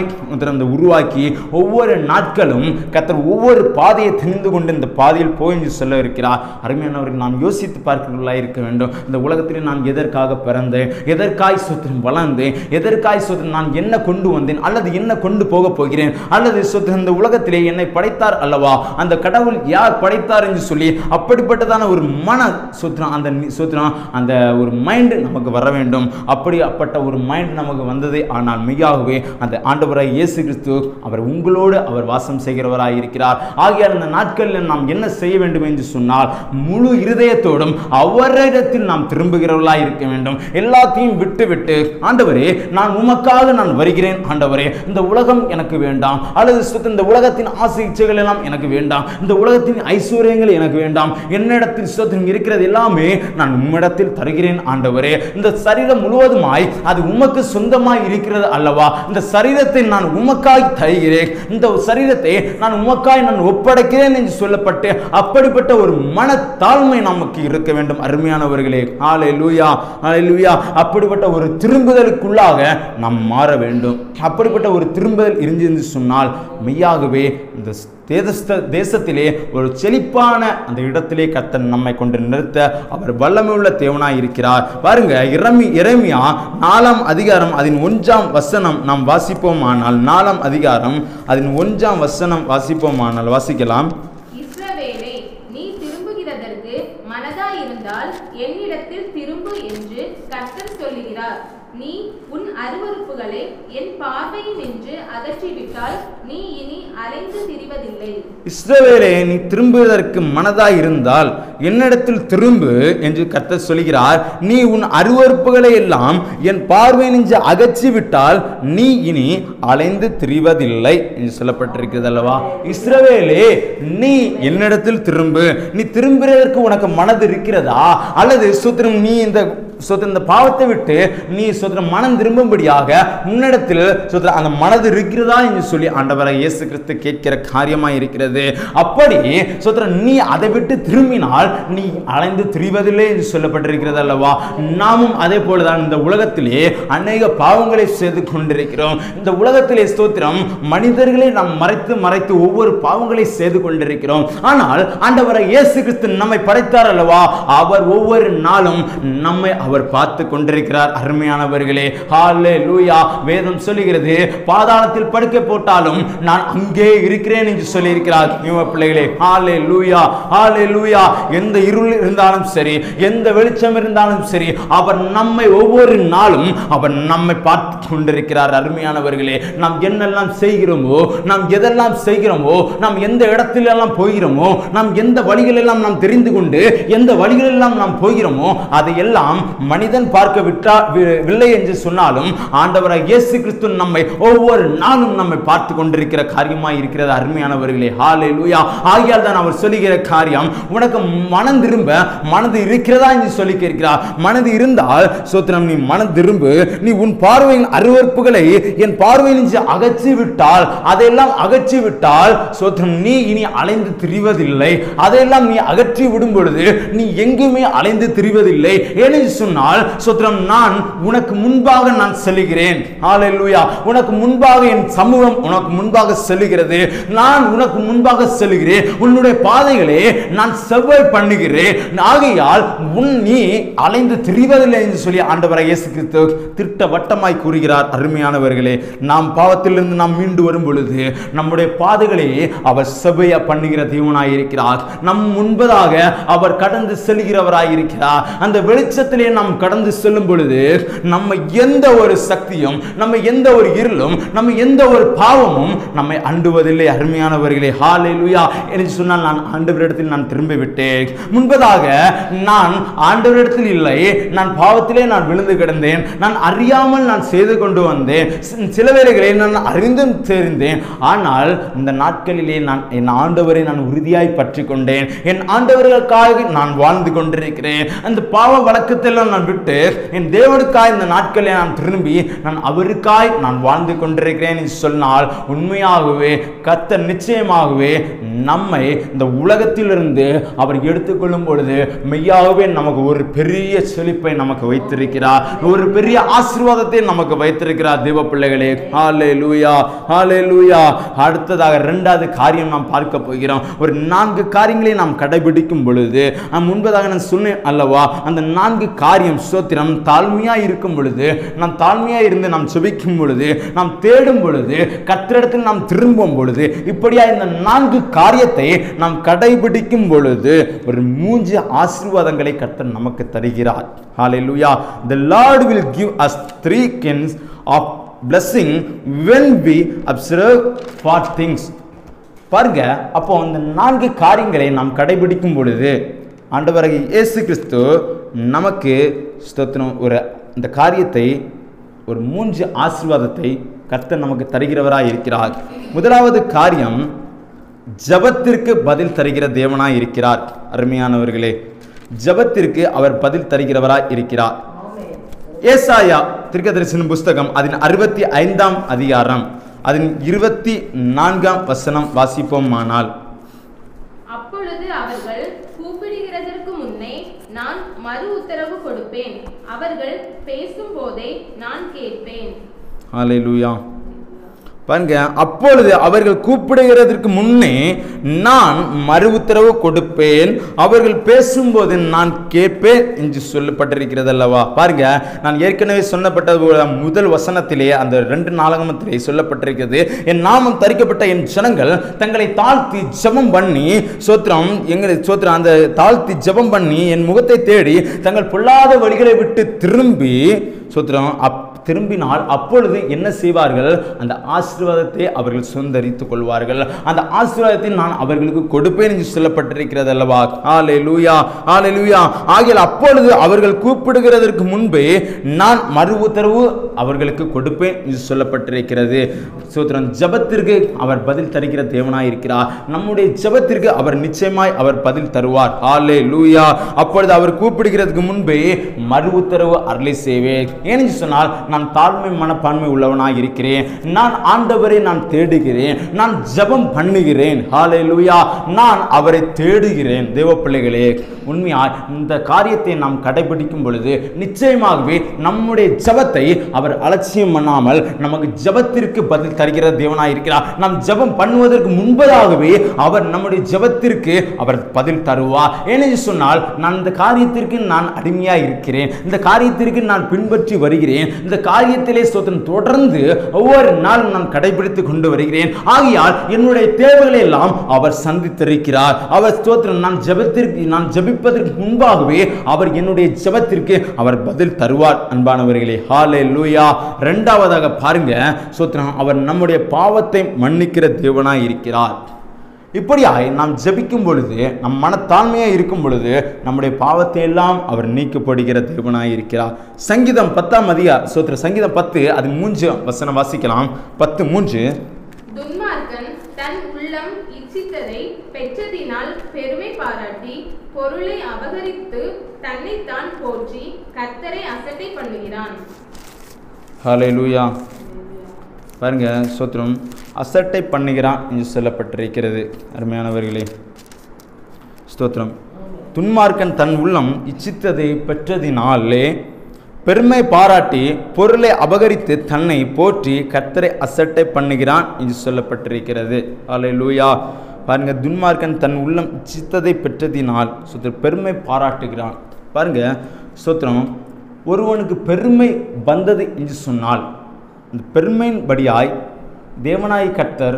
அந்த உருவாக்கி ஒவ்வொரு நாட்களும் கத்தர் ஒவ்வொரு பாதையை தெரிந்து கொண்டு இந்த பாதையில் போய் என்று சொல்ல இருக்கிறார் அருமையானவர்கள் நாம் யோசித்து பார்க்கிறவர்களாக இருக்க வேண்டும் இந்த உலகத்தில் நான் எதற்காக பிறந்து எதற்காய் சுத்திரம் வளர்ந்து எதற்காய் சுத்திரம் நான் என்ன கொண்டு வந்தேன் அல்லது என்ன கொண்டு போக போகிறேன் அல்லது சுத்திரம் இந்த உலகத்திலே என்னை படைத்தார் அல்லவா அந்த கடவுள் யார் படைத்தார் என்று சொல்லி அப்படிப்பட்டதான ஒரு மன சூத்திரம் அந்த சூத்திரம் அந்த ஒரு மைண்டு நமக்கு வர வேண்டும் அப்படி அப்பட்ட ஒரு மைண்ட் நமக்கு வந்தது ஆனால் மெய்யாகவே அந்த ஆண்டவராய் இயேசு கிறிஸ்து அவர் உங்களோடு அவர் வாசம் செய்கிறவராக இருக்கிறார் ஆகியால் அந்த நாட்களில் நாம் என்ன செய்ய வேண்டும் என்று சொன்னால் முழு இருதயத்தோடும் அவரிடத்தில் நாம் திரும்புகிறவர்களாக இருக்க வேண்டும் எல்லாத்தையும் விட்டுவிட்டு ஆண்டவரே நான் உமக்காக நான் வருகிறேன் ஆண்டவரே இந்த உலகம் எனக்கு வேண்டாம் அல்லது இந்த உலகத்தின் ஆசை இச்சைகள் எல்லாம் எனக்கு வேண்டாம் இந்த உலகத்தின் ஐஸ்வர்யங்கள் எனக்கு வேண்டாம் என்னிடத்தில் சுதந்திரம் இருக்கிறது எல்லாமே நான் உம்மிடத்தில் தருகிறேன் ஆண்டவரே இந்த சரீரம் முழுவதுமாய் அது உமக்கு சொந்தமாய் இருக்கிறது அல்லவா இந்த சரீரத்தை நான் உமக்காய் தருகிறேன் இந்த சரீரத்தை நான் உமக்காய் நான் ஒப்படைக்கிறேன் என்று சொல்லப்பட்டு அப்படிப்பட்ட ஒரு மனத்தாழ்மை நமக்கு இருக்க வேண்டும் அருமையானவர்களே ஆலை லூயா ஆலை லூயா அப்படிப்பட்ட ஒரு திரும்புதலுக்குள்ளாக நாம் மாற வேண்டும் அப்படிப்பட்ட ஒரு திரும்புதல் இருந்திருந்து சொன்னால் மெய்யாகவே இந்த தேசத்திலே ஒரு செழிப்பான அந்த இடத்திலே கத்தன் நம்மை கொண்டு நிறுத்த அவர் வல்லமையுள்ள தேவனாய் இருக்கிறார் பாருங்க இரமி இறைமையா நாலாம் அதிகாரம் அதன் ஒன்றாம் வசனம் நாம் வாசிப்போம் ஆனால் நாலாம் அதிகாரம் அதன் ஒன்றாம் வசனம் வாசிப்போம் ஆனால் வாசிக்கலாம்
நீ அருவறுப்புகளை என் அகற்றிவிட்டால் நீ இனி அலைந்து திரிவதில்லை
இஸ்ரவேலே நீ திரும்புவதற்கு மனதாய் இருந்தால் என்னிடத்தில் திரும்பு என்று கத்த சொல்கிறார் நீ உன் அருவறுப்புகளை எல்லாம் என் பார்வை நெஞ்சு அகற்றிவிட்டால் நீ இனி அலைந்து திரிவதில்லை என்று சொல்லப்பட்டிருக்கிறது அல்லவா இஸ்ரவேலே நீ என்னிடத்தில் திரும்பு நீ திரும்புவதற்கு உனக்கு மனது இருக்கிறதா அல்லது சுத்திரம் நீ இந்த சோத்ர இந்த பாவத்தை விட்டு நீ சோத்ர மனம் திரும்பும்படியாக முன்னிடத்தில் சொத்துல அந்த மனது இருக்கிறதா என்று சொல்லி ஆண்டவரை இயேசு கிறிஸ்து கேட்கிற காரியமாக இருக்கிறது அப்படி சொத்துல நீ அதை விட்டு திரும்பினால் நீ அலைந்து திரிவதில்லை என்று சொல்லப்பட்டிருக்கிறது அல்லவா நாமும் அதே போலதான் இந்த உலகத்திலே அநேக பாவங்களை செய்து கொண்டிருக்கிறோம் இந்த உலகத்திலே ஸ்தோத்திரம் மனிதர்களை நாம் மறைத்து மறைத்து ஒவ்வொரு பாவங்களை செய்து கொண்டிருக்கிறோம் ஆனால் ஆண்டவரை இயேசு கிறிஸ்து நம்மை படைத்தார் அல்லவா அவர் ஒவ்வொரு நாளும் நம்மை அவர் பார்த்து கொண்டிருக்கிறார் அருமையானவர்களே ஹாலே லூயா வேதம் சொல்லுகிறது பாதாளத்தில் படுக்க போட்டாலும் நான் அங்கே இருக்கிறேன் என்று சொல்லியிருக்கிறார் யுவ பிள்ளைகளே ஹாலே லூயா ஹாலே லூயா எந்த இருள் இருந்தாலும் சரி எந்த வெளிச்சம் இருந்தாலும் சரி அவர் நம்மை ஒவ்வொரு நாளும் அவர் நம்மை பார்த்து கொண்டிருக்கிறார் அருமையானவர்களே நாம் என்னெல்லாம் செய்கிறோமோ நாம் எதெல்லாம் செய்கிறோமோ நாம் எந்த இடத்துல எல்லாம் போகிறோமோ நாம் எந்த வழிகளெல்லாம் நாம் தெரிந்து கொண்டு எந்த வழிகளெல்லாம் நாம் போகிறோமோ அதையெல்லாம் மனிதன் பார்க்க விட்டா வில்லை என்று சொன்னாலும் ஆண்டவராக இயேசு கிறிஸ்து நம்மை ஒவ்வொரு நாளும் நம்மை பார்த்து கொண்டிருக்கிற காரியமாக இருக்கிறது அருமையானவர்களே ஹாலே லூயா ஆகியால் தான் அவர் சொல்லுகிற காரியம் உனக்கு மனம் திரும்ப மனது இருக்கிறதா என்று சொல்லி கேட்கிறார் மனது இருந்தால் சோத்திரம் நீ மனம் திரும்பு நீ உன் பார்வையின் அருவறுப்புகளை என் பார்வையில் அகற்றி விட்டால் அதையெல்லாம் அகற்றி விட்டால் சோத்திரம் நீ இனி அலைந்து திரிவதில்லை அதையெல்லாம் நீ அகற்றி விடும் பொழுது நீ எங்குமே அலைந்து திரிவதில்லை ஏன்னு சொன்னால் சுத்திரம் நான் உனக்கு முன்பாக நான் செல்லுகிறேன் ஆலையா உனக்கு முன்பாக என் சமூகம் உனக்கு முன்பாக செல்லுகிறது நான் உனக்கு முன்பாக செல்லுகிறேன் உன்னுடைய பாதைகளே நான் செவ்வாய் பண்ணுகிறேன் ஆகையால் உன் நீ அலைந்து திரிவதில்லை என்று சொல்லி ஆண்டவரை இயேசு கிறிஸ்து திட்ட வட்டமாய் கூறுகிறார் அருமையானவர்களே நாம் பாவத்திலிருந்து நாம் மீண்டு வரும் பொழுது நம்முடைய பாதைகளே அவர் செவ்வையா பண்ணுகிற தெய்வனாய் இருக்கிறார் நம் முன்பதாக அவர் கடந்து செல்கிறவராய் இருக்கிறார் அந்த வெளிச்சத்திலே நாம் கடந்து செல்லும் பொழுது நம்ம எந்த ஒரு சக்தியும் நம்ம எந்த ஒரு இருளும் நம்ம எந்த ஒரு பாவமும் நம்மை அண்டுவதில்லை அருமையானவர்களே ஹாலே லுயா என்று சொன்னால் நான் ஆண்டவரிடத்தில் நான் திரும்பி விட்டேன் முன்பதாக நான் ஆண்டவரிடத்தில் இல்லை நான் பாவத்திலே நான் விழுந்து கிடந்தேன் நான் அறியாமல் நான் செய்து கொண்டு வந்தேன் சில வேலைகளை நான் அறிந்தும் தெரிந்தேன் ஆனால் இந்த நாட்களிலே நான் என் ஆண்டவரை நான் உறுதியாய் பற்றி கொண்டேன் என் ஆண்டவர்களுக்காக நான் வாழ்ந்து கொண்டிருக்கிறேன் அந்த பாவ வழக்கத்தில் நாட்கள் நான் விட்டு என் தேவனுக்காய் இந்த நாட்களை நான் திரும்பி நான் அவருக்காய் நான் வாழ்ந்து கொண்டிருக்கிறேன் என்று சொன்னால் உண்மையாகவே கத்த நிச்சயமாகவே நம்மை இந்த உலகத்திலிருந்து அவர் எடுத்துக்கொள்ளும் பொழுது மெய்யாகவே நமக்கு ஒரு பெரிய செழிப்பை நமக்கு வைத்திருக்கிறார் ஒரு பெரிய ஆசீர்வாதத்தை நமக்கு வைத்திருக்கிறார் தேவ பிள்ளைகளே ஹாலே லூயா ஹாலே லூயா அடுத்ததாக ரெண்டாவது காரியம் நாம் பார்க்க போகிறோம் ஒரு நான்கு காரியங்களை நாம் கடைபிடிக்கும் பொழுது முன்பதாக நான் சொன்னேன் அல்லவா அந்த நான்கு காரியம் காரியம் ஸ்தோத்திரம் தாழ்மையாக இருக்கும் பொழுது நாம் தாழ்மையாக இருந்து நாம் சுபிக்கும் பொழுது நாம் தேடும் பொழுது கத்திரத்தில் நாம் திரும்பும் பொழுது இப்படியா இந்த நான்கு காரியத்தை நாம் கடைபிடிக்கும் பொழுது ஒரு மூன்று ஆசீர்வாதங்களை கத்தர் நமக்கு தருகிறார் ஹாலே லூயா the Lord will give us three kinds of blessing when we observe four things பாருங்க அப்போ அந்த நான்கு காரியங்களை நாம் கடைபிடிக்கும் பொழுது ஆண்டவராக இயேசு கிறிஸ்து நமக்கு ஸ்தோத்திரம் ஒரு இந்த காரியத்தை ஒரு மூன்று ஆசீர்வாதத்தை கர்த்தர் நமக்கு தருகிறவராக இருக்கிறார் முதலாவது காரியம் ஜபத்திற்கு பதில் தருகிற தேவனாக இருக்கிறார் அருமையானவர்களே ஜபத்திற்கு அவர் பதில் தருகிறவராக இருக்கிறார் ஏசாயா திருக்கதரிசன புஸ்தகம் அதன் அறுபத்தி ஐந்தாம் அதிகாரம் அதன் இருபத்தி நான்காம் வசனம் வாசிப்போம் ஆனால்
அப்பொழுது அவர்கள் நான் மறு உத்தரவு கொடுப்பேன் அவர்கள் பேசும்போதே நான் கேட்பேன்
பாருங்க அப்பொழுது அவர்கள் கூப்பிடுகிறதற்கு முன்னே நான் மறு உத்தரவு கொடுப்பேன் அவர்கள் பேசும்போது நான் கேட்பேன் என்று சொல்லப்பட்டிருக்கிறது அல்லவா பாருங்க நான் ஏற்கனவே சொல்லப்பட்ட முதல் வசனத்திலே அந்த ரெண்டு நாளகமத்திலே சொல்லப்பட்டிருக்கிறது என் நாமம் தரிக்கப்பட்ட என் ஜனங்கள் தங்களை தாழ்த்தி ஜபம் பண்ணி சோத்திரம் எங்க சோத்திரம் அந்த தாழ்த்தி ஜபம் பண்ணி என் முகத்தை தேடி தங்கள் பொல்லாத வழிகளை விட்டு திரும்பி சுத்திரம் அப் திரும்பினால் அப்பொழுது என்ன செய்வார்கள் அந்த ஆசீர்வாதத்தை அவர்கள் சுதந்தரித்துக் கொள்வார்கள் அந்த ஆசீர்வாதத்தை நான் அவர்களுக்கு கொடுப்பேன் என்று சொல்லப்பட்டிருக்கிறது அல்லவா ஆலே லூயா ஆலே லூயா ஆகிய அப்பொழுது அவர்கள் கூப்பிடுகிறதற்கு முன்பே நான் மறு உத்தரவு அவர்களுக்கு கொடுப்பேன் என்று சொல்லப்பட்டிருக்கிறது சூத்திரம் ஜபத்திற்கு அவர் பதில் தருகிற தேவனாய் இருக்கிறார் நம்முடைய ஜபத்திற்கு அவர் நிச்சயமாய் அவர் பதில் தருவார் ஆலே லூயா அப்பொழுது அவர் கூப்பிடுகிறதுக்கு முன்பே மறு உத்தரவு அருளை செய்வேன் ஏனென்று சொன்னால் நான் தாழ்மை மனப்பான்மை உள்ளவனாக இருக்கிறேன் நான் ஆண்டவரை நான் தேடுகிறேன் நான் ஜபம் பண்ணுகிறேன் ஹாலே லூயா நான் அவரை தேடுகிறேன் தேவ பிள்ளைகளே உண்மையாய் இந்த காரியத்தை நாம் கடைபிடிக்கும் பொழுது நிச்சயமாகவே நம்முடைய ஜபத்தை அவர் அலட்சியம் பண்ணாமல் நமக்கு ஜபத்திற்கு பதில் தருகிற தேவனாக இருக்கிறார் நாம் ஜபம் பண்ணுவதற்கு முன்பதாகவே அவர் நம்முடைய ஜபத்திற்கு அவர் பதில் தருவார் ஏனென்று சொன்னால் நான் இந்த காரியத்திற்கு நான் அடிமையாக இருக்கிறேன் இந்த காரியத்திற்கு நான் பின்பற்றி பின்பற்றி வருகிறேன் இந்த காரியத்திலே ஸ்தோத்திரம் தொடர்ந்து ஒவ்வொரு நாளும் நான் கடைபிடித்து கொண்டு வருகிறேன் ஆகையால் என்னுடைய தேவைகளை எல்லாம் அவர் சந்தித்திருக்கிறார் அவர் ஸ்தோத்திரம் நான் ஜபத்திற்கு நான் ஜபிப்பதற்கு முன்பாகவே அவர் என்னுடைய ஜபத்திற்கு அவர் பதில் தருவார் அன்பானவர்களே ஹாலே லூயா ரெண்டாவதாக பாருங்க சோத்ரன் அவர் நம்முடைய பாவத்தை மன்னிக்கிற தேவனாய் இருக்கிறார் இப்படியாய் நாம் ஜபிக்கும் பொழுது நம் மனத்தாழ்மையாக இருக்கும் பொழுது நம்முடைய பாவத்தை எல்லாம் அவர் நீக்கப்படுகிற தேவனாக இருக்கிறார் சங்கீதம் பத்தாம் மதியா சோத்திர சங்கீதம் பத்து அது மூஞ்சு வசனம் வாசிக்கலாம் பத்து
பாராட்டி பொருளை அபகரித்து தான் போற்றி கத்தரை அசட்டை பண்ணுகிறான்
ஹலே லூயா பாருங்க சோத்ரம் அசட்டை பண்ணுகிறான் என்று சொல்லப்பட்டிருக்கிறது அருமையானவர்களே ஸ்தோத்திரம் துன்மார்க்கன் தன் உள்ளம் இச்சித்ததை பெற்றதினாலே பெருமை பாராட்டி பொருளை அபகரித்து தன்னை போற்றி கத்தரை அசட்டை பண்ணுகிறான் என்று சொல்லப்பட்டிருக்கிறது அலை லூயா பாருங்கள் துன்மார்க்கன் தன் உள்ளம் இச்சித்ததை பெற்றதினால் சுத்திர பெருமை பாராட்டுகிறான் பாருங்க சுத்திரம் ஒருவனுக்கு பெருமை வந்தது என்று சொன்னால் இந்த படியாய் தேவனாய் கர்த்தர்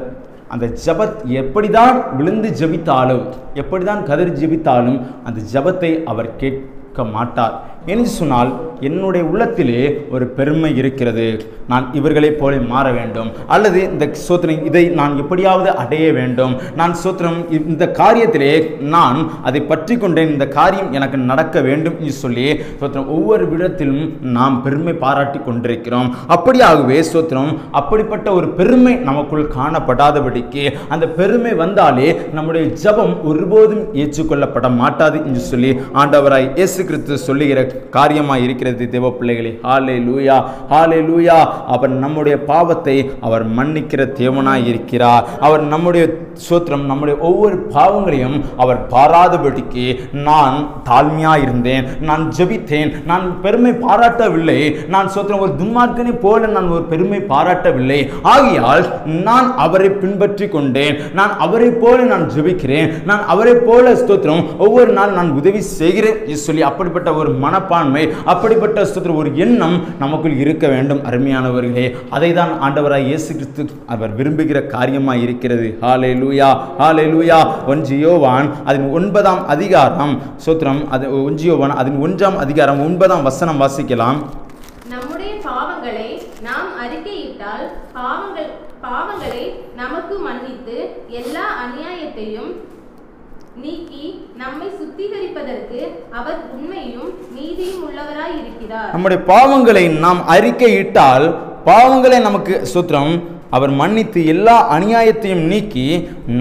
அந்த ஜபத் எப்படி தான் விழுந்து ஜெபித்தாலும் எப்படி தான் கதிர் ஜெபித்தாலும் அந்த ஜபத்தை அவர் கேட்க மாட்டார் என்று சொன்னால் என்னுடைய உள்ளத்திலே ஒரு பெருமை இருக்கிறது நான் இவர்களைப் போல மாற வேண்டும் அல்லது இந்த சோத்திரம் இதை நான் எப்படியாவது அடைய வேண்டும் நான் சோத்திரம் இந்த காரியத்திலே நான் அதை பற்றி கொண்டேன் இந்த காரியம் எனக்கு நடக்க வேண்டும் என்று சொல்லி சோத்திரம் ஒவ்வொரு விடத்திலும் நாம் பெருமை பாராட்டி கொண்டிருக்கிறோம் அப்படியாகவே சோத்திரம் அப்படிப்பட்ட ஒரு பெருமை நமக்குள் காணப்படாதபடிக்கு அந்த பெருமை வந்தாலே நம்முடைய ஜபம் ஒருபோதும் ஏற்றுக்கொள்ளப்பட மாட்டாது என்று சொல்லி ஆண்டவராய் இயேசு கிறிஸ்து சொல்லுகிற காரியமாக இருக்கிறது தேவ பிள்ளைகளே ஹாலே லூயா ஹாலே லூயா அவர் நம்முடைய பாவத்தை அவர் மன்னிக்கிற தேவனாய் இருக்கிறார் அவர் நம்முடைய சூத்திரம் நம்முடைய ஒவ்வொரு பாவங்களையும் அவர் பாராதபடிக்கு நான் தாழ்மையாக இருந்தேன் நான் ஜபித்தேன் நான் பெருமை பாராட்டவில்லை நான் சோத்திரம் ஒரு துன்மார்க்கனை போல நான் ஒரு பெருமை பாராட்டவில்லை ஆகையால் நான் அவரை பின்பற்றி கொண்டேன் நான் அவரை போல நான் ஜபிக்கிறேன் நான் அவரை போல ஸ்தோத்திரம் ஒவ்வொரு நாள் நான் உதவி செய்கிறேன் சொல்லி அப்படிப்பட்ட ஒரு மன மனப்பான்மை அப்படிப்பட்ட ஸ்தோத்திரம் ஒரு எண்ணம் நமக்குள் இருக்க வேண்டும் அருமையானவர்களே அதை தான் ஆண்டவராக இயேசு கிறிஸ்து அவர் விரும்புகிற காரியமாக இருக்கிறது ஹாலே லூயா ஹாலே லூயா ஒன்ஜியோவான் அதன் ஒன்பதாம் அதிகாரம் சூத்திரம் அது ஒன்ஜியோவான் அதன் ஒன்றாம் அதிகாரம் ஒன்பதாம் வசனம் வாசிக்கலாம்
நம்முடைய பாவங்களை நாம் அறிக்கையிட்டால் பாவங்கள் பாவங்களை நமக்கு மன்னித்து எல்லா அநியாயத்தையும் நீக்கி நம்மை சுத்திகரிப்பதற்கு அவர் உண்மையும் நீதியும்
உள்ளவராய் இருக்கிறார் நம்முடைய பாவங்களை நாம் அறிக்கையிட்டால் பாவங்களை நமக்கு சுத்திரம் அவர் மன்னித்து எல்லா அநியாயத்தையும் நீக்கி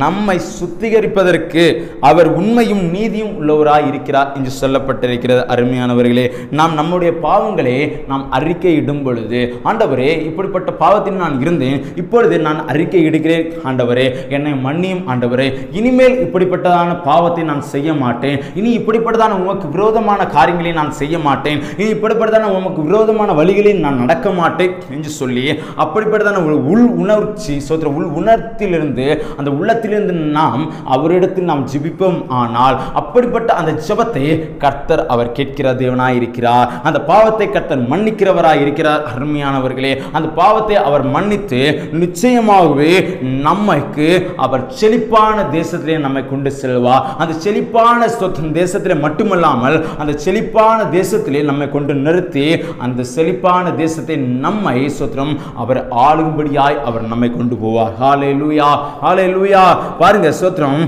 நம்மை சுத்திகரிப்பதற்கு அவர் உண்மையும் நீதியும் உள்ளவராய் இருக்கிறார் என்று சொல்லப்பட்டிருக்கிறது அருமையானவர்களே நாம் நம்முடைய பாவங்களே நாம் அறிக்கையிடும் பொழுது ஆண்டவரே இப்படிப்பட்ட பாவத்தில் நான் இருந்தேன் இப்பொழுது நான் அறிக்கை இடுகிறேன் ஆண்டவரே என்னை மன்னியும் ஆண்டவரே இனிமேல் இப்படிப்பட்டதான பாவத்தை நான் செய்ய மாட்டேன் இனி இப்படிப்பட்டதான உமக்கு விரோதமான காரியங்களை நான் செய்ய மாட்டேன் இனி இப்படிப்பட்டதான உமக்கு விரோதமான வழிகளில் நான் நடக்க மாட்டேன் என்று சொல்லி அப்படிப்பட்டதான ஒரு உள் உணர்ச்சி சோத்திர உள் உணர்த்திலிருந்து அந்த உள்ளத்திலிருந்து நாம் அவரிடத்தில் நாம் ஜிபிப்போம் ஆனால் அப்படிப்பட்ட அந்த ஜபத்தை கர்த்தர் அவர் கேட்கிற தேவனாய் இருக்கிறார் அந்த பாவத்தை கர்த்தர் மன்னிக்கிறவராய் இருக்கிறார் அருமையானவர்களே அந்த பாவத்தை அவர் மன்னித்து நிச்சயமாகவே நம்மைக்கு அவர் செழிப்பான தேசத்திலே நம்மை கொண்டு செல்வார் அந்த செழிப்பான தேசத்திலே மட்டுமல்லாமல் அந்த செழிப்பான தேசத்திலே நம்மை கொண்டு நிறுத்தி அந்த செழிப்பான தேசத்தை நம்மை சொத்திரம் அவர் ஆளும்படியாய் அவர் அவர் நம்மை கொண்டு போவார் ஹாலே லூயா ஹாலே லூயா பாருங்க சோத்திரம்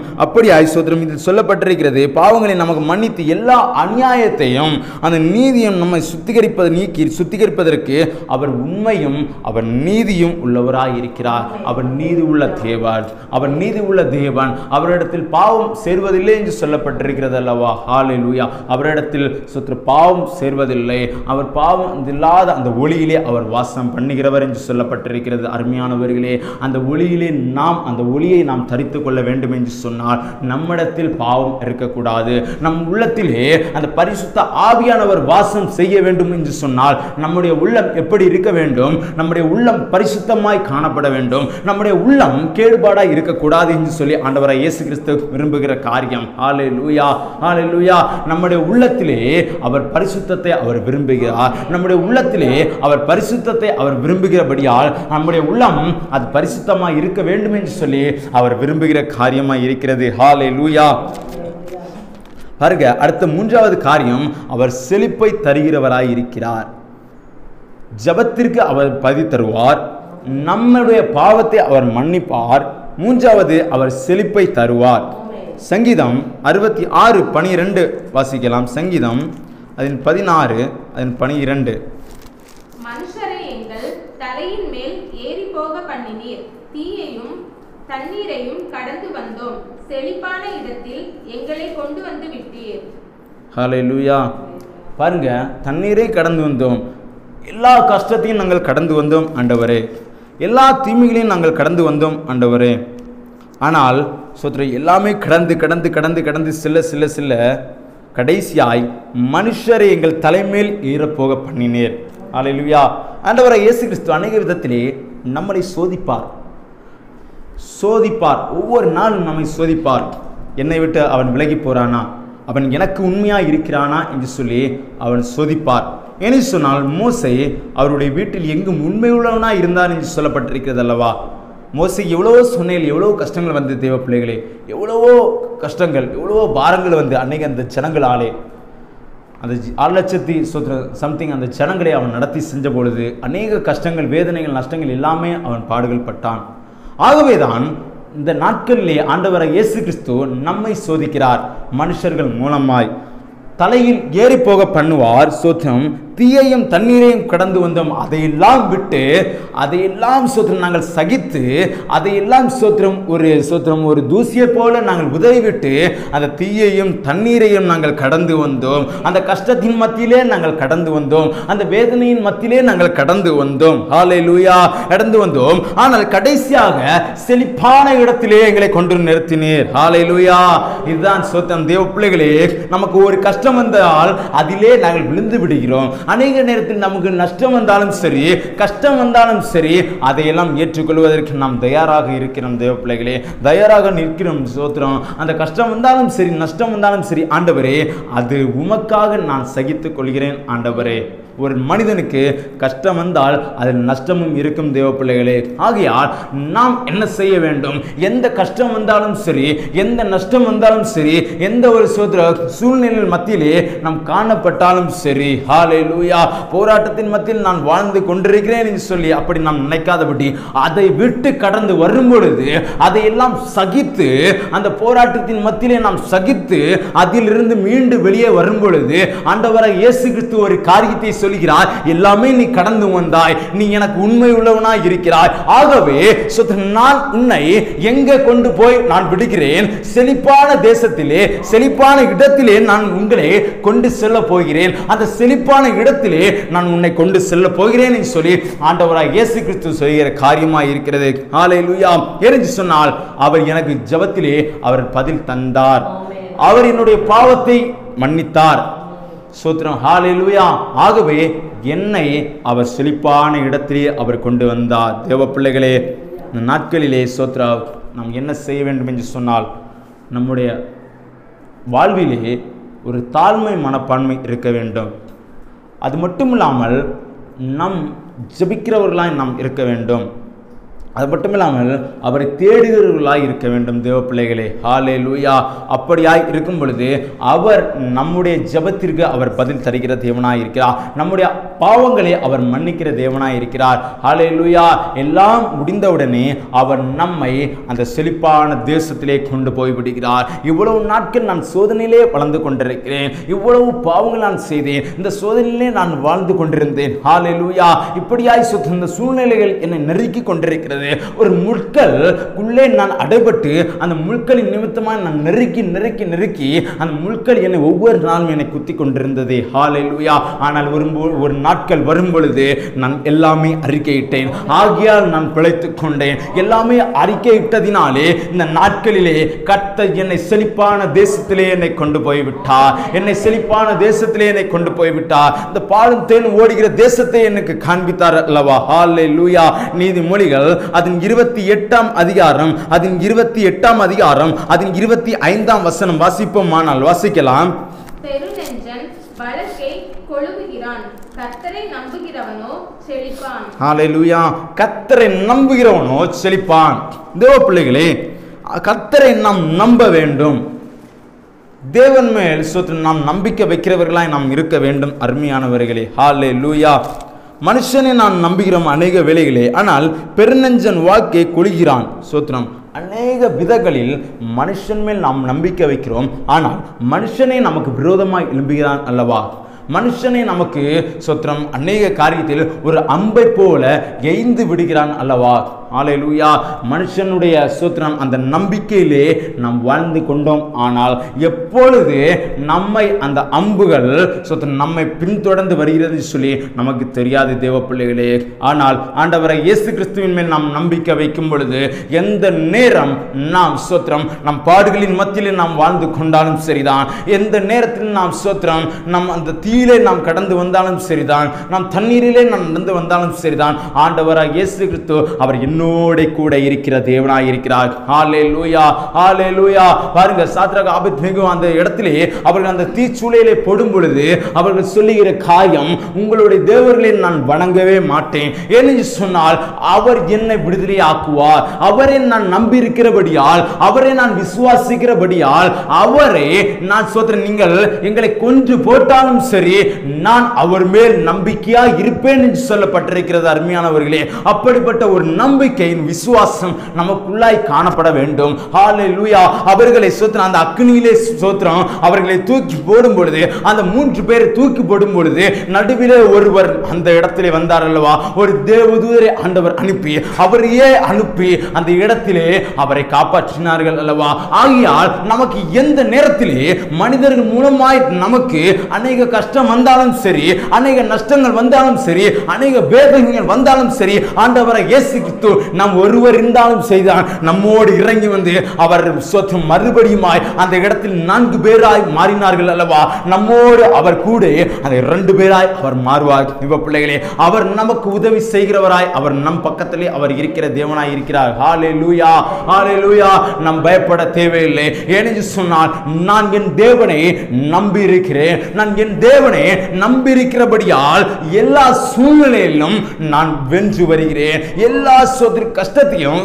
ஆய் சோத்திரம் இதில் சொல்லப்பட்டிருக்கிறது பாவங்களை நமக்கு மன்னித்து எல்லா அநியாயத்தையும் அந்த நீதியும் நம்மை சுத்திகரிப்பது நீக்கி சுத்திகரிப்பதற்கு அவர் உண்மையும் அவர் நீதியும் உள்ளவராக இருக்கிறார் அவர் நீதி உள்ள தேவன் அவர் நீதி உள்ள தேவன் அவரிடத்தில் பாவம் சேர்வதில்லை என்று சொல்லப்பட்டிருக்கிறது அல்லவா ஹாலே லூயா அவரிடத்தில் சுற்று பாவம் சேர்வதில்லை அவர் பாவம் இல்லாத அந்த ஒளியிலே அவர் வாசம் பண்ணுகிறவர் என்று சொல்லப்பட்டிருக்கிறது அருமையான பிரியமானவர்களே அந்த ஒளியிலே நாம் அந்த ஒளியை நாம் தரித்து கொள்ள வேண்டும் என்று சொன்னால் நம்மிடத்தில் பாவம் இருக்கக்கூடாது நம் உள்ளத்திலே அந்த பரிசுத்த ஆவியானவர் வாசம் செய்ய வேண்டும் என்று சொன்னால் நம்முடைய உள்ளம் எப்படி இருக்க வேண்டும் நம்முடைய உள்ளம் பரிசுத்தமாய் காணப்பட வேண்டும் நம்முடைய உள்ளம் கேடுபாடாய் இருக்கக்கூடாது என்று சொல்லி ஆண்டவரை இயேசு கிறிஸ்து விரும்புகிற காரியம் ஆலே லூயா ஆலே லூயா நம்முடைய உள்ளத்திலே அவர் பரிசுத்தத்தை அவர் விரும்புகிறார் நம்முடைய உள்ளத்திலே அவர் பரிசுத்தத்தை அவர் விரும்புகிறபடியால் நம்முடைய உள்ளம் இடம் அது பரிசுத்தமாக இருக்க வேண்டும் என்று சொல்லி அவர் விரும்புகிற காரியமாக இருக்கிறது ஹாலே லூயா பாருங்க அடுத்த மூன்றாவது காரியம் அவர் செழிப்பை தருகிறவராய் இருக்கிறார் ஜபத்திற்கு அவர் பதி தருவார் நம்முடைய பாவத்தை அவர் மன்னிப்பார் மூன்றாவது அவர் செழிப்பை தருவார் சங்கீதம் அறுபத்தி ஆறு பனிரெண்டு வாசிக்கலாம் சங்கீதம் அதன் பதினாறு அதன் பனிரெண்டு
தண்ணீரையும் கடந்து வந்தோம் செழிப்பான இடத்தில் எங்களை கொண்டு வந்து விட்டீர்
ஹலே லூயா பாருங்க தண்ணீரை கடந்து வந்தோம் எல்லா கஷ்டத்தையும் நாங்கள் கடந்து வந்தோம் ஆண்டவரே எல்லா தீமைகளையும் நாங்கள் கடந்து வந்தோம் ஆண்டவரே ஆனால் சொத்துரை எல்லாமே கடந்து கடந்து கடந்து கடந்து சில சில சில கடைசியாய் மனுஷரை எங்கள் தலைமேல் ஈரப்போக பண்ணினேர் ஆலையிலுயா ஆண்டவரை இயேசு கிறிஸ்து அநேக விதத்திலே நம்மளை சோதிப்பார் சோதிப்பார் ஒவ்வொரு நாளும் நம்மை சோதிப்பார் என்னை விட்டு அவன் விலகி போகிறானா அவன் எனக்கு உண்மையாக இருக்கிறானா என்று சொல்லி அவன் சோதிப்பார் என சொன்னால் மோசை அவருடைய வீட்டில் எங்கும் உண்மையுள்ளவனாக இருந்தார் என்று சொல்லப்பட்டிருக்கிறது அல்லவா மோசை எவ்வளவோ சொன்னையில் எவ்வளோ கஷ்டங்கள் வந்து தெய்வ பிள்ளைகளே எவ்வளவோ கஷ்டங்கள் எவ்வளவோ பாரங்கள் வந்து அன்னைக்கு அந்த ஜனங்கள் ஆளே அந்த ஆறு லட்சத்தி சொத்து சம்திங் அந்த ஜனங்களை அவன் நடத்தி செஞ்ச பொழுது அநேக கஷ்டங்கள் வேதனைகள் நஷ்டங்கள் எல்லாமே அவன் பாடுகள் பட்டான் ஆகவேதான் இந்த நாட்களிலே ஆண்டவரை இயேசு கிறிஸ்து நம்மை சோதிக்கிறார் மனுஷர்கள் மூலமாய் தலையில் ஏறி போக பண்ணுவார் சோத்திரம் தீயையும் தண்ணீரையும் கடந்து வந்தோம் அதையெல்லாம் விட்டு அதையெல்லாம் சோத்திரம் நாங்கள் சகித்து அதையெல்லாம் சோத்திரம் ஒரு சோத்திரம் ஒரு தூசியை போல நாங்கள் உதவிவிட்டு அந்த தீயையும் தண்ணீரையும் நாங்கள் கடந்து வந்தோம் அந்த கஷ்டத்தின் மத்தியிலே நாங்கள் கடந்து வந்தோம் அந்த வேதனையின் மத்தியிலே நாங்கள் கடந்து வந்தோம் ஹாலை லூயா கடந்து வந்தோம் ஆனால் கடைசியாக செழிப்பான இடத்திலே எங்களை கொண்டு நிறுத்தினீர் ஹாலை லூயா இதுதான் சோத்திரம் தேவ பிள்ளைகளே நமக்கு ஒரு கஷ்டம் வந்தால் அதிலே நாங்கள் விழுந்து விடுகிறோம் அநேக நேரத்தில் நமக்கு நஷ்டம் வந்தாலும் சரி கஷ்டம் வந்தாலும் சரி அதையெல்லாம் ஏற்றுக்கொள்வதற்கு நாம் தயாராக இருக்கிறோம் தேவ பிள்ளைகளே தயாராக நிற்கிறோம் சோத்திரம் அந்த கஷ்டம் வந்தாலும் சரி நஷ்டம் வந்தாலும் சரி ஆண்டவரே அது உமக்காக நான் சகித்துக் கொள்கிறேன் ஆண்டவரே ஒரு மனிதனுக்கு கஷ்டம் வந்தால் அதில் நஷ்டமும் இருக்கும் தேவ பிள்ளைகளே ஆகையால் நாம் என்ன செய்ய வேண்டும் எந்த கஷ்டம் வந்தாலும் சரி எந்த நஷ்டம் வந்தாலும் சரி எந்த ஒரு சோதர சூழ்நிலையில் மத்தியிலே நாம் காணப்பட்டாலும் சரி ஹாலே லூயா போராட்டத்தின் மத்தியில் நான் வாழ்ந்து கொண்டிருக்கிறேன் என்று சொல்லி அப்படி நாம் நினைக்காதபடி அதை விட்டு கடந்து வரும் பொழுது அதையெல்லாம் சகித்து அந்த போராட்டத்தின் மத்தியிலே நாம் சகித்து அதிலிருந்து மீண்டு வெளியே வரும் பொழுது ஆண்டவராக இயேசு கிறிஸ்து ஒரு காரியத்தை சொல்கிறார் எல்லாமே நீ கடந்து வந்தாய் நீ எனக்கு உண்மை உள்ளவனாய் இருக்கிறாய் ஆகவே நான் உன்னை எங்கே கொண்டு போய் நான் விடுகிறேன் செழிப்பான தேசத்திலே செழிப்பான இடத்திலே நான் உங்களை கொண்டு செல்ல போகிறேன் அந்த செழிப்பான இடத்திலே நான் உன்னை கொண்டு செல்ல போகிறேன் என்று சொல்லி ஆண்டவராக இயேசு கிறிஸ்து சொல்கிற காரியமாய் இருக்கிறது ஆலை லூயா எரிஞ்சு சொன்னால் அவர் எனக்கு ஜபத்திலே அவர் பதில் தந்தார் அவர் என்னுடைய பாவத்தை மன்னித்தார் சூத்திரம் ஹாலிலுயா ஆகவே என்னை அவர் செழிப்பான இடத்திலே அவர் கொண்டு வந்தார் தேவ பிள்ளைகளே இந்த நாட்களிலே சோத்ரா நாம் என்ன செய்ய வேண்டும் என்று சொன்னால் நம்முடைய வாழ்விலே ஒரு தாழ்மை மனப்பான்மை இருக்க வேண்டும் அது மட்டும் இல்லாமல் நம் ஜபிக்கிறவர்களாய் நாம் இருக்க வேண்டும் அது மட்டும் இல்லாமல் அவரை தேடுகிறவர்களாய் இருக்க வேண்டும் தேவ பிள்ளைகளே ஹாலே லூயா அப்படியாய் இருக்கும் பொழுது அவர் நம்முடைய ஜபத்திற்கு அவர் பதில் தருகிற தேவனாய் இருக்கிறார் நம்முடைய பாவங்களை அவர் மன்னிக்கிற தேவனாய் இருக்கிறார் ஹாலே லூயா எல்லாம் முடிந்தவுடனே அவர் நம்மை அந்த செழிப்பான தேசத்திலே கொண்டு போய்விடுகிறார் இவ்வளவு நாட்கள் நான் சோதனையிலே வளர்ந்து கொண்டிருக்கிறேன் இவ்வளவு பாவங்கள் நான் செய்தேன் இந்த சோதனையிலே நான் வாழ்ந்து கொண்டிருந்தேன் ஹாலே லூயா இப்படியாய் சுத்த இந்த சூழ்நிலைகள் என்னை நெருக்கி கொண்டிருக்கிறது இருக்கிறது ஒரு முழுக்கள் உள்ளே நான் அடைபட்டு அந்த முழுக்களின் நிமித்தமாக நான் நெருக்கி நெருக்கி நெருக்கி அந்த முழுக்கள் என்னை ஒவ்வொரு நாளும் என்னை குத்தி கொண்டிருந்தது ஹாலை லூயா ஆனால் ஒரு ஒரு நாட்கள் வரும் பொழுது நான் எல்லாமே அறிக்கையிட்டேன் ஆகியால் நான் பிழைத்து கொண்டேன் எல்லாமே அறிக்கையிட்டதினாலே இந்த நாட்களிலே கத்த என்னை செழிப்பான தேசத்திலே என்னை கொண்டு போய்விட்டா என்னை செழிப்பான தேசத்திலே என்னை கொண்டு போய்விட்டா இந்த பாலும் தேன் ஓடுகிற தேசத்தை எனக்கு காண்பித்தார் அல்லவா ஹாலை லூயா நீதிமொழிகள் அதன் இருபத்தி எட்டாம் அதிகாரம் அதன் இருபத்தி எட்டாம் அதிகாரம் அதன் இருபத்தி ஐந்தாம் வசனம் வாசிப்போமானால் வாசிக்கலாம் கத்தரை நம்புகிறவனோ செழிப்பான் தேவ பிள்ளைகளே கத்தரை நாம் நம்ப வேண்டும் தேவன் மேல் நாம் நம்பிக்கை வைக்கிறவர்களாய் நாம் இருக்க வேண்டும் அருமையானவர்களே ஹாலே லூயா மனுஷனை நான் நம்புகிறோம் அநேக வேலைகளே ஆனால் பெருநஞ்சன் வாக்கை கொள்கிறான் சோத்ரம் அநேக விதங்களில் மனுஷன் மேல் நாம் நம்பிக்கை வைக்கிறோம் ஆனால் மனுஷனே நமக்கு விரோதமாக எழும்புகிறான் அல்லவா மனுஷனே நமக்கு சொத்திரம் அநேக காரியத்தில் ஒரு அம்பை போல எய்ந்து விடுகிறான் அல்லவா ஆலையிலுயா மனுஷனுடைய சூத்திரம் அந்த நம்பிக்கையிலே நாம் வாழ்ந்து கொண்டோம் ஆனால் எப்பொழுது நம்மை அந்த அம்புகள் சூத்திரம் நம்மை பின்தொடர்ந்து வருகிறது சொல்லி நமக்கு தெரியாது தேவ பிள்ளைகளே ஆனால் ஆண்டவரை இயேசு கிறிஸ்துவின் மேல் நாம் நம்பிக்கை வைக்கும் பொழுது எந்த நேரம் நாம் சோத்திரம் நம் பாடுகளின் மத்தியிலே நாம் வாழ்ந்து கொண்டாலும் சரிதான் எந்த நேரத்தில் நாம் சோத்திரம் நம் அந்த தீயிலே நாம் கடந்து வந்தாலும் சரிதான் நாம் தண்ணீரிலே நாம் நடந்து வந்தாலும் சரிதான் ஆண்டவராக இயேசு கிறிஸ்து அவர் இன்னும் உன்னோட கூட இருக்கிற தேவனாய் இருக்கிறார் ஆலே லூயா ஆலே லூயா பாருங்க சாத்ராக ஆபத்வேகம் அந்த இடத்திலே அவர்கள் அந்த தீச்சூழலை போடும் பொழுது அவர்கள் சொல்லுகிற காயம் உங்களுடைய தேவர்களை நான் வணங்கவே மாட்டேன் ஏனென்று சொன்னால் அவர் என்னை விடுதலை ஆக்குவார் அவரை நான் நம்பி இருக்கிறபடியால் அவரை நான் விசுவாசிக்கிறபடியால் அவரே நான் சொல்ற நீங்கள் எங்களை கொன்று போட்டாலும் சரி நான் அவர் மேல் நம்பிக்கையா இருப்பேன் என்று சொல்லப்பட்டிருக்கிறது அருமையானவர்களே அப்படிப்பட்ட ஒரு நம்பிக்கை நம்பிக்கையின் விசுவாசம் நமக்குள்ளாய் காணப்பட வேண்டும் ஹாலே லூயா அவர்களை சோத்திரம் அந்த அக்னியிலே சோத்திரம் அவர்களை தூக்கி போடும் பொழுது அந்த மூன்று பேர் தூக்கி போடும் பொழுது நடுவிலே ஒருவர் அந்த இடத்திலே வந்தார் அல்லவா ஒரு தேவதூதரை ஆண்டவர் அனுப்பி அவரையே அனுப்பி அந்த இடத்திலே அவரை காப்பாற்றினார்கள் அல்லவா ஆகியால் நமக்கு எந்த நேரத்திலே மனிதர்கள் மூலமாய் நமக்கு அநேக கஷ்டம் வந்தாலும் சரி அநேக நஷ்டங்கள் வந்தாலும் சரி அநேக வேதனைகள் வந்தாலும் சரி ஆண்டவரை இயேசு கிறிஸ்து நாம் ஒருவர் இருந்தாலும் செய்தால் நம்மோடு இறங்கி வந்து அவர் மறுபடியுமாய் அந்த இடத்தில் நான்கு பேராய் மாறினார்கள் அல்லவா நம்மோடு அவர் கூட அந்த இரண்டு பேராய் அவர் மாறுவார் இவ பிள்ளைகளே அவர் நமக்கு உதவி செய்கிறவராய் அவர் நம் பக்கத்திலே அவர் இருக்கிற தேவனாய் இருக்கிறார் ஹாலே லூயா ஹாலே லூயா நம் பயப்பட தேவையில்லை ஏனென்று சொன்னால் நான் என் தேவனை நம்பி இருக்கிறேன் நான் என் தேவனை நம்பி இருக்கிறபடியால் எல்லா சூழ்நிலையிலும் நான் வென்று வருகிறேன் எல்லா சோத்திற்கு கஷ்டத்தையும்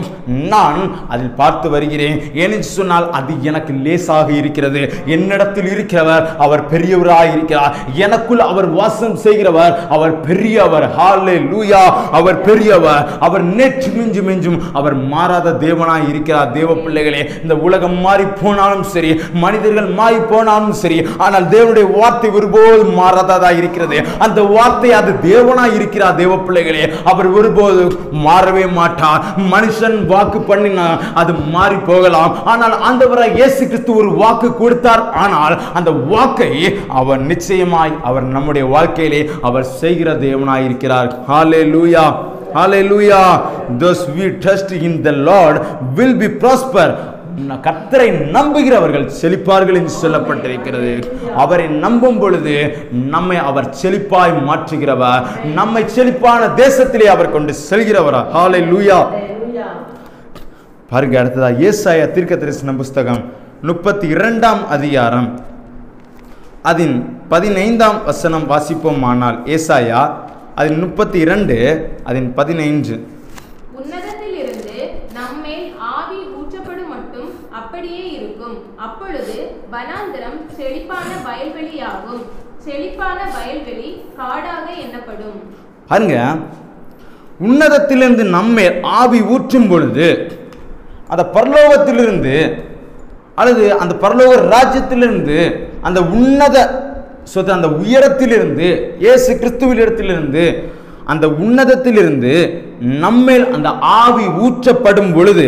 நான் அதில் பார்த்து வருகிறேன் ஏனென்று சொன்னால் அது எனக்கு லேசாக இருக்கிறது என்னிடத்தில் இருக்கிறவர் அவர் பெரியவராக இருக்கிறார் எனக்குள் அவர் வாசம் செய்கிறவர் அவர் பெரியவர் ஹாலே லூயா அவர் பெரியவர் அவர் நேற்று மிஞ்சு மிஞ்சும் அவர் மாறாத தேவனாய் இருக்கிறார் தேவ பிள்ளைகளே இந்த உலகம் மாறி போனாலும் சரி மனிதர்கள் மாறி போனாலும் சரி ஆனால் தேவனுடைய வார்த்தை ஒருபோது மாறாததா இருக்கிறது அந்த வார்த்தை அது தேவனாய் இருக்கிறார் தேவ பிள்ளைகளே அவர் ஒருபோது மாறவே மாட்டார் மாட்டான் மனுஷன் வாக்கு பண்ணினா அது மாறி போகலாம் ஆனால் ஆண்டவராக இயேசு கிறிஸ்து ஒரு வாக்கு கொடுத்தார் ஆனால் அந்த வாக்கை அவர் நிச்சயமாய் அவர் நம்முடைய வாழ்க்கையிலே அவர் செய்கிற தேவனாயிருக்கிறார் ஹாலே லூயா Hallelujah. Those we trust in the Lord will be prosper. கத்தரை நம்புகிறவர்கள் செழிப்பார்கள் என்று சொல்லப்பட்டிருக்கிறது அவரை நம்பும் பொழுது நம்மை அவர் செழிப்பாய் மாற்றுகிறவர் நம்மை செழிப்பான தேசத்திலே அவர் கொண்டு செல்கிறவரா ஹாலை லூயா பாருங்க அடுத்ததா ஏசாய தீர்க்க தரிசன புஸ்தகம் முப்பத்தி இரண்டாம் அதிகாரம் அதன் பதினைந்தாம் வசனம் வாசிப்போம் ஆனால் ஏசாயா அதன் முப்பத்தி இரண்டு அதன் பதினைந்து
செழிப்பான வயல்வெளி காடாக எண்ணப்படும்
பாருங்க உன்னதத்திலிருந்து நம்மை ஆவி ஊற்றும் பொழுது அந்த பரலோகத்திலிருந்து அல்லது அந்த பரலோக ராஜ்யத்திலிருந்து அந்த உன்னத சொத்து அந்த உயரத்திலிருந்து இயேசு கிறிஸ்துவில் இடத்திலிருந்து அந்த உன்னதத்திலிருந்து நம்மேல் அந்த ஆவி ஊற்றப்படும் பொழுது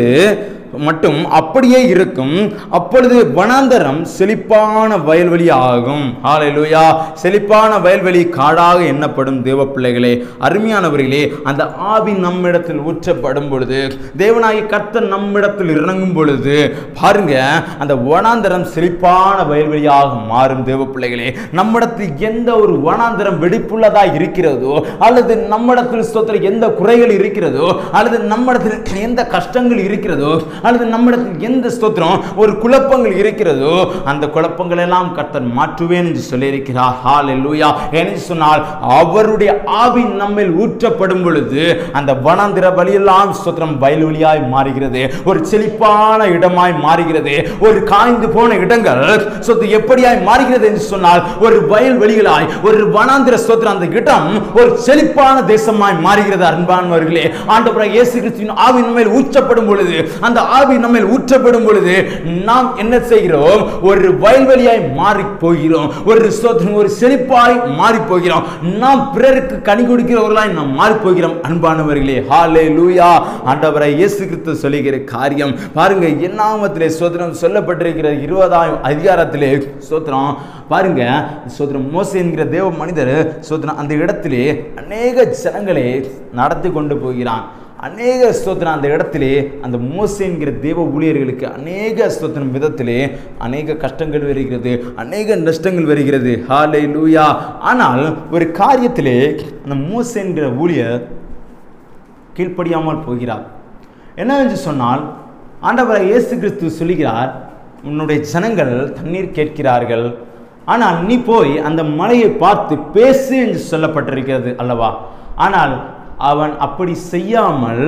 மட்டும் அப்படியே இருக்கும் அப்பொழுது வனாந்தரம் செழிப்பான வயல்வெளி ஆகும் ஆலையிலுயா செழிப்பான வயல்வெளி காடாக எண்ணப்படும் தேவ பிள்ளைகளே அருமையானவர்களே அந்த ஆவி நம்மிடத்தில் ஊற்றப்படும் பொழுது தேவனாய் கத்த நம்மிடத்தில் இறங்கும் பொழுது பாருங்க அந்த வனாந்தரம் செழிப்பான வயல்வெளியாக மாறும் தேவ பிள்ளைகளே நம்மிடத்தில் எந்த ஒரு வனாந்தரம் வெடிப்புள்ளதாக இருக்கிறதோ அல்லது நம்மிடத்தில் சொத்தில் எந்த குறைகள் இருக்கிறதோ அல்லது நம்மிடத்தில் எந்த கஷ்டங்கள் இருக்கிறதோ அல்லது நம்மிடத்தில் எந்த ஸ்தோத்திரம் ஒரு குழப்பங்கள் இருக்கிறதோ அந்த குழப்பங்கள் எல்லாம் கர்த்தர் மாற்றுவேன் என்று சொல்லியிருக்கிறார் ஹால் லூயா என்று சொன்னால் அவருடைய ஆவி நம்மில் ஊற்றப்படும் பொழுது அந்த வனாந்திர வழியெல்லாம் ஸ்தோத்திரம் வயல்வெளியாய் மாறுகிறது ஒரு செழிப்பான இடமாய் மாறுகிறது ஒரு காய்ந்து போன இடங்கள் சொத்து எப்படியாய் மாறுகிறது என்று சொன்னால் ஒரு வயல் வெளிகளாய் ஒரு வனாந்திர ஸ்தோத்திரம் அந்த இடம் ஒரு செழிப்பான தேசமாய் மாறுகிறது அன்பானவர்களே ஆண்டவராக இயேசு கிறிஸ்துவின் ஆவின் மேல் ஊற்றப்படும் பொழுது அந்த ஆவி நம்மில் ஊற்றப்படும் பொழுது நாம் என்ன செய்கிறோம் ஒரு வயல்வெளியாய் மாறி போகிறோம் ஒரு ஒரு செழிப்பாய் மாறி போகிறோம் நாம் பிறருக்கு கனி கொடுக்கிறவர்களாய் நாம் மாறி போகிறோம் அன்பானவர்களே ஹாலே லூயா ஆண்டவரை இயேசு கிறிஸ்து சொல்லுகிற காரியம் பாருங்க என்னாமத்திலே சோதனம் சொல்லப்பட்டிருக்கிற இருபதாயிரம் அதிகாரத்திலே சோத்திரம் பாருங்க சோதரம் மோசி என்கிற தேவ மனிதர் சோதரம் அந்த இடத்திலே அநேக ஜனங்களை நடத்தி கொண்டு போகிறான் அநேக ஸ்தோத்திரம் அந்த இடத்திலே அந்த மோசைங்கிற என்கிற தேவ ஊழியர்களுக்கு அநேக ஸ்தோத்திரம் விதத்திலே அநேக கஷ்டங்கள் வருகிறது அநேக நஷ்டங்கள் வருகிறது ஹாலே லூயா ஆனால் ஒரு காரியத்திலே அந்த மோசை என்கிற ஊழியர் கீழ்ப்படியாமல் போகிறார் என்னவென்று சொன்னால் ஆண்டவர் இயேசு கிறிஸ்து சொல்கிறார் உன்னுடைய ஜனங்கள் தண்ணீர் கேட்கிறார்கள் ஆனால் நீ போய் அந்த மலையை பார்த்து பேசு என்று சொல்லப்பட்டிருக்கிறது அல்லவா ஆனால் அவன் அப்படி செய்யாமல்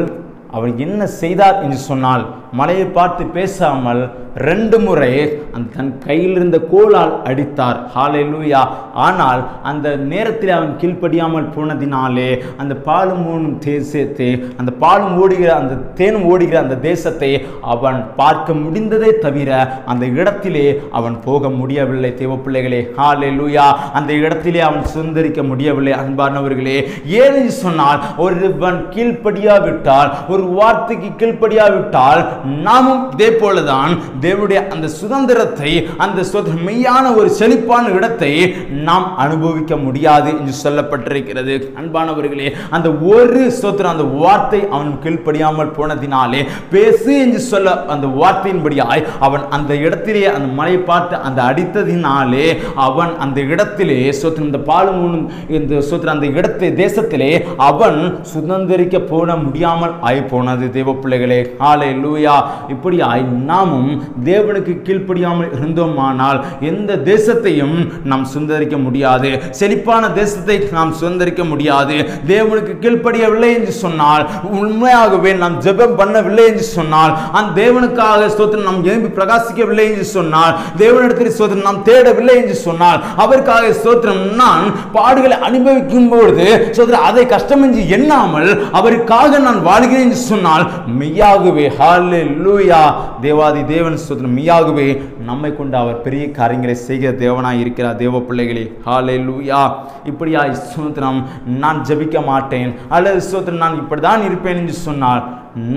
அவன் என்ன செய்தார் என்று சொன்னால் மலையை பார்த்து பேசாமல் ரெண்டு முறை அந்த தன் கையில் இருந்த கோலால் அடித்தார் ஹாலே லூயா ஆனால் அந்த நேரத்தில் அவன் கீழ்ப்படியாமல் போனதினாலே அந்த பாலும் ஊனும் தேசத்தை அந்த பாலும் ஓடுகிற அந்த தேனும் ஓடுகிற அந்த தேசத்தை அவன் பார்க்க முடிந்ததே தவிர அந்த இடத்திலே அவன் போக முடியவில்லை தேவ பிள்ளைகளே ஹாலே லூயா அந்த இடத்திலே அவன் சுதந்திரிக்க முடியவில்லை அன்பானவர்களே ஏதை சொன்னால் ஒருவன் கீழ்ப்படியாவிட்டால் ஒரு வார்த்தைக்கு கீழ்ப்படியாவிட்டால் நாமும் இதே போலதான் தேவனுடைய அந்த சுதந்திரத்தை அந்த மெய்யான ஒரு செழிப்பான இடத்தை நாம் அனுபவிக்க முடியாது என்று சொல்லப்பட்டிருக்கிறது அன்பானவர்களே அந்த ஒரு ஸ்தோத்திரம் அந்த வார்த்தை அவன் கீழ்ப்படியாமல் போனதினாலே பேசு என்று சொல்ல அந்த வார்த்தையின்படியாய் அவன் அந்த இடத்திலே அந்த மலை பார்த்து அந்த அடித்ததினாலே அவன் அந்த இடத்திலே சோத்திரம் இந்த பாலுமூணும் இந்த சோத்திரம் அந்த இடத்தை தேசத்திலே அவன் சுதந்திரிக்க போன முடியாமல் ஆய் போனது தேவ பிள்ளைகளே ஆலை லூயா இல்லையா இப்படி நாமும் தேவனுக்கு கீழ்ப்படியாமல் இருந்தோமானால் எந்த தேசத்தையும் நாம் சுந்தரிக்க முடியாது செழிப்பான தேசத்தை நாம் சுதந்திரிக்க முடியாது தேவனுக்கு கீழ்ப்படியவில்லை என்று சொன்னால் உண்மையாகவே நாம் ஜெபம் பண்ணவில்லை என்று சொன்னால் அந்த தேவனுக்காக சோதனை நாம் எழுப்பி பிரகாசிக்கவில்லை என்று சொன்னால் தேவனிடத்தில் சோதனை நாம் தேடவில்லை என்று சொன்னால் அவருக்காக ஸ்தோத்திரம் நான் பாடுகளை அனுபவிக்கும் பொழுது ஸ்தோத்திரம் அதை கஷ்டம் என்று எண்ணாமல் அவருக்காக நான் வாழ்கிறேன் என்று சொன்னால் மெய்யாகவே ஹாலு ஹாலே லூயா தேவாதி தேவன் சுத்திரம் மீயாகவே நம்மை கொண்டு அவர் பெரிய காரியங்களை செய்கிற தேவனாக இருக்கிறார் தேவ பிள்ளைகளே ஹாலே லூயா இப்படியா சுதந்திரம் நான் ஜபிக்க மாட்டேன் அல்லது சுத்திரம் நான் இப்படி தான் இருப்பேன் என்று சொன்னால்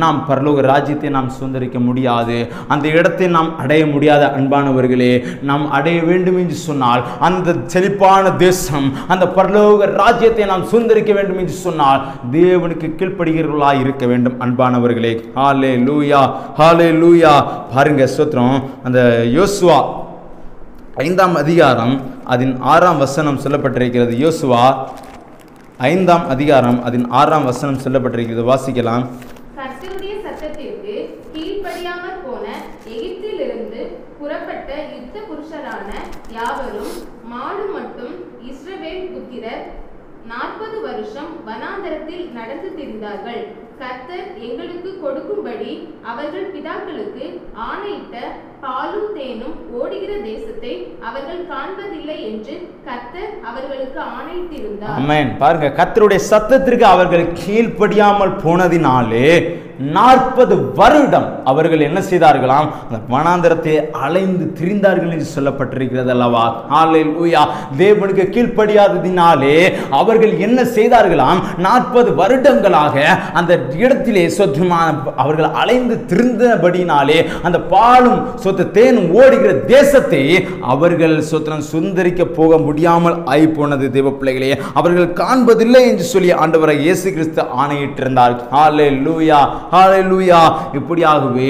நாம் பரலோக ராஜ்யத்தை நாம் சுதந்திரிக்க முடியாது அந்த இடத்தை நாம் அடைய முடியாத அன்பானவர்களே நாம் அடைய வேண்டும் என்று சொன்னால் அந்த செழிப்பான தேசம் அந்த பரலோக ராஜ்யத்தை நாம் சுதந்திரிக்க வேண்டும் என்று சொன்னால் தேவனுக்கு கீழ்ப்படுகிறவர்களாக இருக்க வேண்டும் அன்பானவர்களே ஹாலே லூயா ஹாலே லூயா பாருங்க சூத்திரம் அந்த யோசுவா ஐந்தாம் அதிகாரம் அதன் ஆறாம் வசனம் சொல்லப்பட்டிருக்கிறது யோசுவா ஐந்தாம் அதிகாரம் அதன் ஆறாம் வசனம் சொல்லப்பட்டிருக்கிறது வாசிக்கலாம்
இருந்தார்கள் கர்த்தர் எங்களுக்கு கொடுக்கும்படி அவர்கள் பிதாக்களுக்கு ஆணையிட்ட பாலும் தேனும் ஓடுகிற தேசத்தை அவர்கள் காண்பதில்லை என்று கர்த்தர் அவர்களுக்கு ஆணையிட்டிருந்தார்
பாருங்க கர்த்தருடைய சத்தத்திற்கு அவர்கள் கீழ்படியாமல் போனதினாலே நாற்பது வருடம் அவர்கள் என்ன செய்தார்களாம் அந்த வனாந்திரத்தை அலைந்து திரிந்தார்கள் என்று சொல்லப்பட்டிருக்கிறது அல்லவா ஆலையில் தேவனுக்கு கீழ்ப்படியாததினாலே அவர்கள் என்ன செய்தார்களாம் நாற்பது வருடங்களாக அந்த இடத்திலே சொத்துமான அவர்கள் அலைந்து திருந்தபடினாலே அந்த பாலும் சொத்து தேனும் ஓடுகிற தேசத்தை அவர்கள் சொத்தனம் சுந்தரிக்க போக முடியாமல் ஆய் போனது தேவ பிள்ளைகளே அவர்கள் காண்பதில்லை என்று சொல்லி ஆண்டவரை இயேசு கிறிஸ்து ஆணையிட்டிருந்தார் ஆலே லூயா ஹாலூயா இப்படியாகவே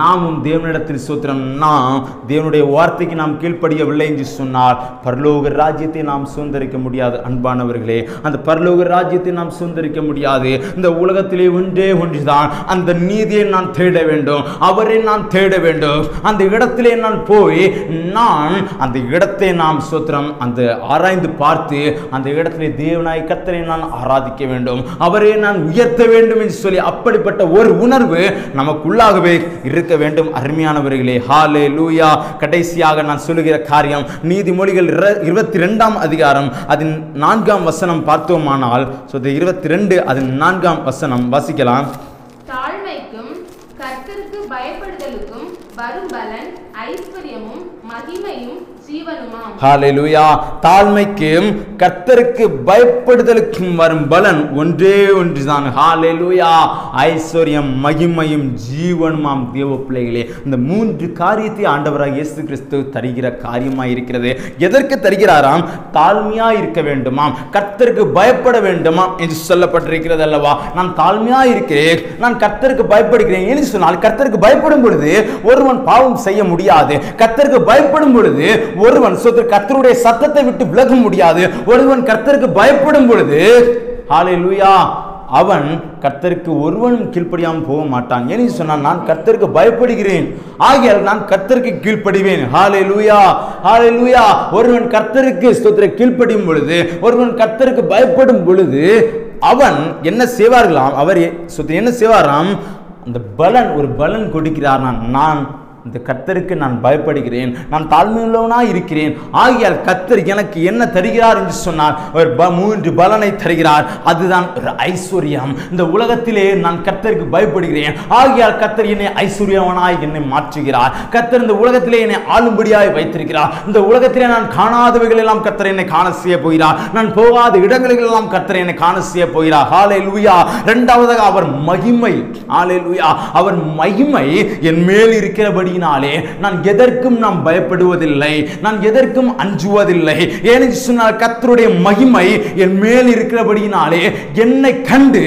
நாமும் தேவனிடத்தில் சூத்திரம் நாம் தேவனுடைய வார்த்தைக்கு நாம் கீழ்ப்படியவில்லை என்று சொன்னால் பரலோக ராஜ்யத்தை நாம் சுதந்திரிக்க முடியாது அன்பானவர்களே அந்த பரலோக ராஜ்யத்தை நாம் சுதந்திரிக்க முடியாது இந்த உலகத்திலே ஒன்றே ஒன்றுதான் அந்த நீதியை நான் தேட வேண்டும் அவரை நான் தேட வேண்டும் அந்த இடத்திலே நான் போய் நான் அந்த இடத்தை நாம் சோத்திரம் அந்த ஆராய்ந்து பார்த்து அந்த இடத்திலே தேவனாய் கத்தனை நான் ஆராதிக்க வேண்டும் அவரை நான் உயர்த்த வேண்டும் என்று சொல்லி அப்படிப்பட்ட ஒரு உணர்வு நமக்குள்ளாகவே இருக்க வேண்டும் அருமையானவர்களே ஹாலே லூயா கடைசியாக நான் சொல்லுகிற காரியம் நீதிமொழிகள் இருபத்தி ரெண்டாம் அதிகாரம் அதன் நான்காம் வசனம் பார்த்தோமானால் ஸோ இருபத்தி ரெண்டு அதன் நான்காம் வசனம் வாசிக்கலாம்
தாழ்மைக்கும்
கர்த்தருக்கு பயப்படுதலுக்கும் வரும் பலன்
ஹாலேலுயா தாழ்மைக்கும் கர்த்தருக்கு பயப்படுதலுக்கும் வரும் பலன் ஒன்றே ஒன்றுதான் ஹாலெலுயா ஐஸ்வர்யம் மகிமையும் ஜீவனுமாம் தேவ பிள்ளைகளே இந்த மூன்று காரியத்தை ஆண்டவராக இயேசு கிறிஸ்து தருகிற காரியமாக இருக்கிறது எதற்கு தருகிறாராம் தாழ்மையாக இருக்க வேண்டுமாம் கர்த்தருக்கு பயப்பட வேண்டுமாம் என்று சொல்லப்பட்டிருக்கிறது அல்லவா நான் தாழ்மையாக இருக்கிறேன் நான் கர்த்தருக்கு பயப்படுகிறேன் என்று சொன்னால் கர்த்தருக்கு பயப்படும் பொழுது ஒருவன் பாவம் செய்ய முடியாது கர்த்தருக்கு பயப்படும் பொழுது ஒருவன் சொத்து கத்தருடைய சத்தத்தை விட்டு விலக முடியாது ஒருவன் கர்த்தருக்கு பயப்படும் பொழுது ஹாலே லூயா அவன் கர்த்தருக்கு ஒருவனும் கீழ்ப்படியாமல் போக மாட்டான் ஏன்னு சொன்னால் நான் கர்த்தருக்கு பயப்படுகிறேன் ஆகியால் நான் கர்த்தருக்கு கீழ்ப்படிவேன் ஹாலே லூயா ஹாலே லூயா ஒருவன் கர்த்தருக்கு ஸ்தோத்திர கீழ்ப்படியும் பொழுது ஒருவன் கர்த்தருக்கு பயப்படும் பொழுது அவன் என்ன செய்வார்களாம் அவர் என்ன செய்வாராம் அந்த பலன் ஒரு பலன் கொடுக்கிறார் நான் நான் இந்த கத்தருக்கு நான் பயப்படுகிறேன் நான் தாழ்மையுள்ளவனாக இருக்கிறேன் ஆகியால் கத்தர் எனக்கு என்ன தருகிறார் என்று சொன்னால் ஒரு ப மூன்று பலனை தருகிறார் அதுதான் ஒரு ஐஸ்வர்யம் இந்த உலகத்திலே நான் கத்தருக்கு பயப்படுகிறேன் ஆகியால் கத்தர் என்னை ஐஸ்வர்யவனாய் என்னை மாற்றுகிறார் கத்தர் இந்த உலகத்திலே என்னை ஆளும்படியாய் வைத்திருக்கிறார் இந்த உலகத்திலே நான் காணாதவைகள் எல்லாம் கத்தர் என்னை காண செய்ய போகிறார் நான் போகாத இடங்களில் எல்லாம் கத்தர் என்னை காண செய்ய போகிறார் ஹாலே லூயா ரெண்டாவதாக அவர் மகிமை ஹாலே லூயா அவர் மகிமை என் மேல் இருக்கிறபடி வழியினாலே நான் எதற்கும் நாம் பயப்படுவதில்லை நான் எதற்கும் அஞ்சுவதில்லை ஏன்னு சொன்னால் கத்தருடைய மகிமை என் மேல் இருக்கிறபடியினாலே என்னை கண்டு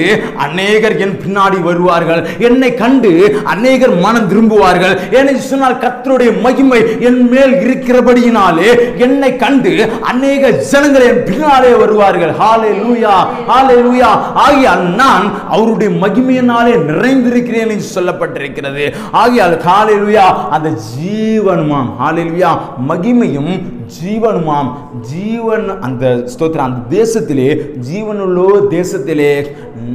அநேகர் என் பின்னாடி வருவார்கள் என்னை கண்டு அநேகர் மனம் திரும்புவார்கள் ஏன்னு சொன்னால் கத்தருடைய மகிமை என் மேல் இருக்கிறபடியினாலே என்னை கண்டு அநேக ஜனங்கள் என் பின்னாலே வருவார்கள் ஹாலே லூயா ஹாலே லூயா ஆகியால் நான் அவருடைய மகிமையினாலே நிறைந்திருக்கிறேன் என்று சொல்லப்பட்டிருக்கிறது ஆகியால் ஹாலே லூயா அந்த ஜீவனுமாம் ஹாலில்வியா மகிமையும் ஜீவனுமாம் ஜீவன் அந்த ஸ்தோத்திரம் அந்த தேசத்திலே ஜீவனுள்ளோ தேசத்திலே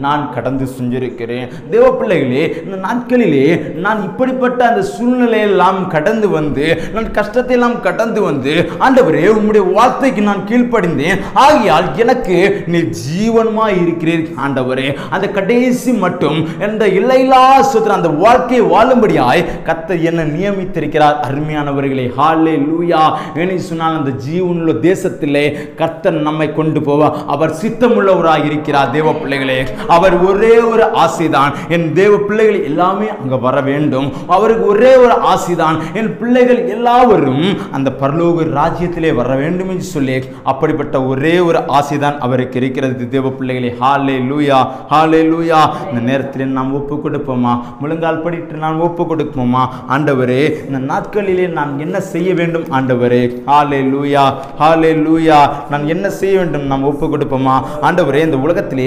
நான் கடந்து செஞ்சிருக்கிறேன் தேவ பிள்ளைகளே இந்த நாட்களிலே நான் இப்படிப்பட்ட அந்த சூழ்நிலையெல்லாம் கடந்து வந்து நான் கஷ்டத்தை எல்லாம் கடந்து வந்து ஆண்டவரே உம்முடைய வார்த்தைக்கு நான் கீழ்ப்படிந்தேன் ஆகியால் எனக்கு நீ ஜீவனமா இருக்கிறீர் ஆண்டவரே அந்த கடைசி மட்டும் அந்த இல்லையில்லா சுத்திரம் அந்த வாழ்க்கையை வாழும்படியாய் கத்தை என்ன நியமித்திருக்கிறார் அருமையானவர்களை ஹாலே லூயா என்ன அந்த ஜீவனுள்ள தேசத்திலே கர்த்தன் நம்மை கொண்டு போவா அவர் சித்தமுள்ளவராக இருக்கிறார் தேவ பிள்ளைகளே அவர் ஒரே ஒரு ஆசைதான் என் தேவ பிள்ளைகள் எல்லாமே அங்கே வர வேண்டும் அவருக்கு ஒரே ஒரு ஆசைதான் என் பிள்ளைகள் எல்லாவரும் அந்த பரலோக ராஜ்யத்திலே வர வேண்டும் என்று சொல்லி அப்படிப்பட்ட ஒரே ஒரு ஆசைதான் அவருக்கு இருக்கிறது தேவ பிள்ளைகளே ஹாலே லூயா ஹாலே லூயா இந்த நேரத்தில் நாம் ஒப்பு கொடுப்போமா முழுங்கால் படிட்டு நான் ஒப்பு கொடுப்போமா ஆண்டவரே இந்த நாட்களிலே நான் என்ன செய்ய வேண்டும் ஆண்டவரே ஹாலே ஹாலே லூயா ஹாலே லூயா நான் என்ன செய்ய வேண்டும் நாம் ஒப்பு கொடுப்போமா ஆண்டவரே இந்த உலகத்திலே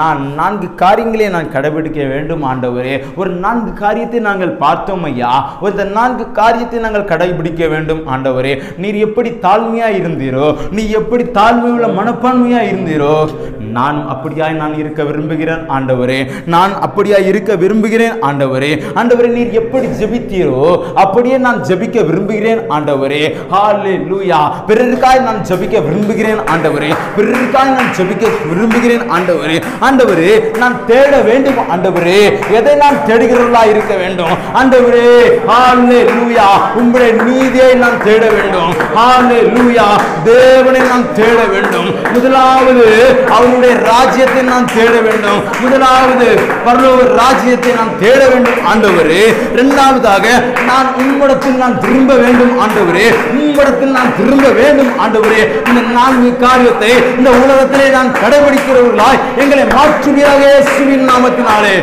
நான் நான்கு காரியங்களே நான் கடைபிடிக்க வேண்டும் ஆண்டவரே ஒரு நான்கு காரியத்தை நாங்கள் பார்த்தோம் ஐயா ஒரு நான்கு காரியத்தை நாங்கள் கடைபிடிக்க வேண்டும் ஆண்டவரே நீர் எப்படி தாழ்மையா இருந்தீரோ நீ எப்படி தாழ்மையுள்ள மனப்பான்மையா இருந்தீரோ நான் அப்படியாய் நான் இருக்க விரும்புகிறேன் ஆண்டவரே நான் அப்படியாய் இருக்க விரும்புகிறேன் ஆண்டவரே ஆண்டவரே நீர் எப்படி ஜெபித்தீரோ அப்படியே நான் ஜெபிக்க விரும்புகிறேன் ஆண்டவரே ஹாலே லூயா ஹலலூயா பிறருக்காய் நான் ஜபிக்க விரும்புகிறேன் ஆண்டவரே பிறருக்காய் நான் ஜபிக்க விரும்புகிறேன் ஆண்டவரே ஆண்டவரே நான் தேட வேண்டும் ஆண்டவரே எதை நான் தேடுகிறவர்களா இருக்க வேண்டும் ஆண்டவரே ஹாலே லூயா உங்களுடைய நீதியை நான் தேட வேண்டும் ஹாலே லூயா தேவனை நான் தேட வேண்டும் முதலாவது அவருடைய ராஜ்யத்தை நான் தேட வேண்டும் முதலாவது பரலோக ராஜ்யத்தை நான் தேட வேண்டும் ஆண்டவரே இரண்டாவதாக நான் உம்மிடத்தில் நான் திரும்ப வேண்டும் ஆண்டவரே உம்மிடத்தில் நான் திரும்ப வேண்டும் ஆண்டவரே இந்த நான்கு காரியத்தை இந்த உலகத்திலே நான் கடைபிடிக்கிறவர்களாய் எங்களை மாற்றுவீராக இயேசுவின் நாமத்தினாலே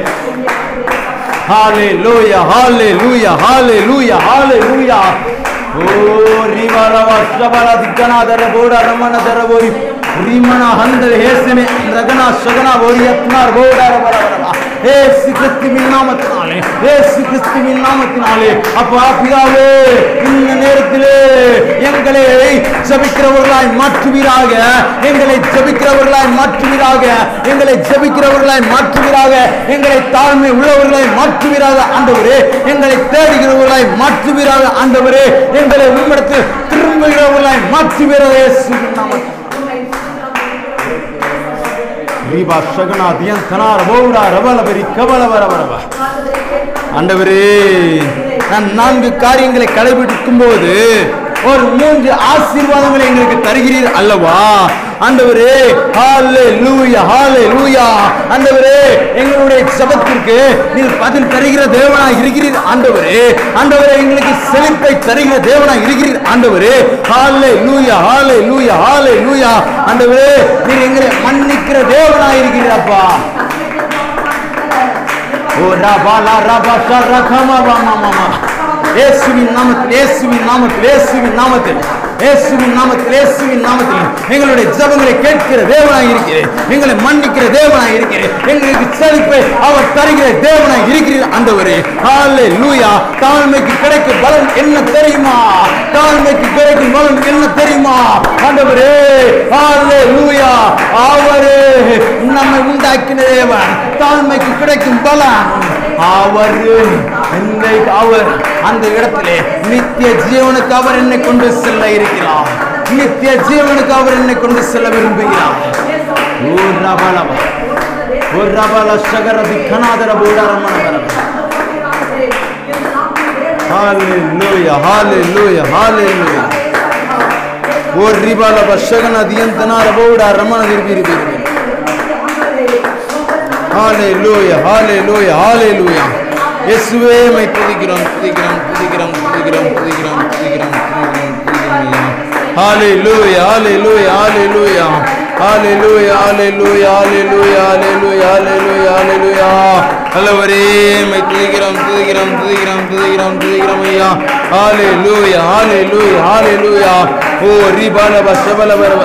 ஹாலே லூயா ஹாலே லூயா ஹாலே லூயா ஹாலே லூயா ಿಗನಾದರ ಬೋಡ ರಮಣದರ ಬೋಯಿ ರಿಮಣ ಹಂದರ ಹೇಸನೆ ರಗನ ಶಗನ ಬೋರಿ அப்பா பிதாவே இந்த நேரத்திலே மாற்றுவீராக எங்களை ஜபிக்கிறவர்களாய் மாற்றுவீராக எங்களை ஜபிக்கிறவர்களாய் மாற்றுவீராக எங்களை தாழ்மை உள்ளவர்களாய் மாற்றுவீராக ஆண்டவரே எங்களை தேடுகிறவர்களாய் மாற்றுவீராக ஆண்டவரே எங்களை உண்மைத்து திரும்புகிறவர்களை மாற்றுகிறது ரீபா சகுனா தியன் தனார் ஓவுடா ரவல பெரி கவல வர வரவ ஆண்டவரே நான் நான்கு காரியங்களை கடைபிடிக்கும் போது ஒரு மூன்று ஆசீர்வாதங்களை எங்களுக்கு தருகிறீர் அல்லவா ஆண்டவரே ஹாலே லூயா ஹாலே லூயா ஆண்டவரே எங்களுடைய ஜபத்திற்கு நீர் பதில் தருகிற தேவனாய் இருக்கிறீர் ஆண்டவரே ஆண்டவரே எங்களுக்கு செழிப்பை தருகிற தேவனாய் இருக்கிறீர் ஆண்டவரே ஹாலே லூயா ஹாலே லூயா ஹாலே லூயா ஆண்டவரே நீர் எங்களை மன்னிக்கிற தேவனாய் இருக்கிறீரப்பா ஓ ராபா லா ராபா சா ரகமா வாமா மாமா இயேசுவின் நாமத்தில் இயேசுவின் நாமத்தில் இயேசுவின் நாமத்தில் இயேசுவின் நாமத்தில் இயேசுவின் நாமத்தில் எங்களுடைய ஜபங்களை கேட்கிற தேவனாய் இருக்கிறேன் எங்களை மன்னிக்கிற தேவனாய் இருக்கிறேன் எங்களுக்கு செழிப்பை அவர் தருகிற தேவனாய் இருக்கிறீர் அந்தவரே ஹாலே லூயா தாழ்மைக்கு கிடைக்கும் பலன் என்ன தெரியுமா தாழ்மைக்கு கிடைக்கும் பலன் என்ன தெரியுமா அந்தவரே ஹாலே லூயா அவரே நம்மை உண்டாக்கின தேவன் தாழ்மைக்கு கிடைக்கும் பலன் அவர் என்னை அவர் அந்த இடத்திலே நித்திய ஜீவனுக்கு அவர் என்னை கொண்டு செல்ல இருக்கிறார் நித்திய ஜீவனுக்கு அவர் என்னை கொண்டு செல்ல விரும்புகிறார் ஒரு ரபல சகரதி கனாதர போடாரமான Hallelujah, hallelujah, hallelujah. ஒரு ரிபால பஷகன தியந்தனார போடா ரமண திருப்பி இருக்கிறேன் ஹாலேலூயா ஹாலேலூயா ஹாலேலூயா இயேசுவே மை துதிக்கிறோம் துதிக்கிறோம் துதிக்கிறோம் துதிக்கிறோம் துதிக்கிறோம் துதிக்கிறோம் துதிக்கிறோம் துதிக்கிறோம் hallelujah hallelujah hallelujah hallelujah hallelujah hallelujah hallelujah hallelujah hallelujah ஹலவரே மை துதிக்கிறோம் துதிக்கிறோம் துதிக்கிறோம் துதிக்கிறோம் துதிக்கிறோம் ஐயா ஹாலேலூயா ஹாலேலூயா ஹாலேலூயா ஓரி பாலப சபலபரவ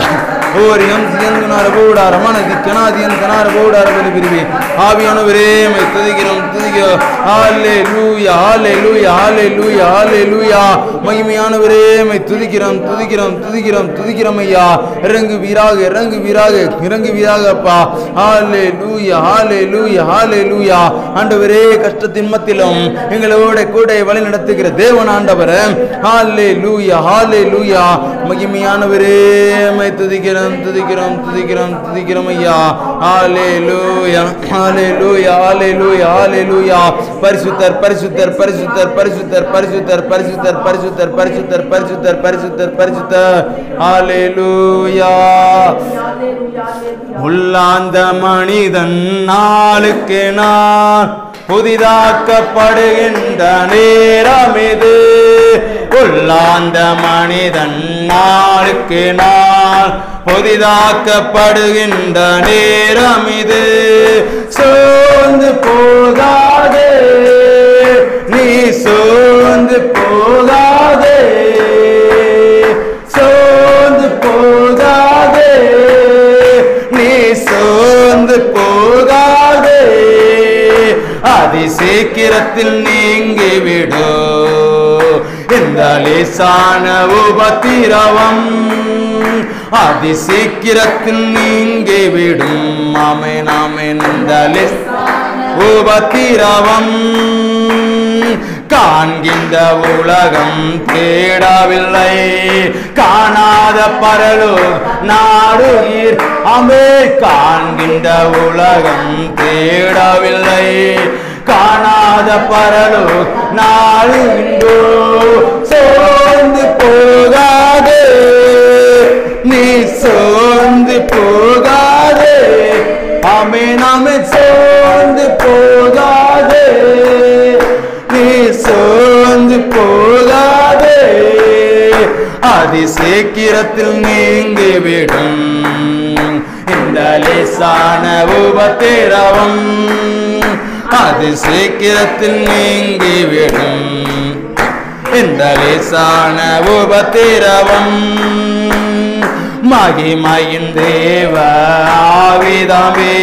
ஓரி எம் தியங்கனார போடார மனதி கனாதியன் கனார கோடார பலி பிரிவி ஆவியானவரே மை துதிக்கிறோம் துதிக்கிறோம் ஹாலே லூயா ஹாலே லூயா ஹாலே லூயா ஹாலே லூயா மகிமையானவரே மை துதிக்கிறோம் துதிக்கிறோம் துதிக்கிறோம் துதிக்கிறோம் ஐயா இறங்கு வீராக இறங்கு வீராக இறங்கு வீராக அப்பா ஹாலே லூயா ஹாலே லூயா ஹாலே லூயா ஆண்டவரே கஷ்டத்தின் மத்திலும் எங்களோட கூட வழி நடத்துகிற தேவன் ஆண்டவர் ஹாலே லூயா ஹாலே லூயா மகிமையானவரே மை துதிக்கிறோம் துதிக்கிறோம் துதிக்கிறோம் துதிக்கிறோம் ஐயா ஆலே லூயா ஆலே லூயா ஆலே லூயா ஆலே லூயா பரிசுத்தர் பரிசுத்தர் பரிசுத்தர் பரிசுத்தர் பரிசுத்தர் பரிசுத்தர் பரிசுத்தர் பரிசுத்தர் பரிசுத்தர் பரிசுத்தர் பரிசுத்தர் ஆலே லூயா உள்ளாந்த மனிதன் நாளுக்கு நான் புதிதாக்கப்படுகின்ற நேரம் இது உள்ளாந்த மனிதன் நாளுக்கு நாள் புதிதாக்கப்படுகின்ற நேரம் இது சோர்ந்து போகாதே நீ சோர்ந்து போகாதே சோர்ந்து போகாதே நீ சோர்ந்து போகாதே அதி சீக்கிரத்தில் நீங்கிவிடும் இந்த லேசான உபத்திரவம் அதிசீக்கிரத்தில் நீங்கி விடும் அமேன் அமேன் இந்த உபத்திரவம் காண்கின்ற உலகம் தேடவில்லை காணாத பரலோ நாடுநீர் அமே காண்கின்ற உலகம் தேடவில்லை காணாத பரலோ நாள் இன்றோ சோர்ந்து போகாதே நீ சோர்ந்து போகாதே
அமே நாமே சோர்ந்து போகாதே
நீ சோர்ந்து போகாதே அதிசேக்கிரத்தில் நீங்கி விடும் இந்த லேசான உபத்திரவம் அது சீக்கிரத்தில் நீங்கிவிடும் இந்த லேசான உபத்திரவம் மகிமையின் தேவ ஆவிதாமே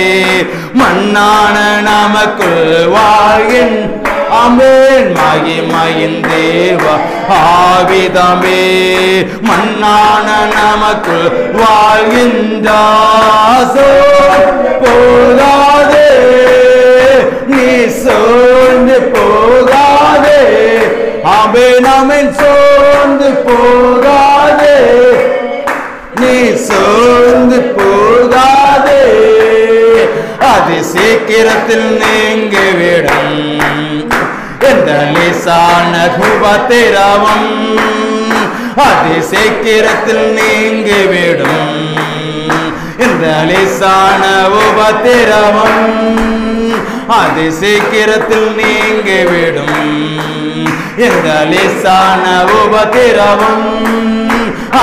மண்ணான நமக்குள் வாழ்கின் அமேன் மகிமையின் தேவ ஆவிதமே மண்ணான நமக்குள் வாழ்கின்றாசோ போதாதே நீ சோர்ந்து போகாதே அவை நாமில் சோர்ந்து போகாதே நீ சோர்ந்து போகாதே அது சீக்கிரத்தில் நீங்க விடும் எந்த லேசான திரவம் அது சீக்கிரத்தில் நீங்க விடும் இந்த லேசான உபத்திரவம் அது சீக்கிரத்தில் நீங்கிவிடும் எந்த லேசான உபதிரவம்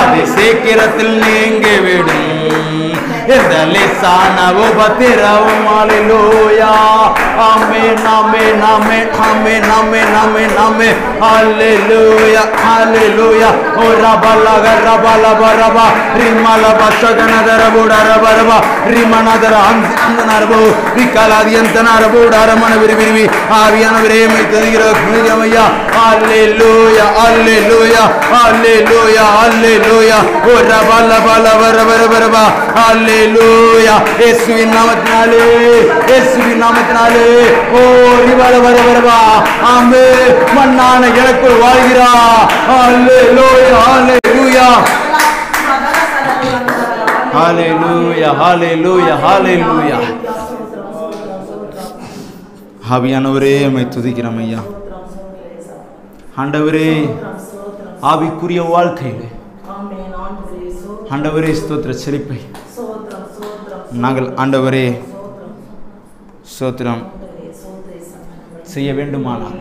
அது சீக்கிரத்தில் நீங்கிவிடும் இந்த லிசான உபத்திரவும் அலிலூயா அமே நாமே நாமே அமே நாமே நாமே நாமே அலிலூயா அலிலூயா ஓ ரபலக ரபலப ரப ரிமல பச்சகனதர பூடரப ரப ரிமனதர அந்தனரபு விகலாதியந்தனரபு டரமன விரிவிரி ஆவியானவரே மை தருகிற குணிதமையா அலிலூயா அலிலூயா அலிலூயா அலிலூயா ஓ ரபலப ரப ரப ரப ரப அலிலூயா ஹalleluya இயேசுவின் நாமத்தினாலே இயேசுவின் நாமத்தினாலே ஓ இவர வர வரவா ஆமே மண்ணான எனக்குள் வாழ்கிறா ஹalleluya ஹalleluya ஹalleluya ஹalleluya ஹalleluya ஆவியானவரே உம்மை துதிக்கிறோம் ஐயா ஆண்டவரே ஆவிக்குரிய வாழ்க்கையிலே ஆண்டவரே ஸ்தோத்திர செழிப்பை நாங்கள் ஆண்டவரே சோத்திரம் செய்ய வேண்டுமானால்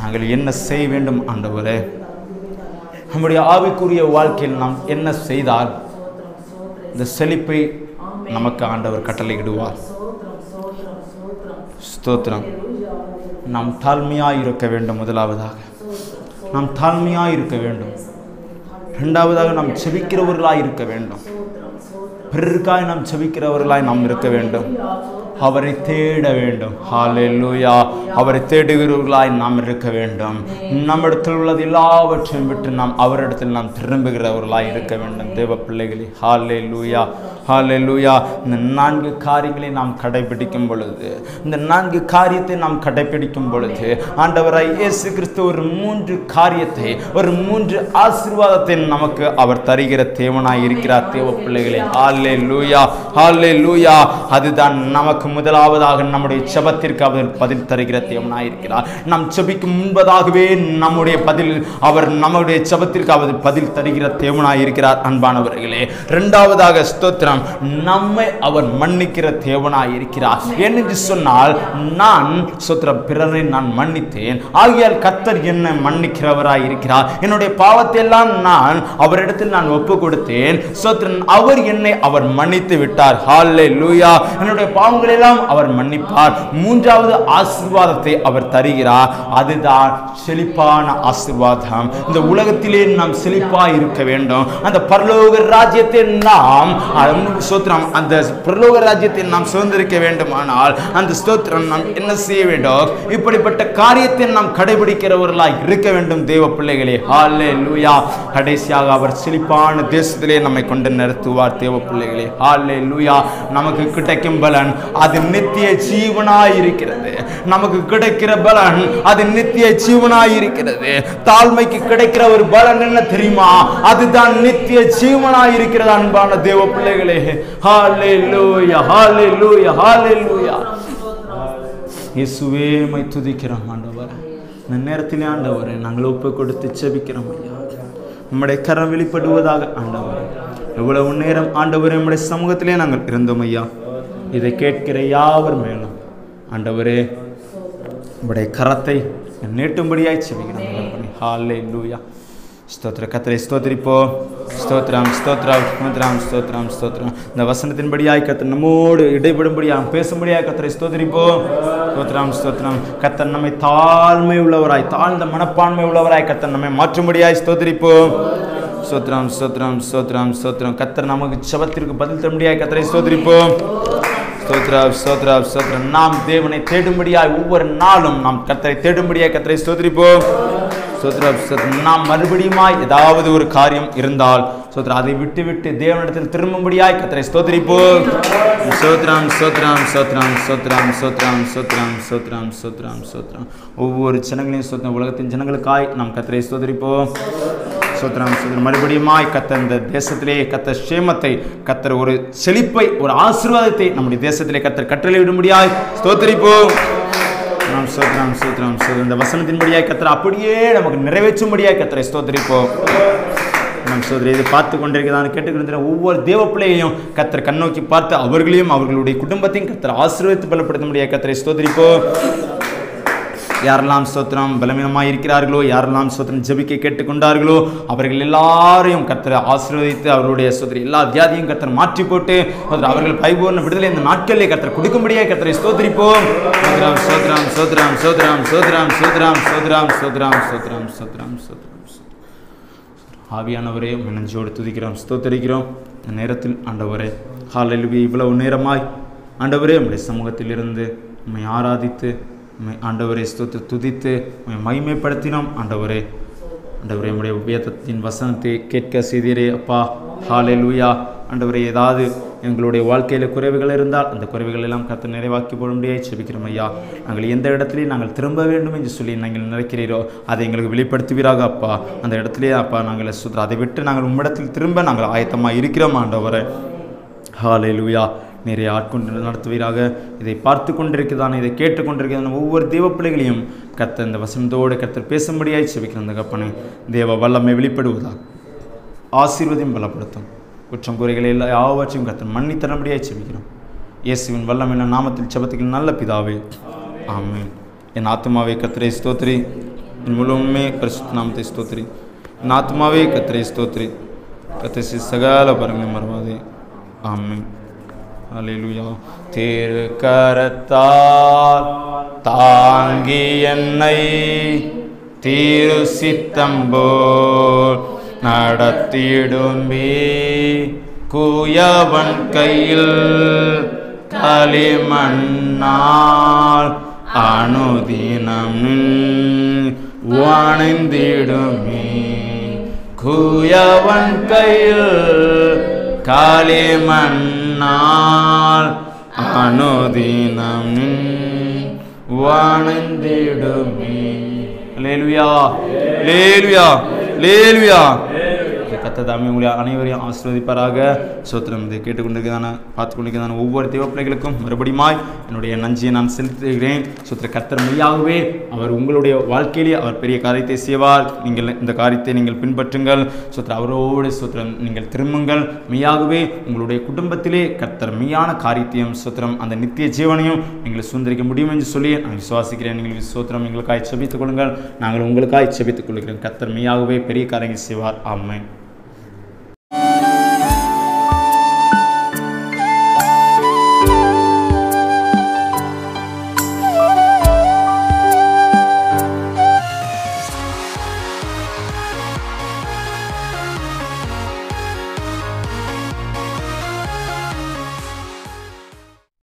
நாங்கள் என்ன செய்ய வேண்டும் ஆண்டவரே நம்முடைய ஆவிக்குரிய வாழ்க்கையில் நாம் என்ன செய்தால் இந்த செழிப்பை நமக்கு ஆண்டவர் கட்டளையிடுவார் ஸ்தோத்திரம் நாம் தாழ்மையாக இருக்க வேண்டும் முதலாவதாக நாம் தாழ்மையாக இருக்க வேண்டும் ரெண்டாவதாக நாம் செபிக்கிறவர்களாக இருக்க வேண்டும் பிறருக்காய் நாம் செபிக்கிறவர்களாய் நாம் இருக்க வேண்டும் அவரை தேட வேண்டும் ஹாலெல்லூயா அவரை தேடுகிறவர்களாய் நாம் இருக்க வேண்டும் நம்மிடத்தில் உள்ளது எல்லாவற்றையும் விட்டு நாம் அவரிடத்தில் நாம் திரும்புகிறவர்களாய் இருக்க வேண்டும் தேவ பிள்ளைகளே ஹாலே லூயா ஹாலே லூயா இந்த நான்கு காரியங்களை நாம் கடைபிடிக்கும் பொழுது இந்த நான்கு காரியத்தை நாம் கடைபிடிக்கும் பொழுது ஆண்டவராய் இயேசு கிறிஸ்து ஒரு மூன்று காரியத்தை ஒரு மூன்று ஆசீர்வாதத்தை நமக்கு அவர் தருகிற தேவனாய் இருக்கிறார் தேவ பிள்ளைகளே ஹாலே லூயா ஹாலே லூயா அதுதான் நமக்கு நமக்கு முதலாவதாக நம்முடைய செபத்திற்கு அவர் பதில் தருகிற தேவனாயிருக்கிறார் நம் செபிக்கும் முன்பதாகவே நம்முடைய பதில் அவர் நம்முடைய செபத்திற்கு அவர் பதில் தருகிற தேவனாயிருக்கிறார் அன்பானவர்களே இரண்டாவதாக ஸ்தோத்திரம் நம்மை அவர் மன்னிக்கிற தேவனாயிருக்கிறார் என்று சொன்னால் நான் சுத்திர பிறரை நான் மன்னித்தேன் ஆகியால் கத்தர் என்னை மன்னிக்கிறவராய் இருக்கிறார் என்னுடைய பாவத்தை எல்லாம் நான் அவரிடத்தில் நான் ஒப்பு கொடுத்தேன் சோத்ரன் அவர் என்னை அவர் மன்னித்து விட்டார் ஹாலே லூயா என்னுடைய பாவங்களை அவர்களெல்லாம் அவர் மன்னிப்பார் மூன்றாவது ஆசிர்வாதத்தை அவர் தருகிறார் அதுதான் செழிப்பான ஆசிர்வாதம் இந்த உலகத்திலே நாம் செழிப்பாக இருக்க வேண்டும் அந்த பரலோக ராஜ்யத்தை நாம் சோத்திரம் அந்த பரலோக ராஜ்யத்தை நாம் சுதந்திரிக்க வேண்டுமானால் அந்த ஸ்தோத்திரம் நாம் என்ன செய்ய வேண்டும் இப்படிப்பட்ட காரியத்தை நாம் கடைபிடிக்கிறவர்களாக இருக்க வேண்டும் தேவ பிள்ளைகளே ஹாலே லூயா கடைசியாக அவர் செழிப்பான தேசத்திலே நம்மை கொண்டு நிறுத்துவார் தேவ பிள்ளைகளே ஹாலே லூயா நமக்கு கிடைக்கும் பலன் அது நித்திய ஜீவனாய் இருக்கிறது நமக்கு கிடைக்கிற பலன் அது நித்திய ஜீவனாய் இருக்கிறது தாழ்மைக்கு கிடைக்கிற ஒரு பலன் என்ன தெரியுமா அதுதான் நித்திய ஜீவனாய் இருக்கிறது அன்பான தேவ பிள்ளைகளே ஹாலே லூயா ஹாலே லூயா ஹாலே லூயா இயேசுவே மை துதிக்கிறோம் ஆண்டவர் இந்த நேரத்தில் ஆண்டவர் நாங்கள் ஒப்பு கொடுத்து செபிக்கிறோம் ஐயா நம்முடைய கரம் வெளிப்படுவதாக ஆண்டவர் எவ்வளவு நேரம் ஆண்டவர் நம்முடைய சமூகத்திலே நாங்கள் இருந்தோம் ஐயா இதை கேட்கிற யாவர் மேலும் ஆண்டவரே உங்களுடைய கரத்தை நீட்டும்படியாய் செவிக்கிறேன் ஹாலே லூயா ஸ்தோத்திர கத்தரை ஸ்தோத்திரிப்போ ஸ்தோத்ராம் ஸ்தோத்ரா ஸ்தோத்ராம் ஸ்தோத்ராம் ஸ்தோத்ரம் இந்த வசனத்தின்படியாய் கத்தர் நம்மோடு இடைபடும்படியாக பேசும்படியாய் கத்தரை ஸ்தோத்திரிப்போ ஸ்தோத்ராம் ஸ்தோத்ராம் கத்தர் நம்மை தாழ்மை உள்ளவராய் தாழ்ந்த மனப்பான்மை உள்ளவராய் கத்தர் நம்மை மாற்றும்படியாய் ஸ்தோத்திரிப்போ ஸ்தோத்ராம் ஸ்தோத்ராம் ஸ்தோத்ராம் ஸ்தோத்ரம் கத்தர் நமக்கு சபத்திற்கு பதில் தரும்படியாய் கத்தரை ஸ்தோத்திரிப்போம் ஸ்தோத்ரம் ஸ்தோத்ரம் ஸ்தோத்ரம் நாம் தேவனை தேடும்படியாய் ஒவ்வொரு நாளும் நாம் கத்தரை தேடும்படியாய் கத்தரை ஸ்தோத்திரிப்போம் ஸ்தோத்ரம் ஸ்தோத்ரம் நாம் மறுபடியுமாய் ஏதாவது ஒரு காரியம் இருந்தால் சோத்ரா அதை விட்டு விட்டு தேவனிடத்தில் திரும்பும்படியாய் கத்தரை ஸ்தோத்திரிப்போம் சோத்ராம் சோத்ராம் சோத்ராம் சோத்ராம் சோத்ராம் சோத்ராம் சோத்ராம் சோத்ராம் சோத்ராம் ஒவ்வொரு ஜனங்களையும் சோத்ரா உலகத்தின் ஜனங்களுக்காய் நாம் கத்தரை ஸ்தோத்திரிப்போம் சுத்திரம் சுத்திரம் மறுபடியுமா கத்த இந்த தேசத்திலே கத்த சேமத்தை கத்தர் ஒரு செழிப்பை ஒரு ஆசீர்வாதத்தை நம்முடைய தேசத்திலே கத்தர் கற்றலை விட முடியாது ஸ்தோத்தரிப்போம் நாம் சோத்ராம் சோத்ராம் சோத்ரம் இந்த வசனத்தின்படியாக கத்தரை அப்படியே நமக்கு நிறைவேற்றும்படியாக கத்திரை ஸ்தோத்திரிப்போம் நம் சோதரி இதை பார்த்து கொண்டிருக்கிறான் கேட்டுக்கிட்டு ஒவ்வொரு தேவ பிள்ளையையும் கத்திர கண்ணோக்கி பார்த்து அவர்களையும் அவர்களுடைய குடும்பத்தையும் கத்திர ஆசீர்வதித்து பலப்படுத்த முடியாது கத்திரை ஸ்தோத்திரிப்போம் யாரெல்லாம் சோத்திரம் பலவீனமாக இருக்கிறார்களோ யாரெல்லாம் சோத்திரம் ஜபிக்க கேட்டுக்கொண்டார்களோ அவர்கள் எல்லாரையும் கத்தரை ஆசீர்வதித்து அவருடைய ஸ்தோத்திரி எல்லா வியாதியும் கத்தரை மாற்றி போட்டு அவர்கள் பைபூர்ண விடுதலை இந்த நாட்களிலே கத்தரை கொடுக்கும்படியாக கத்தரை சோதரிப்போம் சோத்ராம் சோத்ராம் சோத்ராம் சோத்ராம் சோத்ராம் சோத்ராம் சோத்ராம் சோத்ராம் சோத்ராம் சோத்ராம் சோத்ராம் ஆவியானவரே நெஞ்சோடு துதிக்கிறோம் ஸ்தோத்தரிக்கிறோம் இந்த நேரத்தில் ஆண்டவரே காலையில் இவ்வளவு நேரமாய் ஆண்டவரே நம்முடைய இருந்து நம்மை ஆராதித்து ஆண்டவரை ஸ்தோத்து துதித்து மகிமைப்படுத்தினோம் ஆண்டவரே ஆண்டவரே நம்முடைய உபயத்தத்தின் வசனத்தை கேட்க செய்தீரே அப்பா ஹாலே லூயா ஆண்டவரே ஏதாவது எங்களுடைய வாழ்க்கையில் குறைவுகள் இருந்தால் அந்த குறைவுகள் எல்லாம் கற்று நிறைவாக்கி போட முடியாது செபிக்கிறோம் ஐயா நாங்கள் எந்த இடத்துலையும் நாங்கள் திரும்ப வேண்டும் என்று சொல்லி நாங்கள் நினைக்கிறீரோ அதை எங்களுக்கு வெளிப்படுத்துவீராக அப்பா அந்த இடத்துலேயே அப்பா நாங்கள் சுத்த அதை விட்டு நாங்கள் உம்மிடத்தில் திரும்ப நாங்கள் ஆயத்தமாக இருக்கிறோம் ஆண்டவரை ஹாலே லூயா நிறைய ஆட்கொண்டு நடத்துவீராக இதை பார்த்து கொண்டிருக்கிறதான இதை கேட்டுக்கொண்டிருக்கிறதான ஒவ்வொரு தெய்வ பிள்ளைகளையும் கத்த இந்த வசந்தோடு கத்தர் பேசும்படியாய் செபிக்கிறந்த கப்பனை தேவ வல்லமை வெளிப்படுவதாக ஆசீர்வதியும் பலப்படுத்தும் குற்றம் குறைகளை எல்லா யாவற்றையும் கத்தன் மன்னித்தரபடியாய் செவிக்கிறோம் இயேசுவின் வல்லம் என்ன நாமத்தில் செபத்துக்கள் நல்ல பிதாவே ஆமேன் என் ஆத்மாவே கத்திரை ஸ்தோத்ரி என் முழுமே பரிசுத்த நாமத்தை ஸ்தோத்ரி என் ஆத்மாவே கத்திரை ஸ்தோத்ரி கத்திரை சகல பரங்களை மறவாதே ஆமேன் அலையிலுயா திருக்கரத்தால் தாங்கி என்னை தீரு சித்தம்போல் நடத்திடுமே குயவன் கையில் களிமண்ணால் அனுதினம் வணிந்திடுமே குயவன் கையில் களிமண் നിന്നാൽ അനുദിനം വണന്തിടുമേ ലേലുയാ ലേലുയാ ലേലുയാ கத்ததாமே உங்களை அனைவரையும் ஆசிர்வதிப்பாராக சோத்திரம் இது கேட்டுக்கொண்டிருக்கிறதான பார்த்து கொண்டிருக்கிறதான ஒவ்வொரு தேவப்பிள்ளைகளுக்கும் மறுபடியுமாய் என்னுடைய நஞ்சியை நான் செலுத்துகிறேன் சோத்திர கத்தர் மெய்யாகவே அவர் உங்களுடைய வாழ்க்கையிலே அவர் பெரிய காரியத்தை செய்வார் நீங்கள் இந்த காரியத்தை நீங்கள் பின்பற்றுங்கள் சோத்திர அவரோடு சோத்திரம் நீங்கள் திரும்புங்கள் மெய்யாகவே உங்களுடைய குடும்பத்திலே கத்தர் மெய்யான காரியத்தையும் சோத்திரம் அந்த நித்திய ஜீவனையும் நீங்கள் சுந்தரிக்க முடியும் என்று சொல்லி நான் விசுவாசிக்கிறேன் நீங்கள் சோத்திரம் எங்களுக்காக செபித்துக் கொள்ளுங்கள் நாங்கள் உங்களுக்காக செபித்துக் கொள்கிறோம் கத்தர் மெய்யாகவே பெரிய காரியங்கள் செய்வார் ஆமை Thank you.